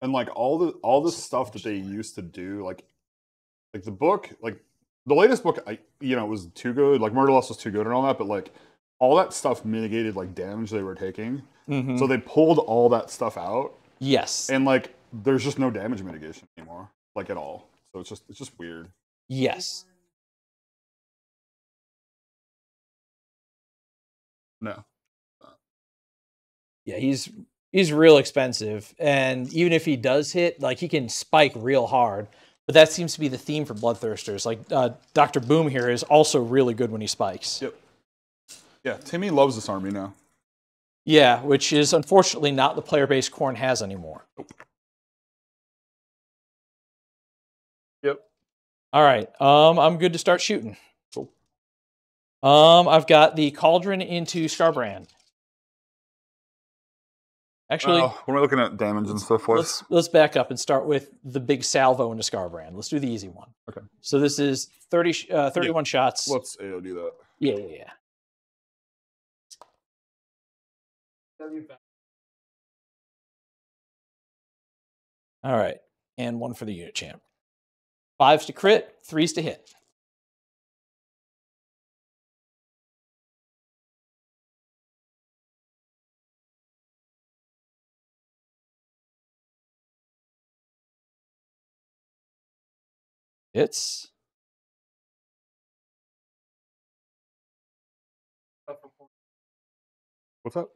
C: And like all the all the stuff that they used to do, like like the book, like the latest book, I you know, it was too good. Like Murder Lust was too good and all that, but like all that stuff mitigated like damage they were taking.
A: Mhm.
C: So they pulled all that stuff out,
A: yes,
C: and like there's just no damage mitigation anymore, like at all. So it's just it's just weird.
A: yes.
C: No.
A: Yeah, he's he's real expensive, and even if he does hit, like he can spike real hard. But that seems to be the theme for Bloodthirsters. Like uh, Doctor Boom here is also really good when he spikes.
C: Yep. Yeah, Timmy loves this army now.
A: Yeah, which is unfortunately not the player base Khorne has anymore.
C: Yep.
A: All right, um, I'm good to start shooting. Um, I've got the Cauldron into Skarbrand. Actually,
C: Oh, when we're looking at damage and so forth.
A: let's let's back up and start with the big salvo into Skarbrand. Let's do the easy one.
C: Okay.
A: So this is 30 uh, 31 shots.
C: Let's AO do that.
A: Yeah, yeah, yeah. All right. And one for the unit champ. Fives to crit, threes to hit. Hits.
C: What's up?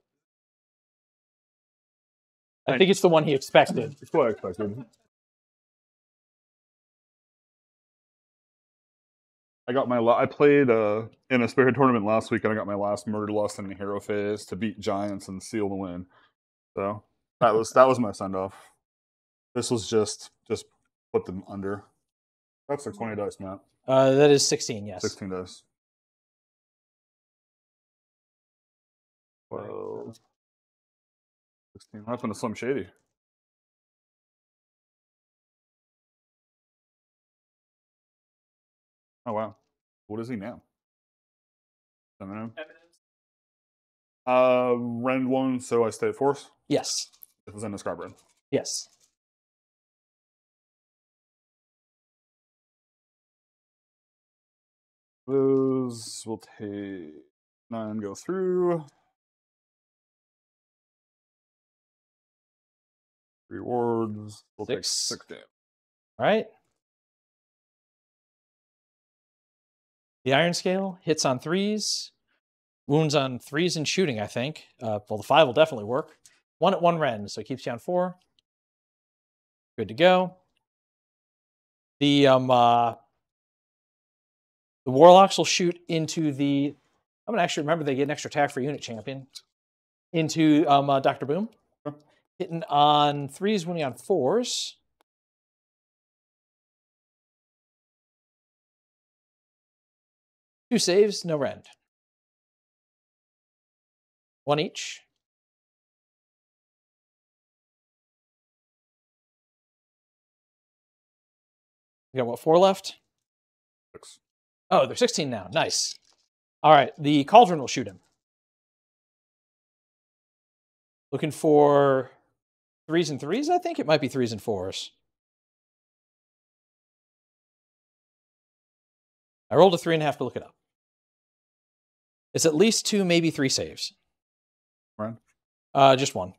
A: I think it's the one he expected.
C: It's what I expected. I got my. La- I played uh, in a spearhead tournament last week, and I got my last murder lust in the hero phase to beat giants and seal the win. So that was that was my send off. This was just just put them under. That's like twenty dice, Matt.
A: Uh, that is 16, yes.
C: Sixteen dice. Twelve. Sixteen. What happened to Slim Shady? Oh wow. What is he now? Eminem. Uh, rend one, so I stay at force.
A: Yes.
C: This is in the Skarbrand.
A: Yes.
C: Those will take nine, go through. Rewards will take
A: Six.
C: six damage.
A: All right. The ironscale hits on threes, wounds on threes and shooting, I think. Uh, well, the five will definitely work. One at one rend, so it keeps you on four. Good to go. The um uh, the warlocks will shoot into the. I'm gonna actually remember they get an extra attack for unit champion into um uh, Doctor Boom, hitting on threes, winning on fours. Two saves, no rend. One each. You got what, four left?
C: Six.
A: Oh, they're 16 now. Nice. All right, the cauldron will shoot him. Looking for threes and threes, I think it might be threes and fours. I rolled a three and a half to look it up. It's at least two, maybe three saves.
C: Right.
A: Uh, just one.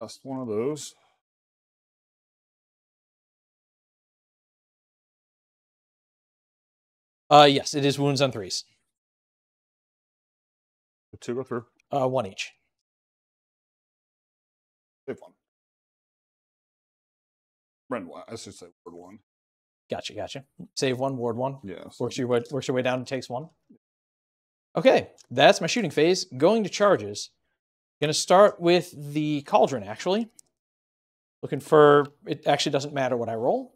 C: Just one of those.
A: Uh, yes, it is wounds on threes.
C: Two go through.
A: Uh, one each.
C: Save one. Rend one. I should say ward one.
A: Gotcha, gotcha. Save one, ward one.
C: Yeah.
A: Works your way, works your way down and takes one. Okay, that's my shooting phase. Going to charges. Going to start with the cauldron, actually. Looking for, it actually doesn't matter what I roll.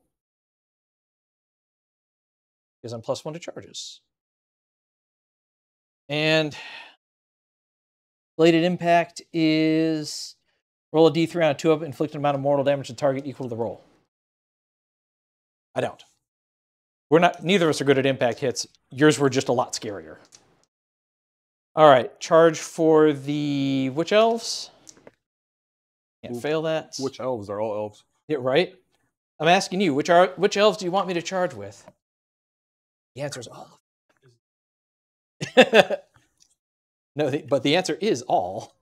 A: Because I'm plus one to charges. And bladed impact is roll a d3 on a 2 up, inflict an amount of mortal damage to target equal to the roll. I don't. We're not, neither of us are good at impact hits. Yours were just a lot scarier. All right, charge for the witch elves. Can't
C: Ooh,
A: fail that.
C: Which elves are all elves?
A: Yeah, right? I'm asking you, which are which elves do you want me to charge with? The answer is all. no, the, but the answer is all.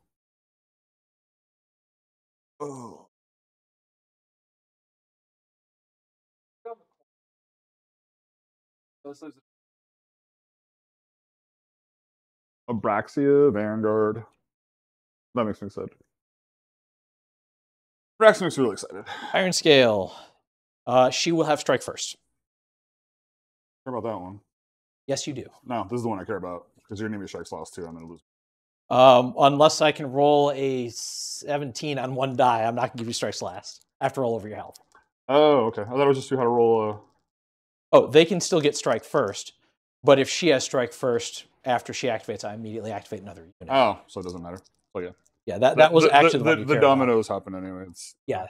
C: Oh. Abraxia, Vanguard. That makes me excited. Drax makes me really excited.
A: Ironscale. Uh, she will have strike first.
C: Care about that one?
A: Yes, you do.
C: No, this is the one I care about because you're gonna give me strikes last two. I'm gonna lose.
A: Um, unless I can roll a 17 on one die, I'm not gonna give you strikes last. after to roll over your health.
C: Oh, okay. I thought it was just you how to roll. a.
A: Oh, they can still get strike first, but if she has strike first after she activates, I immediately activate another unit.
C: oh, so it doesn't matter. Oh yeah.
A: yeah, that, that was
C: the,
A: actually the,
C: the,
A: one
C: the,
A: cared about.
C: dominoes happen anyway. It's
A: Yeah,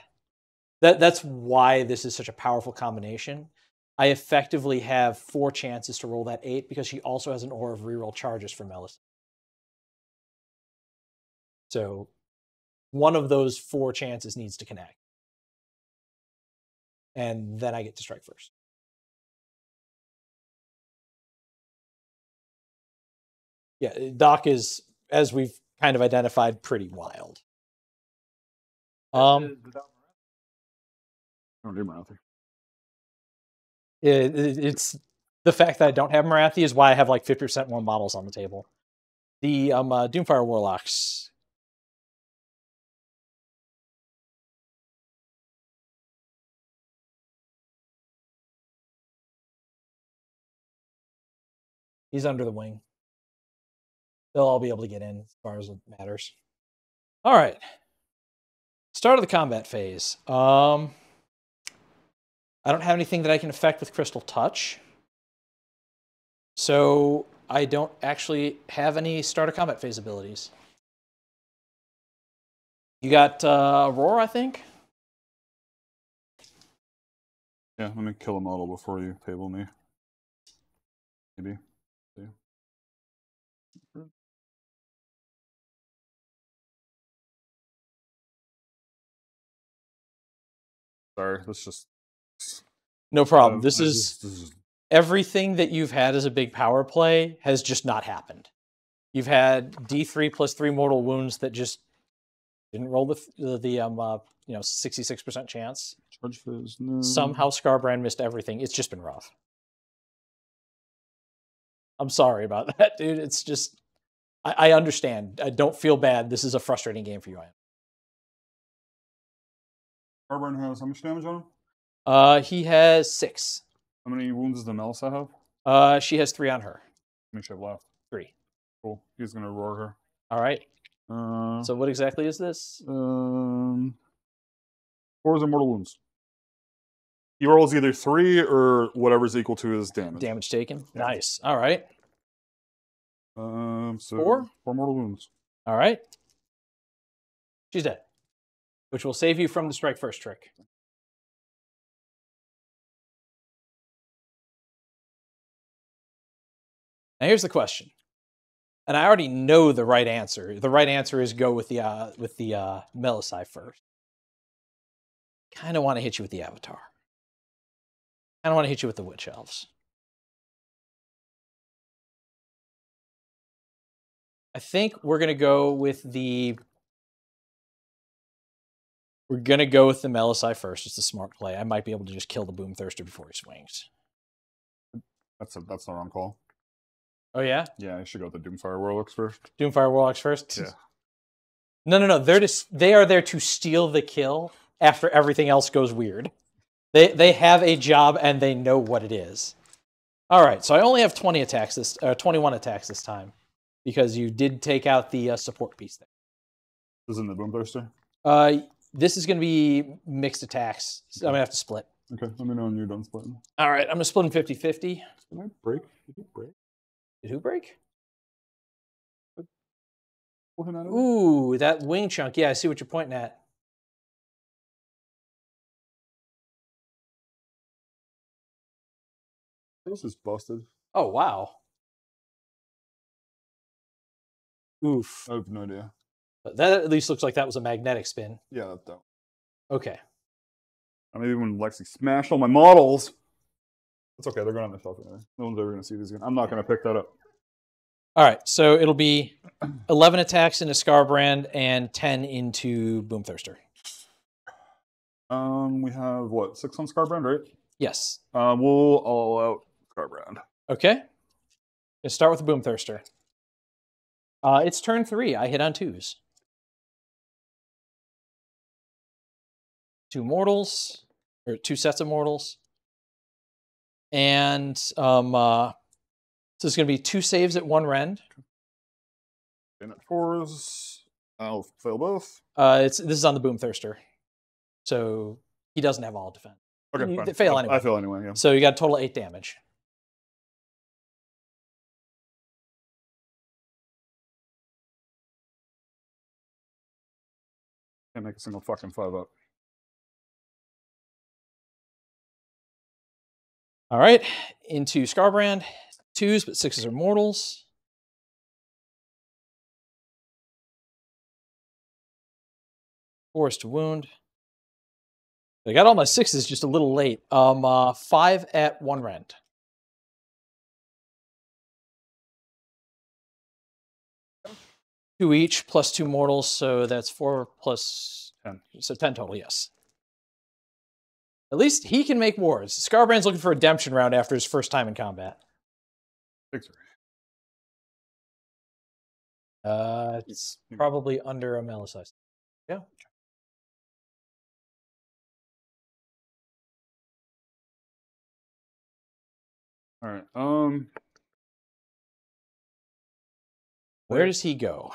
A: that that's why this is such a powerful combination. I effectively have four chances to roll that eight because she also has an aura of reroll charges for Melis. So one of those four chances needs to connect. And then I get to strike first. Yeah, uh, Doc is, as we've kind of identified, pretty wild. Um,
C: I don't do Morathi.
A: It, it- it's the fact that I don't have Morathi is why I have like 50% more models on the table. The um, uh, Doomfire Warlocks. He's under the wing. They'll all be able to get in as far as it matters. All right. Start of the combat phase. Um, I don't have anything that I can affect with Crystal Touch. So I don't actually have any start of combat phase abilities. You got uh, Aurora, I think.
C: Yeah, let me kill a model before you table me. Maybe. Sorry, this just.
A: No problem.
C: uh,
A: this is
C: this is
A: everything that you've had as a big power play has just not happened. You've had D3 plus three mortal wounds that just didn't roll the the, the um uh, you know 66% chance.
C: charge phase. No.
A: Somehow Skarbrand missed everything. It's just been rough. I'm sorry about that, dude. It's just I, I understand. I don't feel bad. This is a frustrating game for you. I am.
C: Harburn has how much damage on him?
A: Uh, he has six.
C: How many wounds does the Melissa have?
A: Uh, she has three on her.
C: many should have left?
A: Three.
C: Cool. He's gonna roar her.
A: All right.
C: Uh,
A: So what exactly is this?
C: um, four is immortal wounds. He rolls either three or whatever's equal to his damage.
A: Damage taken.
C: Yeah.
A: Nice. All right.
C: Um, so
A: Four?
C: four mortal wounds.
A: All right. She's dead, which will save you from the strike first trick. Now here's the question, and I already know the right answer. The right answer is go with the uh, with the uh, Melusai first. Kind of want to hit you with the Avatar. Kind of want to hit you with the Witch Elves. I think we're gonna go with the. We're gonna go with the Melusai first. It's a smart play. I might be able to just kill the Boom Thirster before he swings.
C: That's a, that's the wrong call.
A: Oh yeah,
C: Yeah, I should go with the Doomfire Warlocks first.
A: Doomfire Warlocks first.
C: Yeah.
A: No, no, no. They're just they are there to steal the kill after everything else goes weird. They they have a job and they know what it is. All right, so I only have twenty attacks this, uh, twenty-one attacks this time, because you did take out the uh, support piece there.
C: This is in the Boomthirster.
A: Uh, this is going to be mixed attacks. So I'm going to have to split.
C: Okay, let me know when you're done splitting.
A: All right, I'm going to split them 50 50.
C: Did I break? Did you break?
A: Did who break?
C: Pull him out of it?
A: Ooh, that wing chunk. Yeah, I see what you're pointing at.
C: This is busted.
A: Oh, wow. Oof.
C: I have no idea.
A: But that at least looks like that was a magnetic spin.
C: Yeah, that.
A: Okay.
C: I maybe when Lexi smashed all my models. It's okay. They're going on the shelf anyway. No one's ever going to see these again. I'm not going to pick that up.
A: All right. So it'll be 11 attacks into Skarbrand and 10 into Boomthirster.
C: Um, we have what six on Skarbrand, right?
A: Yes.
C: Uh, we'll all out Skarbrand.
A: Okay. Let's start with the Boomthirster. Uh, it's turn three. I hit on twos. Two mortals, or two sets of mortals. And um, uh, so it's going to be two saves at one rend.
C: And at fours, I'll fail both.
A: Uh, it's this is on the Boom Thirster, so he doesn't have all defense.
C: Okay,
A: You- fail
C: I-
A: anyway.
C: I fail anyway. Yeah.
A: So you got a total eight damage.
C: Can't make a single fucking five up.
A: All right, into Skarbrand. Twos, but sixes are mortals. Fours to wound. I got all my sixes just a little late. Um, uh, five at one rend. Two each plus two mortals, so that's four plus
C: Ten.
A: So ten total, yes. At least he can make wars. Skarbrand's looking for a redemption round after his first time in combat.
C: Six.
A: Uh, it's
C: Hmm.
A: probably under a Melisite. Yeah.
C: All right. Um.
A: Where does he go?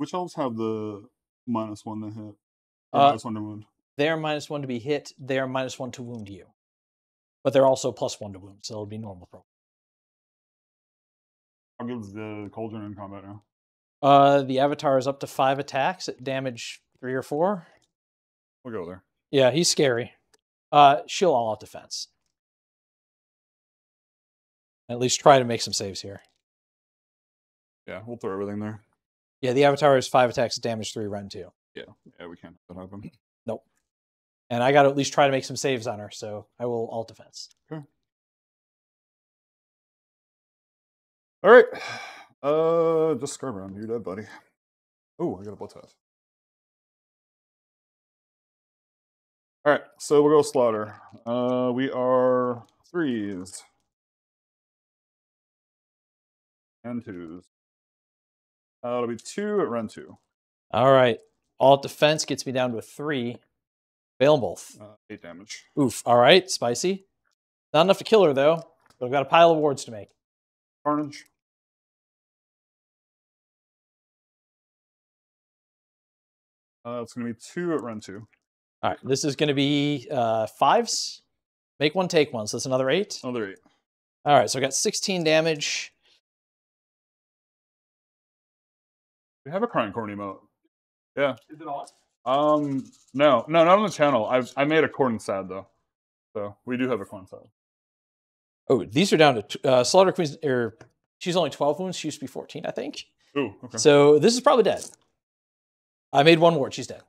C: Which elves have the minus one to hit? Or
A: Uh,
C: minus one to wound.
A: They're minus one to be hit. They're minus one to wound you. But they're also plus one to wound, so it'll be normal pro.
C: I'll give the cauldron in combat now.
A: Uh, the Avatar is up to five attacks at damage three or four.
C: We'll go there.
A: Yeah, he's scary. Uh, she'll all out defense. At least try to make some saves here.
C: Yeah, we'll throw everything there.
A: Yeah, the Avatar is five attacks at damage three, run two.
C: Yeah, yeah, we can't have that happen.
A: And I got to at least try to make some saves on her, so I will alt defense. Okay.
C: All right. Uh, just scrub around. You're dead, buddy. Oh, I got a blood test. All right, so we'll go slaughter. Uh, we are threes and twos. Uh, it'll be two at run two.
A: All right. Alt defense gets me down to a three. Fail 'em both.
C: Uh, eight damage.
A: Oof. All right. Spicy. Not enough to kill her, though. But I've got a pile of wards to make.
C: Carnage. Uh, it's going to be two at run two.
A: All right. This is going to be uh, fives. Make one, take one. So that's another eight.
C: Another eight.
A: All right. So I got 16 damage.
C: We have a crying corn emote. Yeah.
D: Is it on?
C: Um. No. No. Not on the channel. I've I made a corn sad though. So we do have a corn sad.
A: Oh, these are down to uh, Slaughter Queen's. Or she's only 12 wounds. She used to be 14, I think.
C: Ooh. Okay.
A: So this is probably dead. I made one ward. She's dead.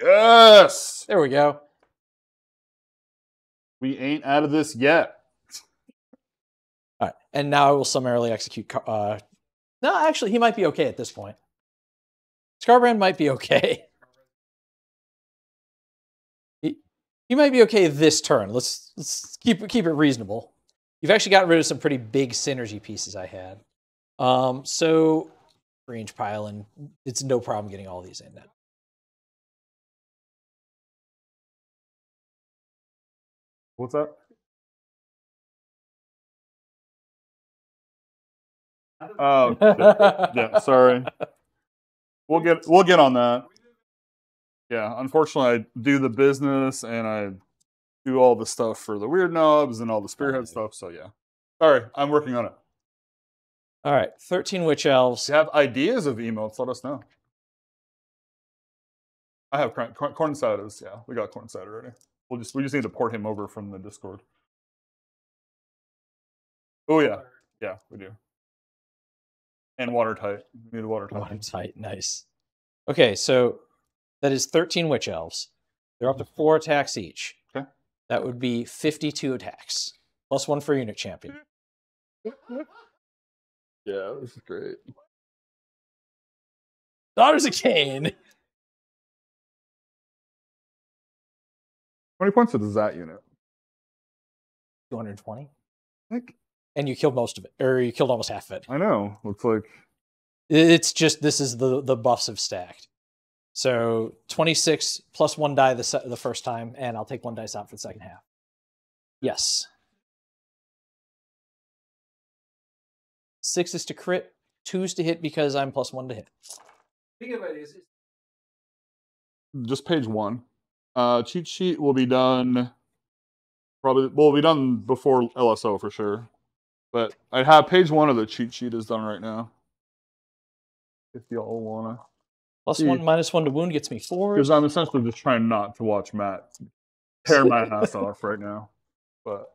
C: yes.
A: There we go.
C: We ain't out of this yet.
A: All right. And now I will summarily execute. Uh, no, actually, he might be okay at this point. Skarbrand might be okay. He, he might be okay this turn. Let's let's keep keep it reasonable. You've actually gotten rid of some pretty big synergy pieces I had. Um, so range pile and it's no problem getting all these in now.
C: What's that? Oh. yeah. Sorry. We'll get we'll get on that. Yeah. Unfortunately, I do the business and I do all the stuff for the weird knobs and all the spearhead stuff. So yeah. Sorry, I'm working on it.
A: All right, 13 witch elves.
C: If you have ideas of emotes, let us know. I have corn, corn. Yeah, we got corn cider already. We'll just we just need to port him over from the Discord. Oh yeah, yeah, we do. And watertight. We need watertight.
A: Watertight, nice. Okay, so that is 13 witch elves. They're up to four attacks each.
C: Okay.
A: That would be 52 attacks, plus one for unit champion.
C: Yeah, this is great.
A: Daughters of Khaine.
C: How many points is that unit?
A: 220.
C: I think
A: and you killed most of it, or you killed almost half of it.
C: I know. Looks like
A: It's just this is the the buffs have stacked. So 26 plus one die the se- the first time, and I'll take one dice out for the second half. Yes. Six is to crit, two is to hit because I'm plus one to hit.
D: Think about it, is it's
C: just page one. Uh, cheat sheet will be done. Probably will be done before LSO for sure. But I have page one of the cheat sheet is done right now. If y'all wanna,
A: Plus one, minus one to wound gets me four.
C: because I'm essentially just trying not to watch Matt tear my ass off right now. But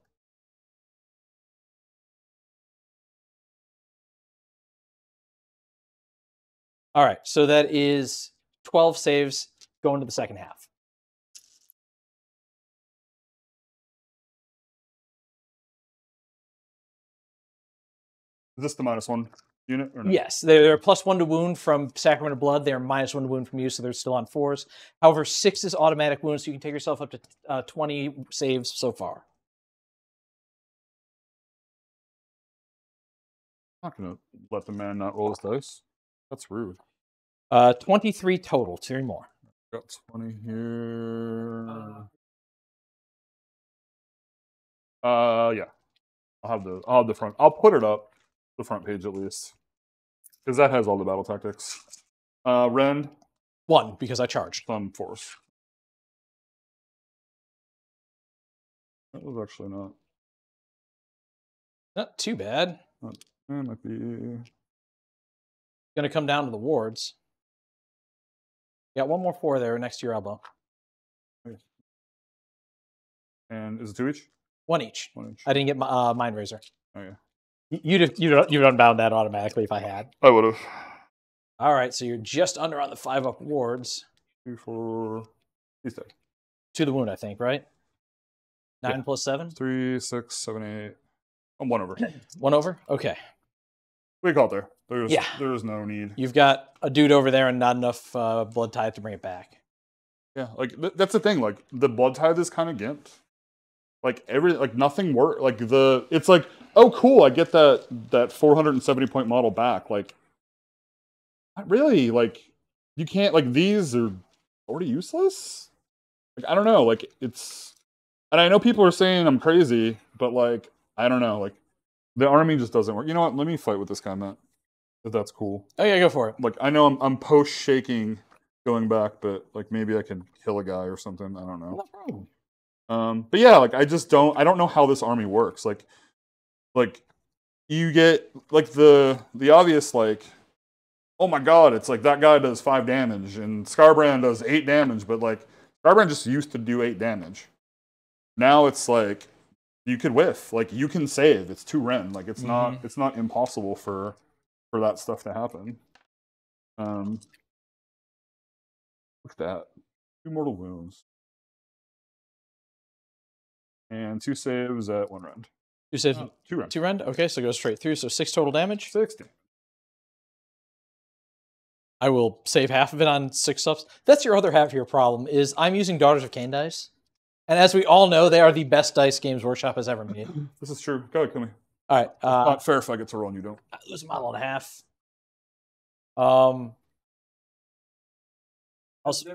A: All right, so that is 12 saves going to the second half.
C: Is this the minus one unit or no?
A: Yes, they're, plus one to wound from Sacrament of Blood. They're minus one to wound from you, so they're still on fours. However, six is automatic wounds, so you can take yourself up to uh, 20 saves so far.
C: I'm not gonna let the man not roll his dice. That's rude.
A: Uh, 23 total, two more.
C: Got twenty here. Uh, yeah. I'll have the I'll have the front. I'll put it up the front page at least because that has all the battle tactics. Uh, Rend
A: One, because I charged.
C: some force. That was actually not.
A: Not too bad.
C: That might be.
A: Gonna come down to the wards. Got one more four there next to your elbow.
C: And is it two each?
A: One each.
C: One each.
A: I didn't get my uh, Mindrazor.
C: Oh yeah.
A: You'd have, you'd you'd unbound that automatically if I had.
C: I would have.
A: All right, so you're just under on the five up wards
C: Two, four. He's dead.
A: to the wound, I think, right?
C: Yeah.
A: Nine plus seven,
C: Three, six, seven, eight. I'm one over.
A: one over. Okay,
C: We got there. There's
A: Yeah.
C: there's no need.
A: you've got a dude over there and not enough uh, blood tithe to bring it back.
C: Yeah, like th- that's the thing. Like the blood tithe is kind of gimped. Like every like nothing worked. Like the it's like oh cool, I get that that 470 point model back. Like not really. Like you can't like these are already useless. Like I don't know. Like it's and I know people are saying I'm crazy, but like I don't know. Like the army just doesn't work. You know what? Let me fight with this guy, Matt. If that's cool
A: Oh yeah, go for it.
C: like I know I'm I'm post shaking going back, but like maybe I can kill a guy or something. I don't know.
A: No.
C: Um, but yeah, like I just don't I don't know how this army works. Like like you get like the the obvious like oh my god, it's like that guy does five damage and Skarbrand does eight damage, but like Skarbrand just used to do eight damage. Now it's like you could whiff, like you can save. It's two Ren, like it's not it's not impossible for for that stuff to happen. Um, look at that, two mortal wounds and two saves at one round.
A: Two saves,
C: Oh, two rounds.
A: two rend. Okay, so go straight through. So six total damage.
C: Sixty.
A: I will save half of it on six subs. That's your other half of your problem is I'm using Daughters of Khaine dice. And as we all know, they are the best dice Games Workshop has ever made.
C: This is true. Go ahead, me.
A: All right, uh,
C: Not fair if I get to roll and you don't.
A: I lose a model and a half. Um, also,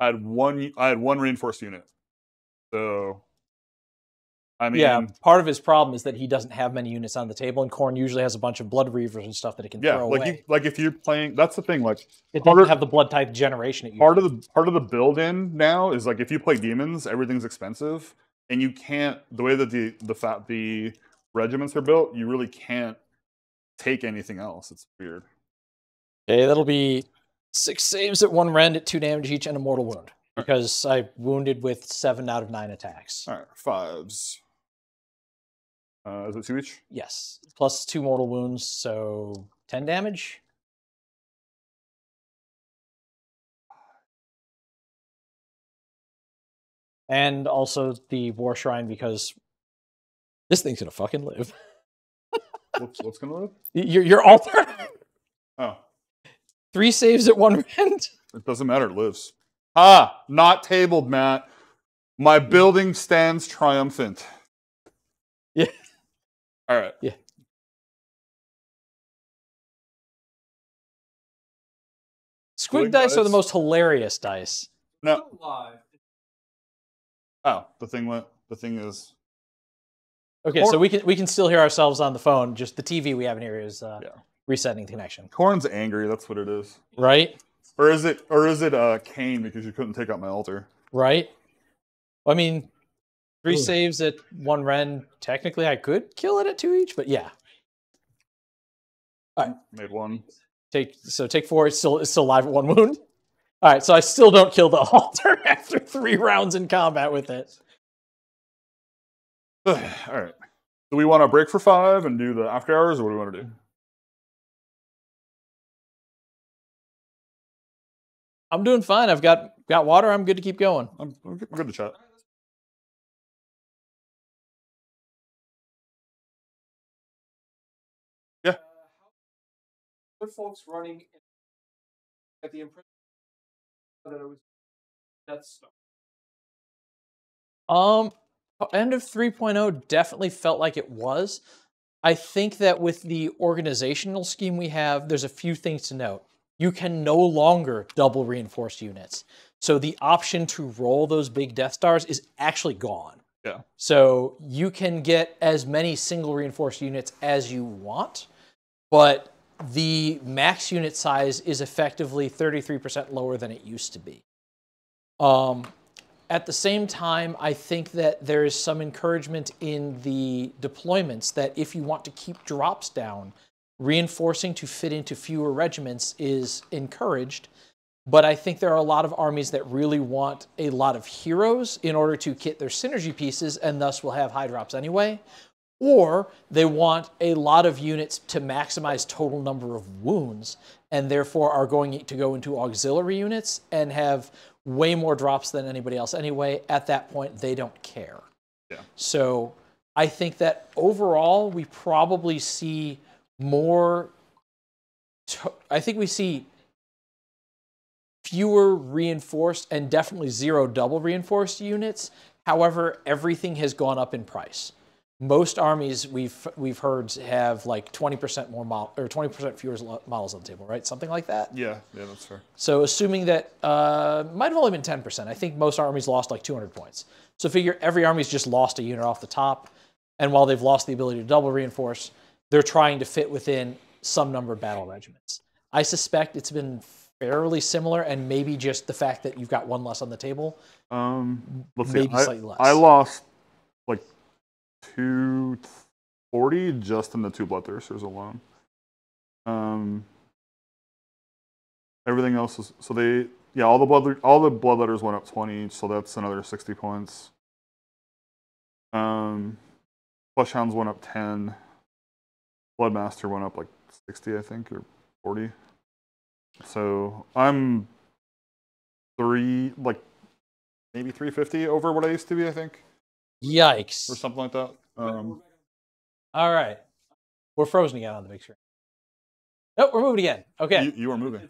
C: I had one. I had one reinforced unit. So, I mean,
A: yeah, part of his problem is that he doesn't have many units on the table, and Khorne usually has a bunch of Blood Reavers and stuff that it can
C: yeah.
A: throw
C: Like,
A: away.
C: you, like if you're playing, that's the thing. Like,
A: it
C: part
A: doesn't
C: of-
A: have the Blood tithe generation it
C: part of the part of the build in now is like if you play demons, everything's expensive, and you can't. The way that the the fat the regiments are built, you really can't take anything else. It's weird.
A: Okay, that'll be six saves at one rend at two damage each and a mortal wound. Because I wounded with seven out of nine attacks.
C: All right, fives. Uh, is it two each?
A: Yes. Plus two mortal wounds, so ten damage. And also the War Shrine because this thing's gonna fucking live.
C: What's what's gonna live?
A: Your your altar
C: Oh,
A: three saves at one rend.
C: it doesn't matter. It lives. Ah, not tabled, Matt. My building stands triumphant.
A: Yeah.
C: All right.
A: Yeah. Squig
C: Squig
A: dice are the most hilarious dice.
C: No. Oh, the thing went. The thing is.
A: Okay,
C: Or-
A: so we can we can still hear ourselves on the phone. Just the TV we have in here is uh,
C: Yeah.
A: Resetting the connection,
C: Khorne's angry. That's what it is.
A: right?
C: Or is it? Or is it uh, Khaine because you couldn't take out my altar?
A: Right. I mean, three
C: Ugh.
A: saves at one ren. Technically, I could kill it at two each, but yeah. All right.
C: Made one.
A: Take so take four. It's still it's still live at one wound. All right, so I still don't kill the altar after three rounds in combat with it.
C: All right. Do we want to break for five and do the after hours, or what do we want to do?
A: I'm doing fine. I've got got water. I'm good to keep going.
C: I'm, I'm good to chat.
D: Good folks running at the impression that I was Death Star.
A: Um, end of 3.0 definitely felt like it was. I think that with the organizational scheme we have, there's a few things to note. You can no longer double reinforced units. So the option to roll those big Death Stars is actually gone.
C: Yeah.
A: So you can get as many single reinforced units as you want, but the max unit size is effectively 33% lower than it used to be. Um, at the same time, I think that there is some encouragement in the deployments that if you want to keep drops down, reinforcing to fit into fewer regiments is encouraged. But I think there are a lot of armies that really want a lot of heroes in order to kit their synergy pieces and thus will have high drops anyway. Or they want a lot of units to maximize total number of wounds and therefore are going to go into auxiliary units and have way more drops than anybody else anyway. At that point, they don't care.
C: Yeah.
A: So I think that overall, we probably see more. To- I think we see fewer reinforced and definitely zero double reinforced units. However, everything has gone up in price. Most armies we've we've heard have like 20% more model or 20% fewer models on the table, right? Something like that.
C: Yeah, yeah, that's fair.
A: So assuming that uh, might have only been 10%. I think most armies lost like 200 points. So figure every army's just lost a unit off the top, and while they've lost the ability to double reinforce, they're trying to fit within some number of battle regiments. I suspect it's been fairly similar, and maybe just the fact that you've got one less on the table.
C: Um, let's
A: Maybe
C: see. I,
A: slightly less.
C: I lost like two forty just in the two bloodthirsters alone. Um, everything else is so they yeah all the blood all the bloodletters went up twenty each, so that's another sixty points. Um, flesh hounds went up ten. Bloodmaster went up like sixty, I think, or forty. So I'm three like maybe 350 over what I used to be, I think,
A: Yikes.
C: or something like that. Um,
A: All right, we're frozen again on the big screen. Nope, we're moving again. Okay.
C: you, you are moving.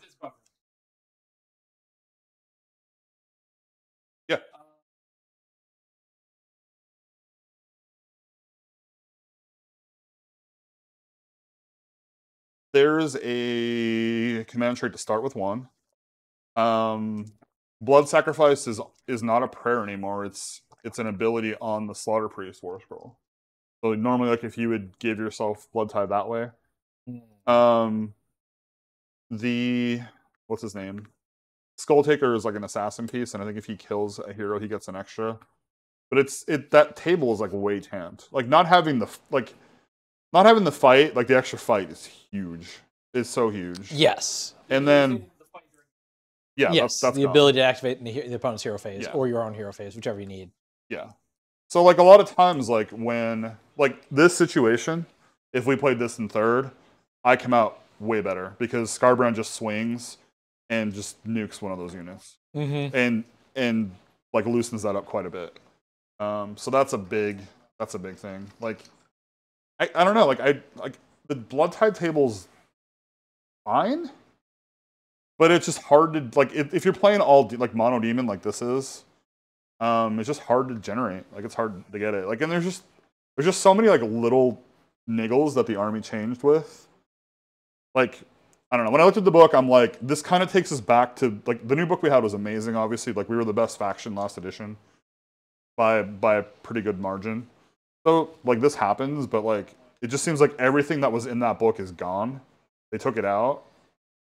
C: There's a command trait to start with one. Um, blood sacrifice is is not a prayer anymore. It's it's an ability on the slaughter priest war scroll. So normally, like if you would give yourself blood tithe that way, um, the what's his name? Skulltaker is like an assassin piece, and I think if he kills a hero, he gets an extra. But it's it that table is like way tamped. Like not having the like, not having the fight, like the extra fight is huge. It's so huge.
A: Yes.
C: And then
D: The fight during-
C: yeah,
A: yes.
C: that's, that's
A: the
C: gone.
A: ability to activate in the, the opponent's hero phase
C: Yeah.
A: or your own hero phase, whichever you need.
C: Yeah. So like a lot of times, like when like this situation, if we played this in third, I come out way better because Skarbrand just swings and just nukes one of those units
A: Mm-hmm.
C: and and like loosens that up quite a bit. Um, so that's a big that's a big thing. Like I, I don't know, like I like the blood tithe table's fine, but it's just hard to like if, if you're playing all like mono demon like this is, Um, it's just hard to generate. Like it's hard to get it. Like and there's just there's just so many like little niggles that the army changed with. Like I don't know. When I looked at the book, I'm like, this kind of takes us back to like the new book we had was amazing. Obviously, like we were the best faction last edition by by a pretty good margin. So like this happens, but like it just seems like everything that was in that book is gone. They took it out,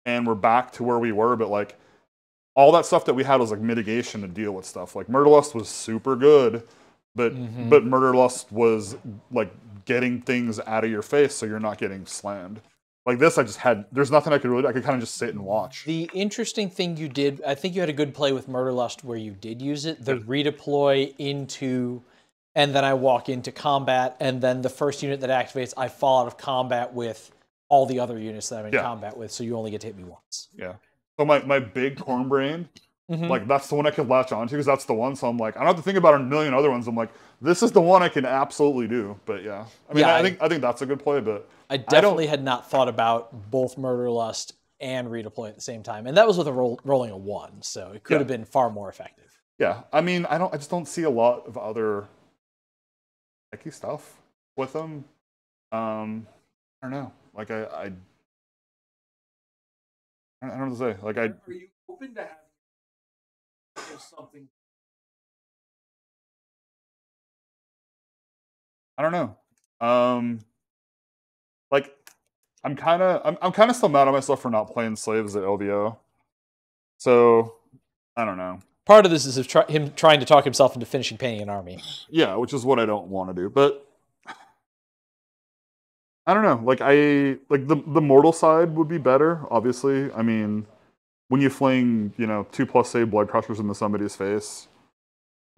C: and we're back to where we were. But like all that stuff that we had was like mitigation to deal with stuff. Like Murder Lust was super good, but
A: Mhm.
C: but Murder Lust was like getting things out of your face so you're not getting slammed. Like this, I just had. There's nothing I could really. I could kind of just sit and watch.
A: The interesting thing you did, I think you had a good play with Murder Lust where you did use it. The redeploy into, and then I walk into combat, and then the first unit that activates, I fall out of combat with all the other units that I'm in
C: Yeah.
A: combat with, so you only get to hit me once.
C: Yeah. So my my big Khorne brain,
A: Mhm.
C: like that's the one I can latch onto because that's the one. So I'm like, I don't have to think about a million other ones. I'm like, this is the one I can absolutely do. But yeah, I mean,
A: Yeah,
C: I,
A: I-
C: think I think that's a good play. But
A: I definitely had not thought about both murder lust and redeploy at the same time, and that was with a roll, rolling a one, so it could
C: Yeah.
A: have been far more effective.
C: yeah, I mean, I don't. I just don't see a lot of other techie stuff with them. Um, I don't know. Like I, I, I don't know what to say. Like I,
D: Are you open to having something?
C: I don't know. Um, like I'm kind of I'm I'm kind of still mad at myself for not playing slaves at LVO. So I don't know.
A: Part of this is him trying to talk himself into finishing painting an army.
C: Yeah, which is what I don't want to do. But I don't know. Like I like the the mortal side would be better. Obviously, I mean, when you fling you know two plus save blood crushers into somebody's face,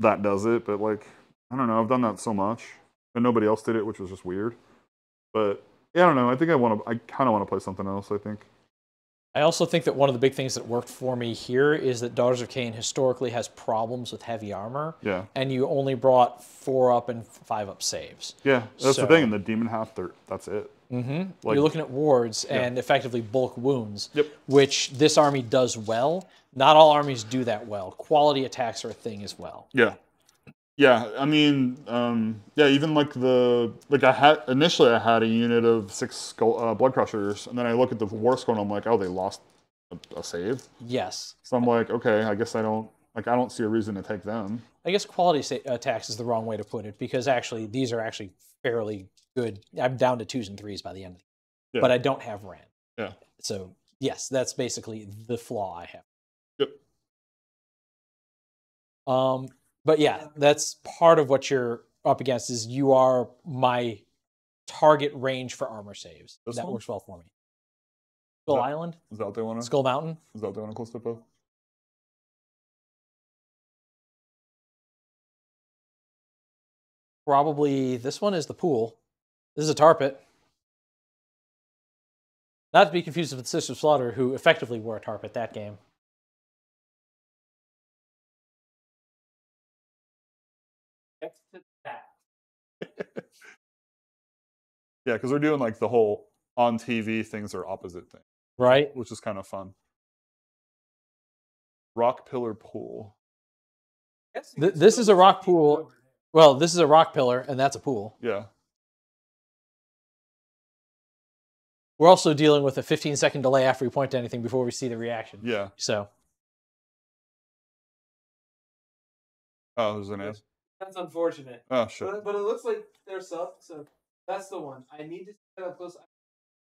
C: that does it. But like I don't know. I've done that so much, and nobody else did it, which was just weird. But yeah, I don't know. I think I want to. I kind of want to play something else. I think.
A: I also think that one of the big things that worked for me here is that Daughters of Khaine historically has problems with heavy armor,
C: Yeah.
A: and you only brought four up and five up saves.
C: Yeah, that's
A: So-
C: the thing. In the demon half, that's it.
A: Mm-hmm.
C: Like-
A: You're looking at wards
C: Yeah.
A: and effectively bulk wounds,
C: Yep.
A: which this army does well. Not all armies do that well. Quality attacks are a thing as well.
C: Yeah. Yeah, I mean, um, yeah, even like the like I had initially I had a unit of six skull, uh, blood crushers, and then I look at the war score and I'm like, oh, they lost a, a save.
A: Yes.
C: So I'm like, okay, I guess I don't like I don't see a reason to take them.
A: I guess quality sa- attacks is the wrong way to put it because actually these are actually fairly good. I'm down to twos and threes by the end, of the
C: Yeah.
A: but I don't have rend.
C: Yeah.
A: So yes, that's basically the flaw I have.
C: Yep.
A: Um, but yeah, that's part of what you're up against. Is you are my target range for armor saves.
C: This
A: that
C: one?
A: works well for me. Skull
C: that-
A: Island,
C: Is that what they want to?
A: Skull Mountain.
C: Is that what they want to close?
A: Probably this one is the pool. This is a tar pit. Not to be confused with the Sister Slaughter, who effectively wore a tar pit that game.
D: Next to that.
C: Yeah, because we're doing like the whole on TV things are opposite thing,
A: Right?
C: which is kind of fun. Rock pillar pool.
A: Th- this is a rock pool. Well, this is a rock pillar, and that's a pool.
C: Yeah.
A: We're also dealing with a 15 second delay after we point to anything before we see the reaction.
C: Yeah.
A: So,
C: Oh, there's an S.
D: That's unfortunate.
C: Oh sure.
D: But, but it looks like they're up, so that's the one. I need to see that up close. A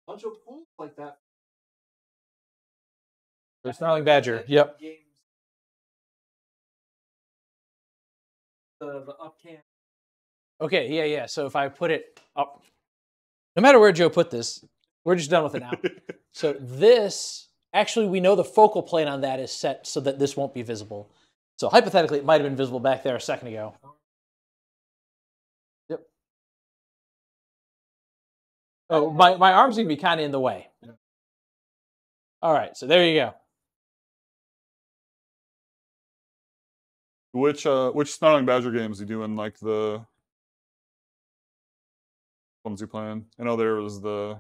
D: bunch of pools like that.
A: the Snarling Badger. Yep.
D: Games. The, the up can.
A: Okay, yeah, yeah. So if I put it up, no matter where Joe put this, we're just done with it now. so this, actually, we know the focal plane on that is set so that this won't be visible. So hypothetically, it might have been visible back there a second ago. Oh. Oh, my, my arm's going to be kind of in the way. All right, so there you go.
C: Which uh which Snarling Badger games you doing like the ones you playing? I know there was the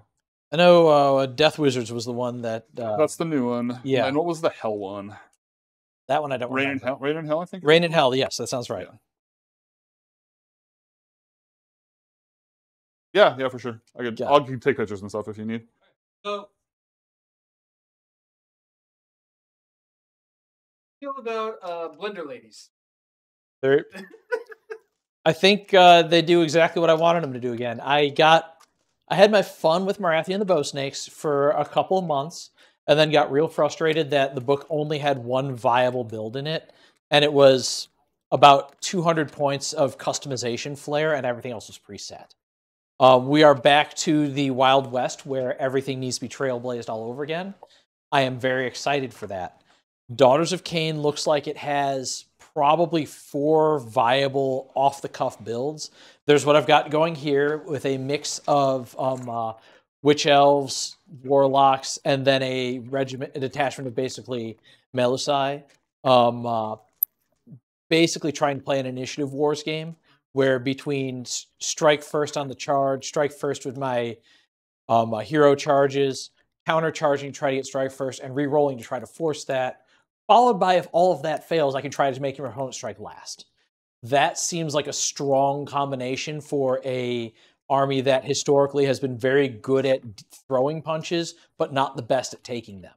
A: I know uh, Death Wizards was the one that. Uh,
C: that's the new one.
A: yeah.
C: And what was the hell one?
A: That one I don't
C: Rain in
A: remember.
C: Hell. Rain in Hell, I think.
A: Rain in Hell. Yes, that sounds right.
C: Yeah, yeah, yeah, for sure. I could.
A: Yeah.
C: I'll take pictures and stuff if you need.
D: So, feel about uh, Blender ladies?
A: They're, I think uh, they do exactly what I wanted them to do again. I got, I had my fun with Morathi and the Bow Snakes for a couple of months, and then got real frustrated that the book only had one viable build in it, and it was about 200 points of customization flair, and everything else was preset. Um, we are back to the Wild West where everything needs to be trailblazed all over again. I am very excited for that. Daughters of Khaine looks like it has probably four viable off the cuff builds. There's what I've got going here with a mix of um, uh, witch elves, warlocks, and then a regiment, a detachment of basically Melusai. Um, uh, basically, trying to play an initiative wars game where between strike first on the charge, strike first with my um, uh, hero charges, counter charging, try to get strike first, and re-rolling to try to force that. Followed by, if all of that fails, I can try to make your opponent strike last. That seems like a strong combination for a army that historically has been very good at throwing punches, but not the best at taking them.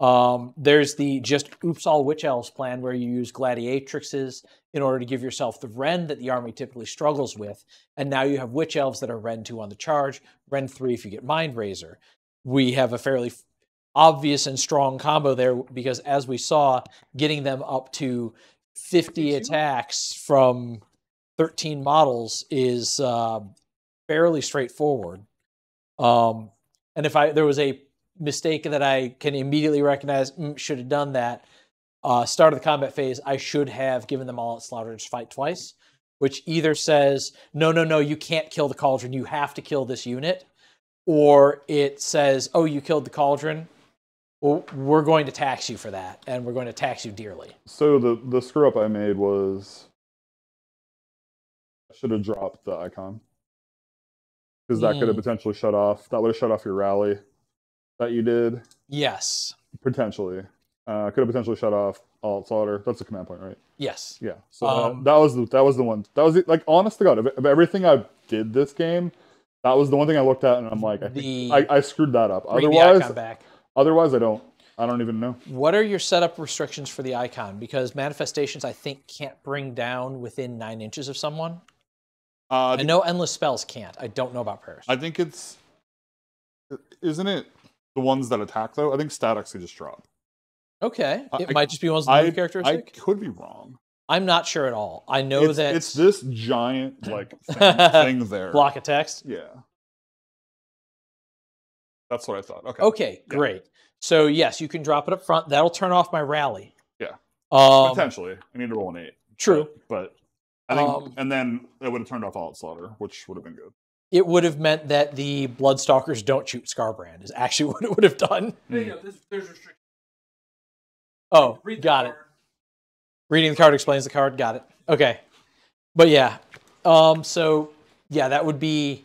A: Um, there's the just oops all witch elves plan where you use gladiatrixes in order to give yourself the rend that the army typically struggles with, and now you have witch elves that are rend two on the charge, rend three if you get Mindrazor. We have a fairly obvious and strong combo there because as we saw, getting them up to 50
D: 52?
A: attacks from 13 models is uh, fairly straightforward. Um, and if I there was a mistake that I can immediately recognize, mm, should have done that. Uh, start of the combat phase, I should have given them all at slaughter to fight twice, which either says, no, no, no, you can't kill the cauldron, you have to kill this unit, or it says, oh, you killed the cauldron, well, we're going to tax you for that, and we're going to tax you dearly.
C: So the the screw up I made was I should have dropped the icon because that could have
A: Mm.
C: potentially shut off. That would have shut off your rally that you did
A: Yes,
C: potentially. Uh, could have potentially shut off alt slaughter. That's a command point, right?
A: yes.
C: Yeah. So uh,
A: Um,
C: that was the, that was the one. That was it. Like honest to God, of, of everything I did this game, that was the one thing I looked at and I'm like, I think
A: The-
C: I, I screwed that up.
A: Bring the
C: Otherwise,
A: icon back.
C: otherwise I don't. I don't even know.
A: What are your setup restrictions for the icon? Because manifestations, I think, can't bring down within nine inches of someone.
C: Uh,
A: I know endless spells can't. I don't know about prayers.
C: I think it's isn't it the ones that attack though? I think statics they just drop.
A: okay,
C: I-
A: it might just be one's the
C: I,
A: move
C: I could be wrong.
A: I'm not sure at all. I know
C: it's,
A: that
C: it's this giant like thing, thing there.
A: block of text.
C: Yeah. That's what I thought. Okay.
A: Okay,
C: Yeah.
A: great. So yes, you can drop it up front. That'll turn off my rally.
C: Yeah.
A: Um,
C: Potentially. I need to roll an eight.
A: true.
C: But, but I think
A: Um,
C: and then it would have turned off all its slaughter, which would have been good.
A: It would have meant that the Bloodstalkers don't shoot Skarbrand. Is actually what it would have done.
D: There you go. There's, there's restrictions.
A: Oh,
D: Read
A: got it.
D: card.
A: Reading the card explains the card. Got it. Okay. But yeah. Um, so yeah, that would be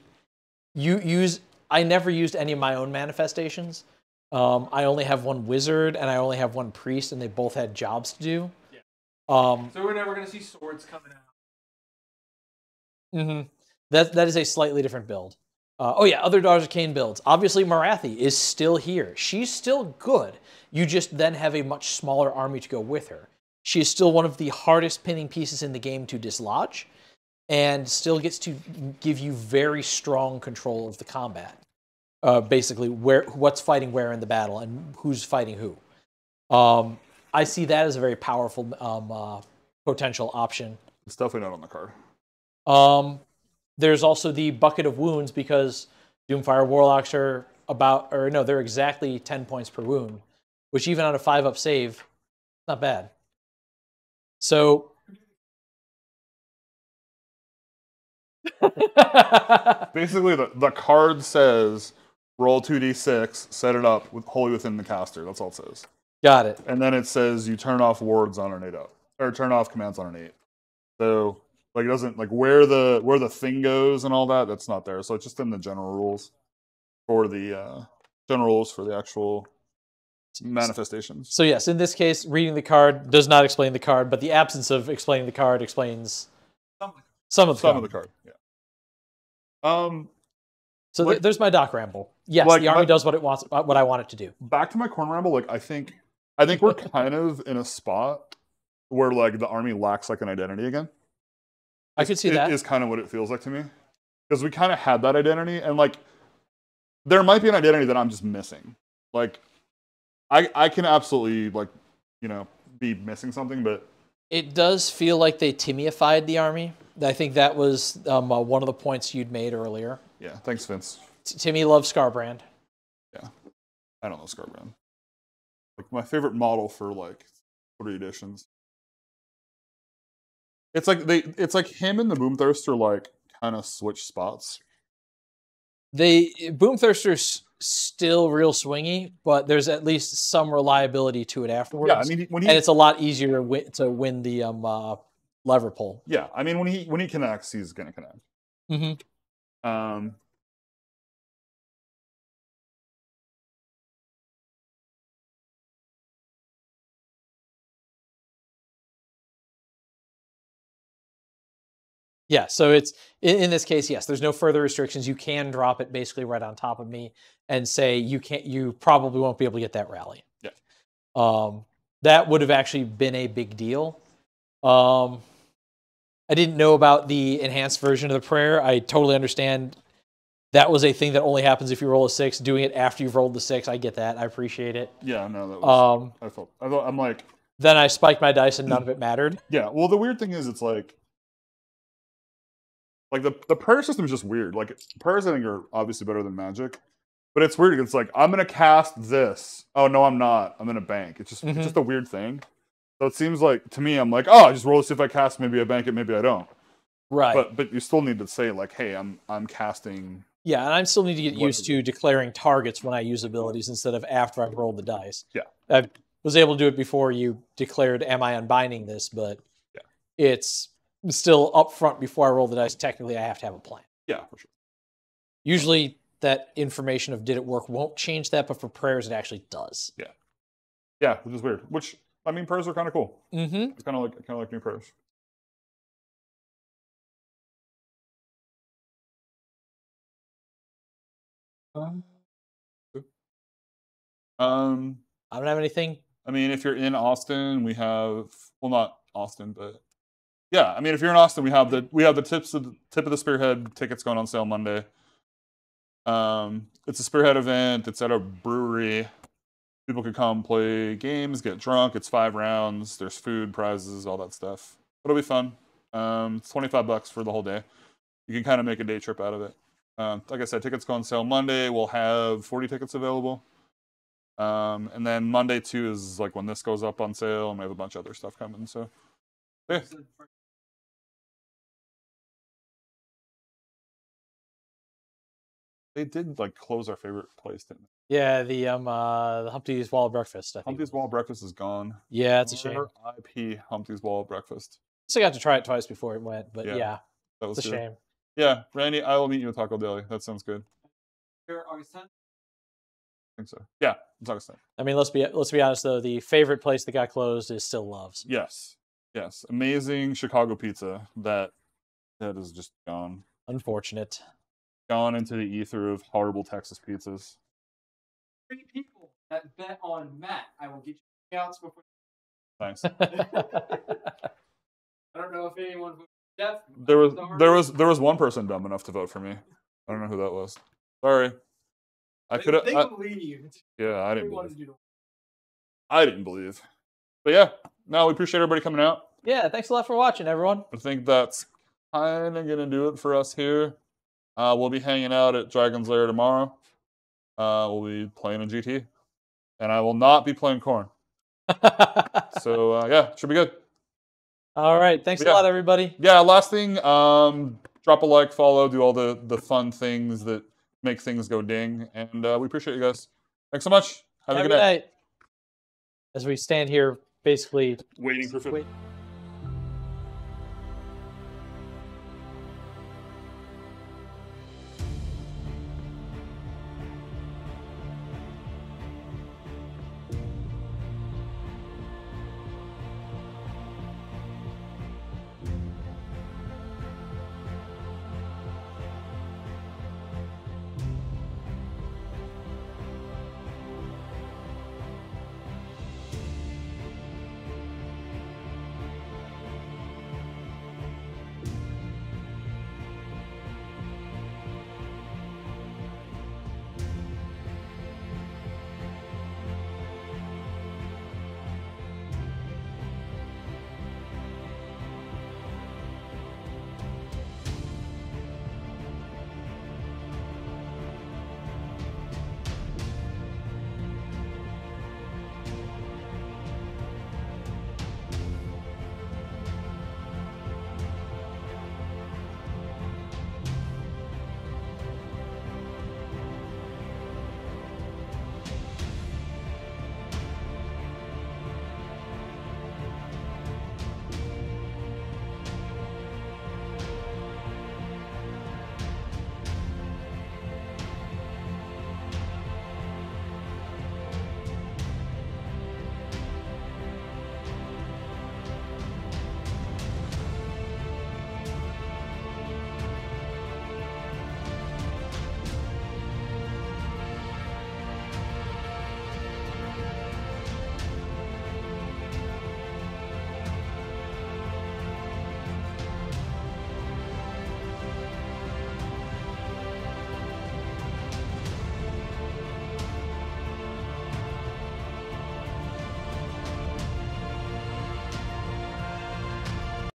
A: you use I never used any of my own manifestations. Um, I only have one wizard and I only have one priest, and they both had jobs to do.
D: Yeah.
A: Um,
D: So we're never going to see swords coming out.
A: mhm. That that is a slightly different build. Uh, oh yeah, other Daughters of Khaine builds. Obviously, Morathi is still here. She's still good. You just then have a much smaller army to go with her. She is still one of the hardest pinning pieces in the game to dislodge, and still gets to give you very strong control of the combat. Uh, basically, where what's fighting where in the battle and who's fighting who. Um, I see that as a very powerful um, uh, potential option.
C: It's definitely not on the card.
A: Um, there's also the bucket of wounds because Doomfire Warlocks are about, or no, they're exactly 10 points per wound, which even on a five up save, not bad. So.
C: Basically the, the card says roll two D six, set it up with wholly within the caster. That's all it says.
A: Got it.
C: And then it says you turn off wards on an eight up. Or turn off commands on an eight. So like it doesn't like where the where the thing goes and all that, that's not there. So it's just in the general rules for the uh general rules for the actual manifestations.
A: So yes, in this case, reading the card does not explain the card, but the absence of explaining the card explains some of the
C: Some
A: card.
C: of the card. Yeah. Um,
A: So th- there's my DoK ramble. Yes,
C: Like,
A: the army
C: my-
A: does what it wants, uh, what I want it to do.
C: back to my Khorne ramble. Like I think, I think we're kind of in a spot where like the army lacks like an identity again.
A: I could see
C: It
A: that.
C: is kind of what it feels like to me because we kind of had that identity and like there might be an identity that i'm just missing like i i can absolutely like you know be missing something but
A: It does feel like they Timiified the army. I think that was um, uh, one of the points you'd made earlier.
C: yeah thanks vince
A: T- Timmy loves Skarbrand.
C: Yeah, I don't know Skarbrand like my favorite model for like three editions it's like they it's like him and the Bloodthirster like kind of switch spots
A: They Bloodthirster's still real swingy, but there's at least some reliability to it afterwards.
C: yeah i mean when he
A: and it's a lot easier to win, to win the um, uh, lever pull.
C: yeah i mean when he when he connects he's gonna connect
A: Mm-hmm.
C: um
A: Yeah, so it's in, in this case, yes. There's no further restrictions. You can drop it basically right on top of me and say you can't. You probably won't be able to get that rally.
C: Yeah.
A: Um, that would have actually been a big deal. Um, I didn't know about the enhanced version of the prayer. I totally understand. That was a thing that only happens if you roll a six. Doing it after you've rolled the six, I get that. I appreciate it.
C: yeah no that was
A: Um,
C: i felt i thought i'm like
A: then I spiked my dice and none of it mattered.
C: Yeah, well, the weird thing is, it's like, like the the prayer system is just weird. Like prayers, I think are obviously better than magic, but it's weird. It's like I'm gonna cast this. Oh no, I'm not. I'm gonna bank. It's just
A: Mhm.
C: it's just a weird thing. So it seems like to me, I'm like, oh, I just roll to see if I cast. Maybe I bank it. Maybe I don't.
A: Right.
C: But but you still need to say like, hey, I'm I'm casting.
A: Yeah, and I still need to get used to declaring targets when I use abilities instead of after I've rolled the dice.
C: Yeah.
A: I was able to do it before you declared, "Am I unbinding this?" But
C: Yeah.
A: it's still up front before I roll the dice. Technically, I have to have a plan.
C: Yeah, for sure.
A: Usually, that information of did it work won't change that, but for prayers, it actually does.
C: Yeah, Yeah, which is weird. Which I mean, prayers are kind of cool.
A: Mm-hmm.
C: It's kind of like kind of like new prayers. Um,
A: I don't have anything.
C: I mean, if you're in Austin, we have well, not Austin, but yeah. I mean, if you're in Austin, we have the we have the tips of the tip of the spearhead tickets going on sale Monday. Um, it's a spearhead event. It's at a brewery. People could come play games, get drunk. It's five rounds. There's food, prizes, all that stuff. It'll be fun. Um, it's 25 bucks for the whole day. You can kind of make a day trip out of it. Um, like I said, tickets go on sale Monday. We'll have 40 tickets available. Um, and then Monday too is like when this goes up on sale, and we have a bunch of other stuff coming. So yeah, they did like close our favorite place. Didn't they?
A: Yeah, the um, uh, the Humpty's Wall of Breakfast. I think.
C: Humpty's Wall Breakfast is gone.
A: Yeah, it's a shame.
C: R.I.P. Humpty's Wall Breakfast.
A: So I got to try it twice before it went, but
C: Yeah,
A: yeah,
C: That was
A: it's a
C: good.
A: shame.
C: Yeah, Randy, I will meet you at Tacodeli. That sounds good.
D: Here, August 10th.
C: I think so. Yeah, it's August 10th.
A: I mean, let's be let's be honest though. The favorite place that got closed is still Loves.
C: Yes, yes, amazing Chicago pizza that that is just gone,
A: Unfortunate.
C: Gone into the ether of horrible Texas pizzas.
D: Three people that bet on Matt. I will get you outs before.
C: Thanks.
D: I don't know if anyone voted Jeff.
C: There was there was there was one person dumb enough to vote for me. I don't know who that was. Sorry. I could have.
D: They believe.
C: Yeah, I didn't believe.
D: you to.
C: I didn't believe. But yeah, no, we appreciate everybody coming out.
A: yeah, thanks a lot for watching, everyone.
C: I think that's kind of gonna do it for us here. Uh, we'll be hanging out at Dragon's Lair tomorrow. Uh, we'll be playing a GT, and I will not be playing Khorne. So uh, yeah, should be good.
A: All right, thanks
C: Yeah.
A: a lot, everybody.
C: Yeah, last thing, um, drop a like, follow, do all the the fun things that make things go ding, and uh, we appreciate you guys. Thanks so much. Have, a good night.
A: As we stand here, basically
C: Waiting for.
A: wait,